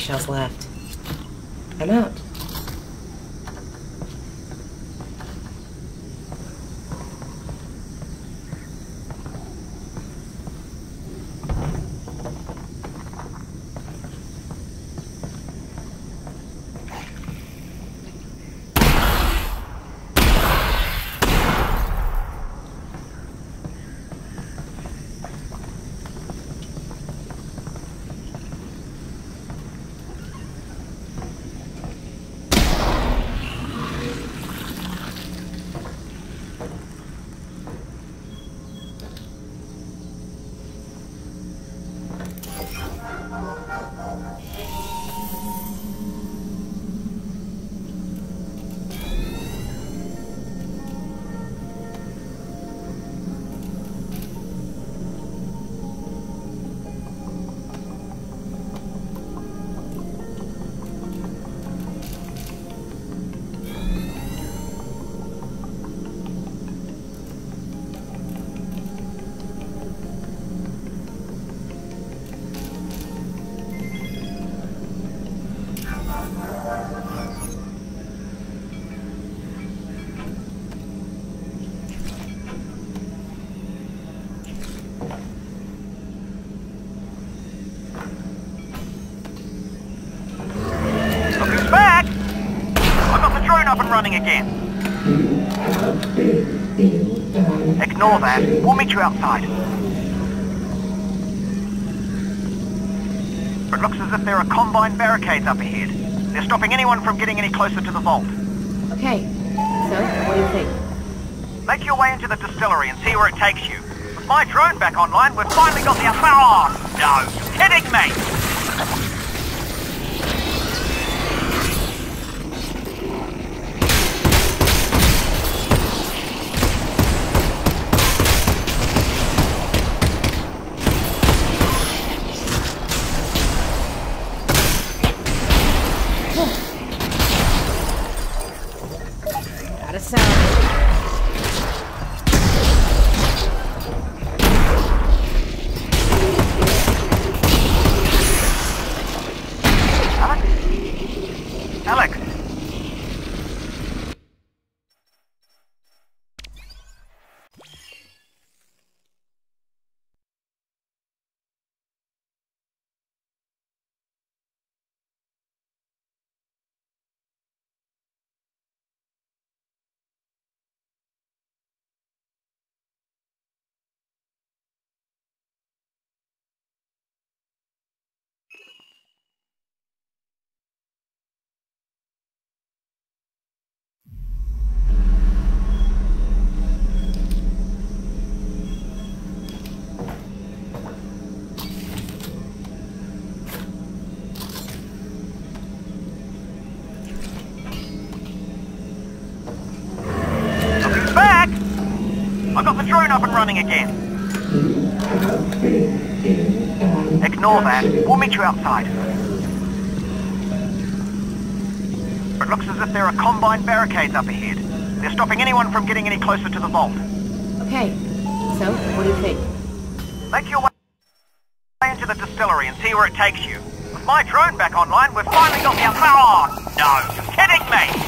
Shells left. I'm out. Ignore that. We'll meet you outside. It looks as if there are combine barricades up ahead. They're stopping anyone from getting any closer to the vault. Okay, so what do you think? Make your way into the distillery and see where it takes you. With my drone back online, we've finally got the... Oh, no. Kidding me. Up and running again. Ignore that. We'll meet you outside. It looks as if there are combine barricades up ahead. They're stopping anyone from getting any closer to the vault. Okay. So, what do you think? Make your way into the distillery and see where it takes you. With my drone back online, we've finally got the... Oh, no! You're kidding me!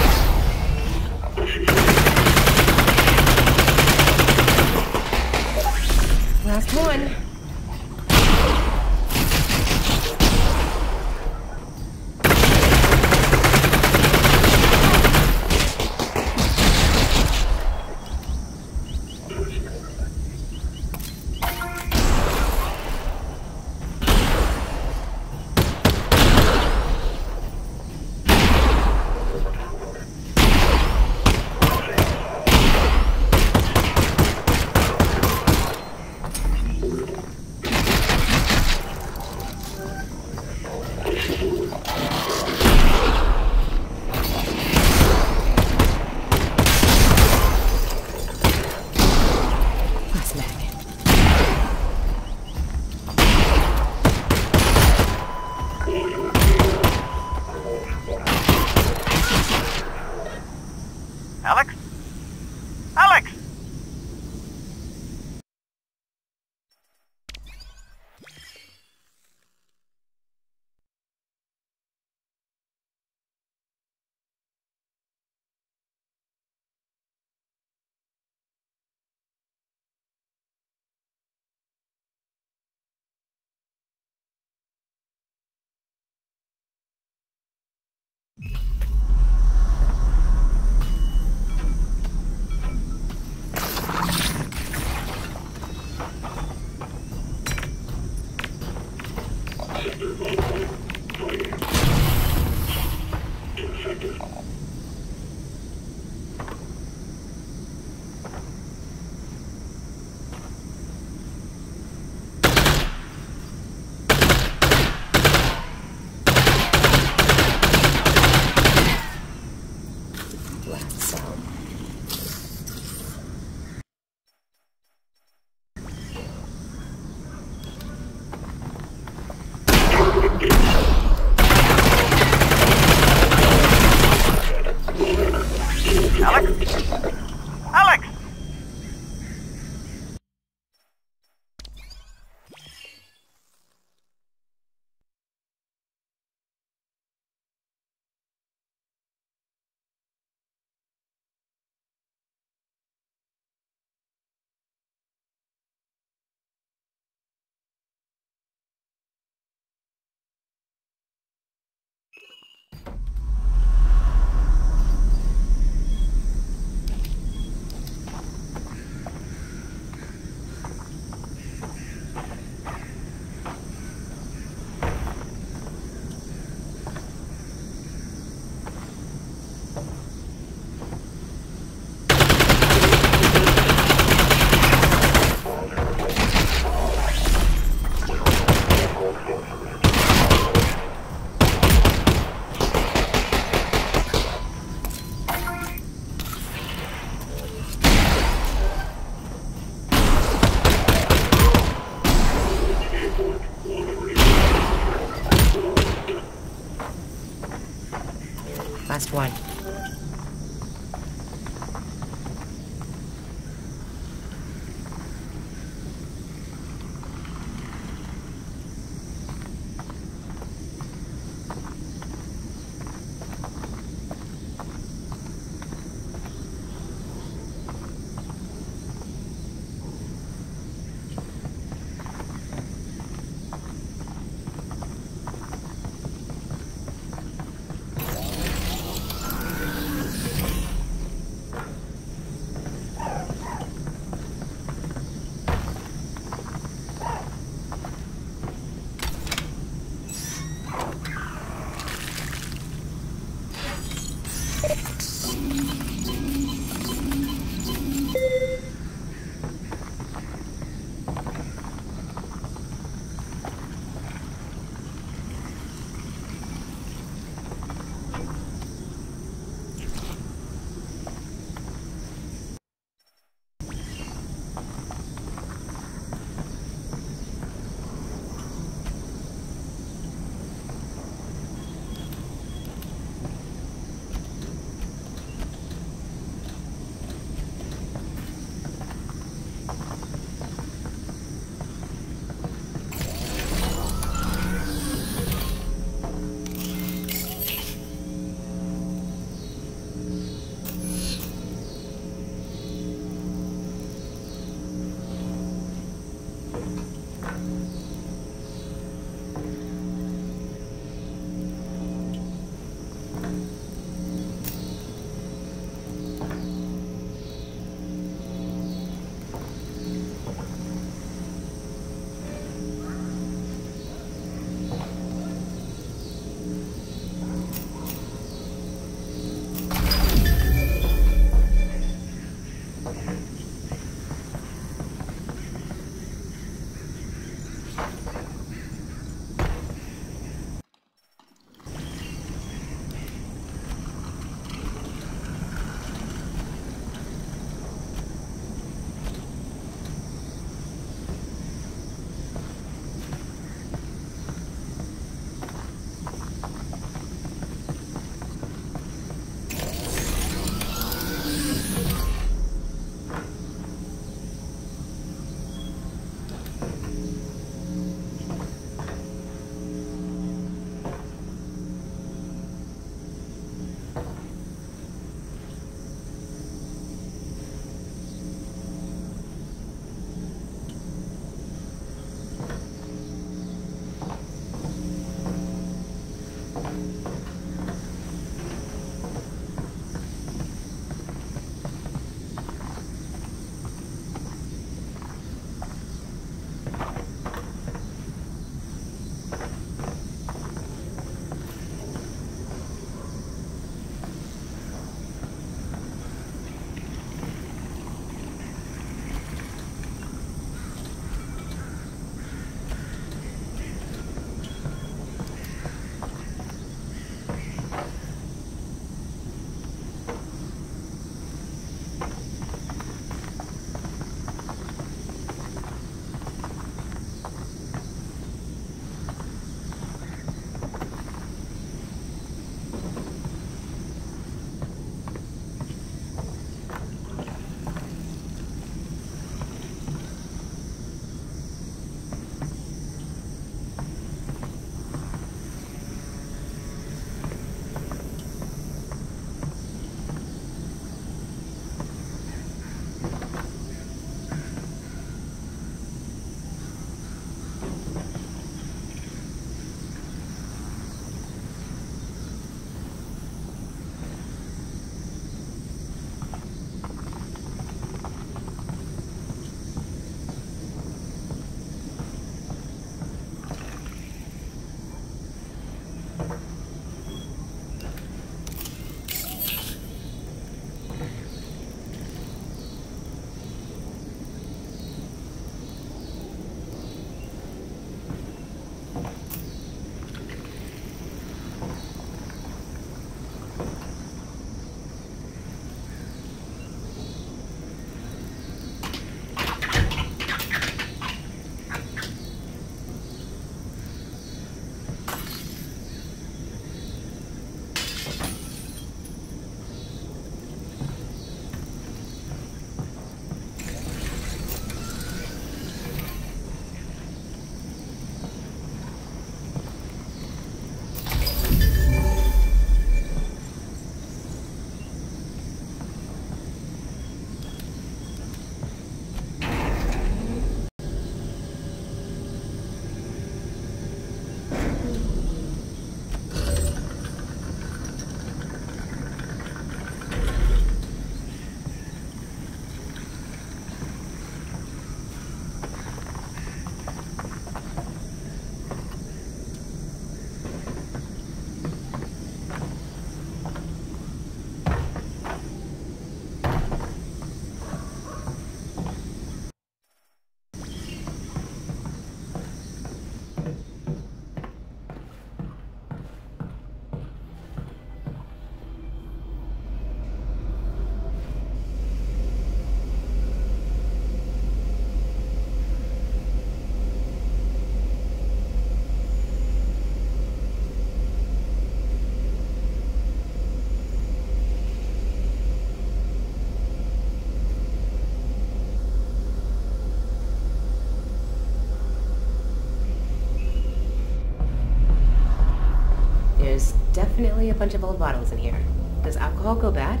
Definitely a bunch of old bottles in here. Does alcohol go bad?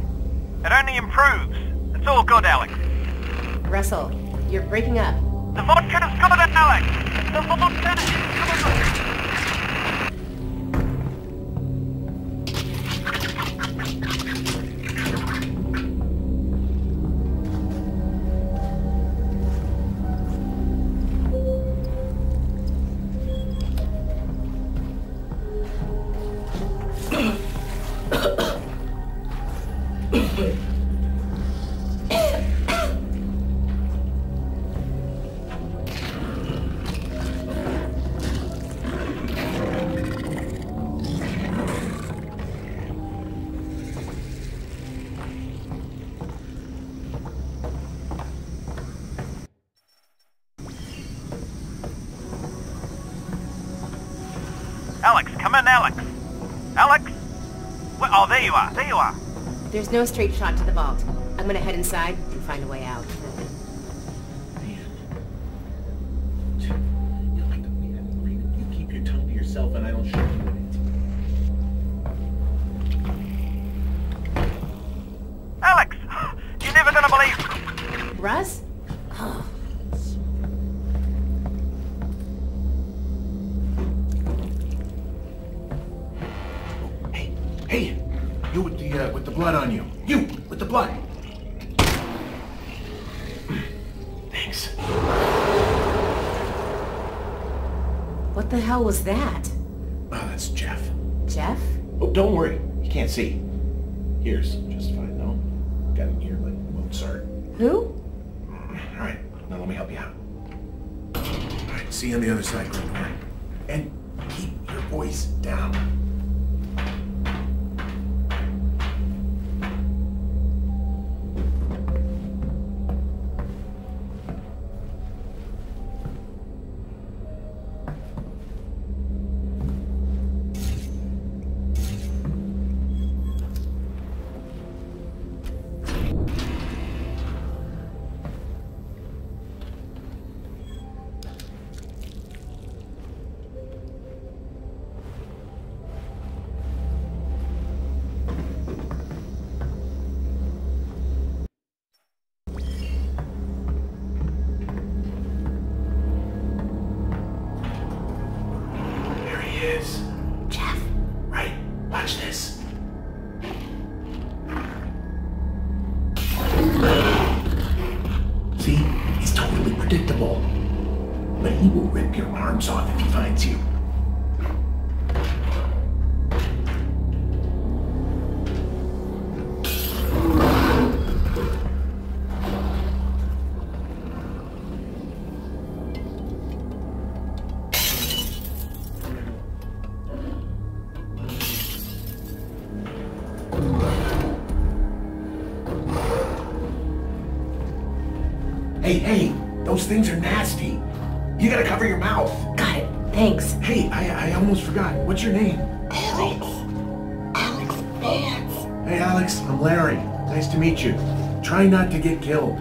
It only improves. It's all good, Alyx. Russell, you're breaking up. The vodka is good, Alyx. The vodka There's no straight shot to the vault. I'm gonna head inside and find a way What the hell was that? Oh, that's Jeff. Jeff? Oh, don't worry. You can't see. Here's just fine, no? Got an ear like Mozart. Who? All right, now let me help you out. All right, see you on the other side, Glenn. And keep your voice down. Those things are nasty. You gotta cover your mouth. Got it. Thanks. Hey, I, I almost forgot. What's your name? Alyx. Alyx Vance. Hey, Alyx, I'm Larry. Nice to meet you. Try not to get killed.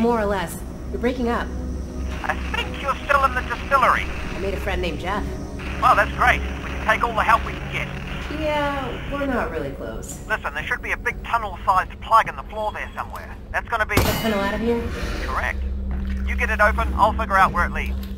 More or less. You're breaking up. I think you're still in the distillery. I made a friend named Jeff. Well, that's great. We can take all the help we can get. Yeah, we're not really close. Listen, there should be a big tunnel-sized plug in the floor there somewhere. That's gonna be... The tunnel out of here? Correct. You get it open, I'll figure out where it leads.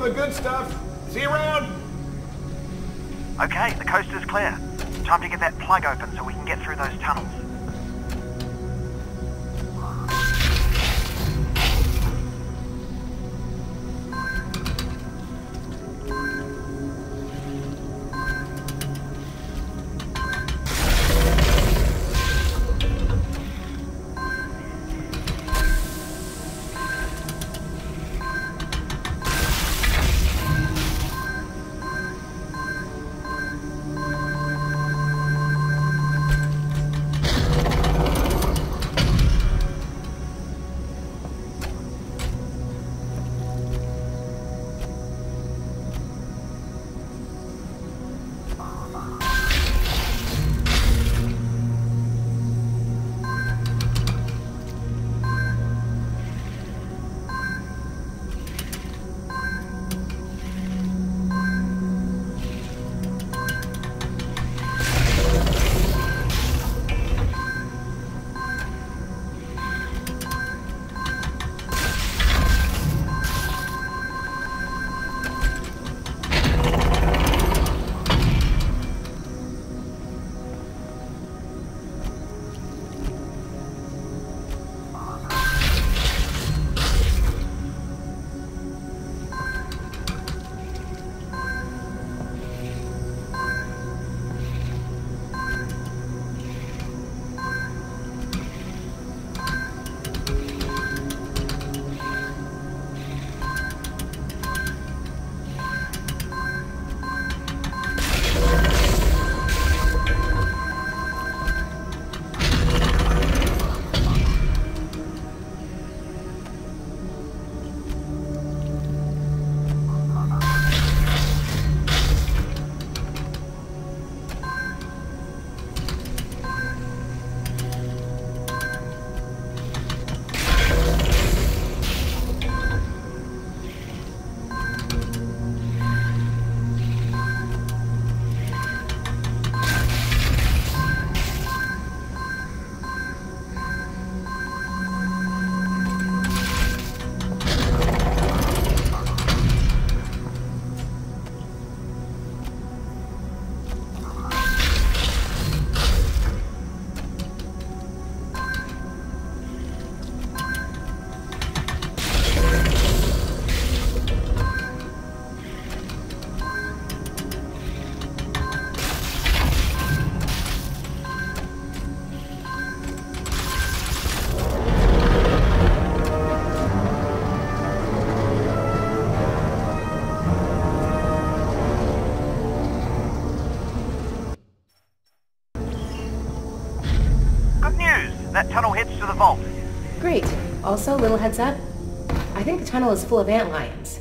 the good stuff. See you around. Okay, the coast is clear. Time to get that plug open. Also, little heads up. I think the tunnel is full of ant lions.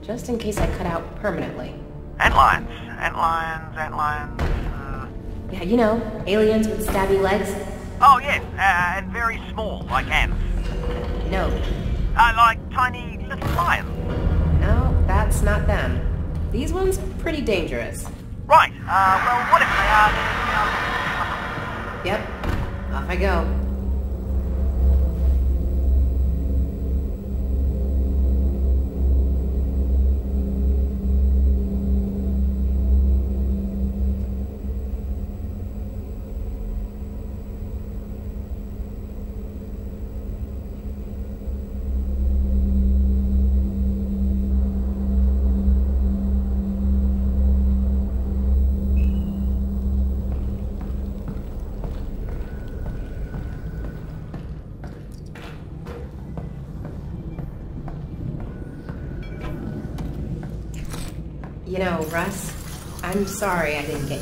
Just in case I cut out permanently. Ant lions. Ant lions, ant lions. Uh... Yeah, you know, aliens with stabby legs. Sorry I didn't get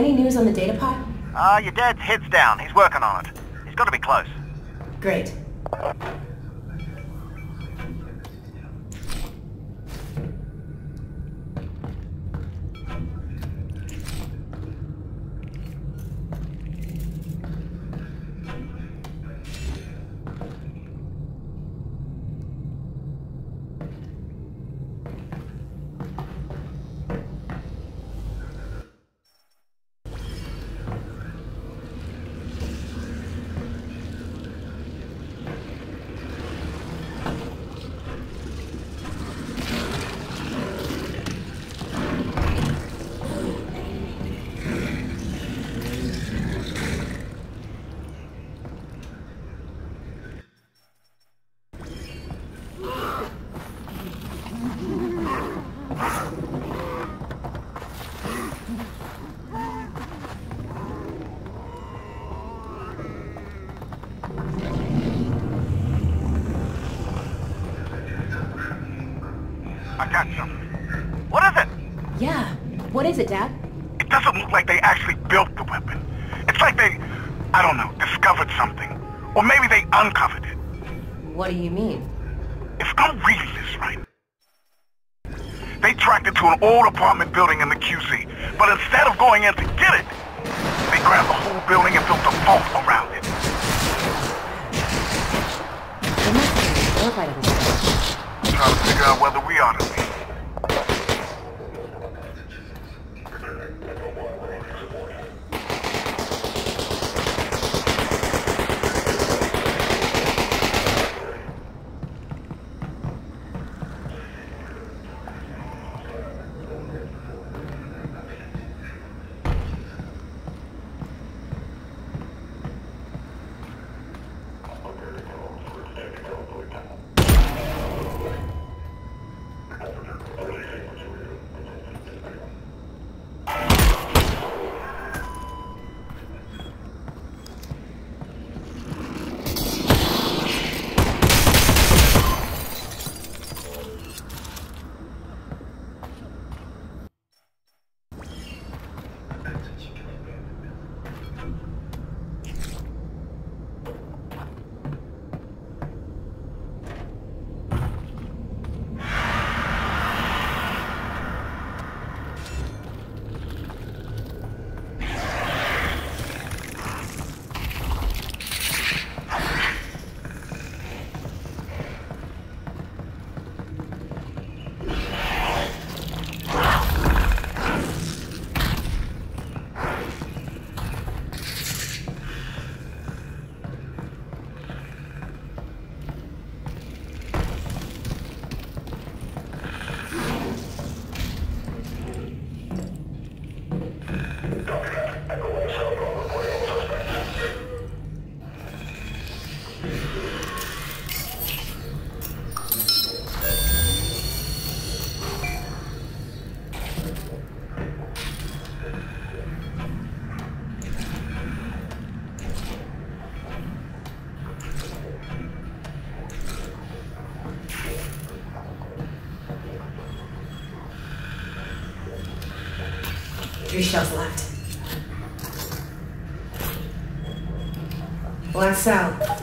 any news on the data pod? Ah, your dad's head's down. He's working on it. He's got to be close. Great. Shells left. Last cell.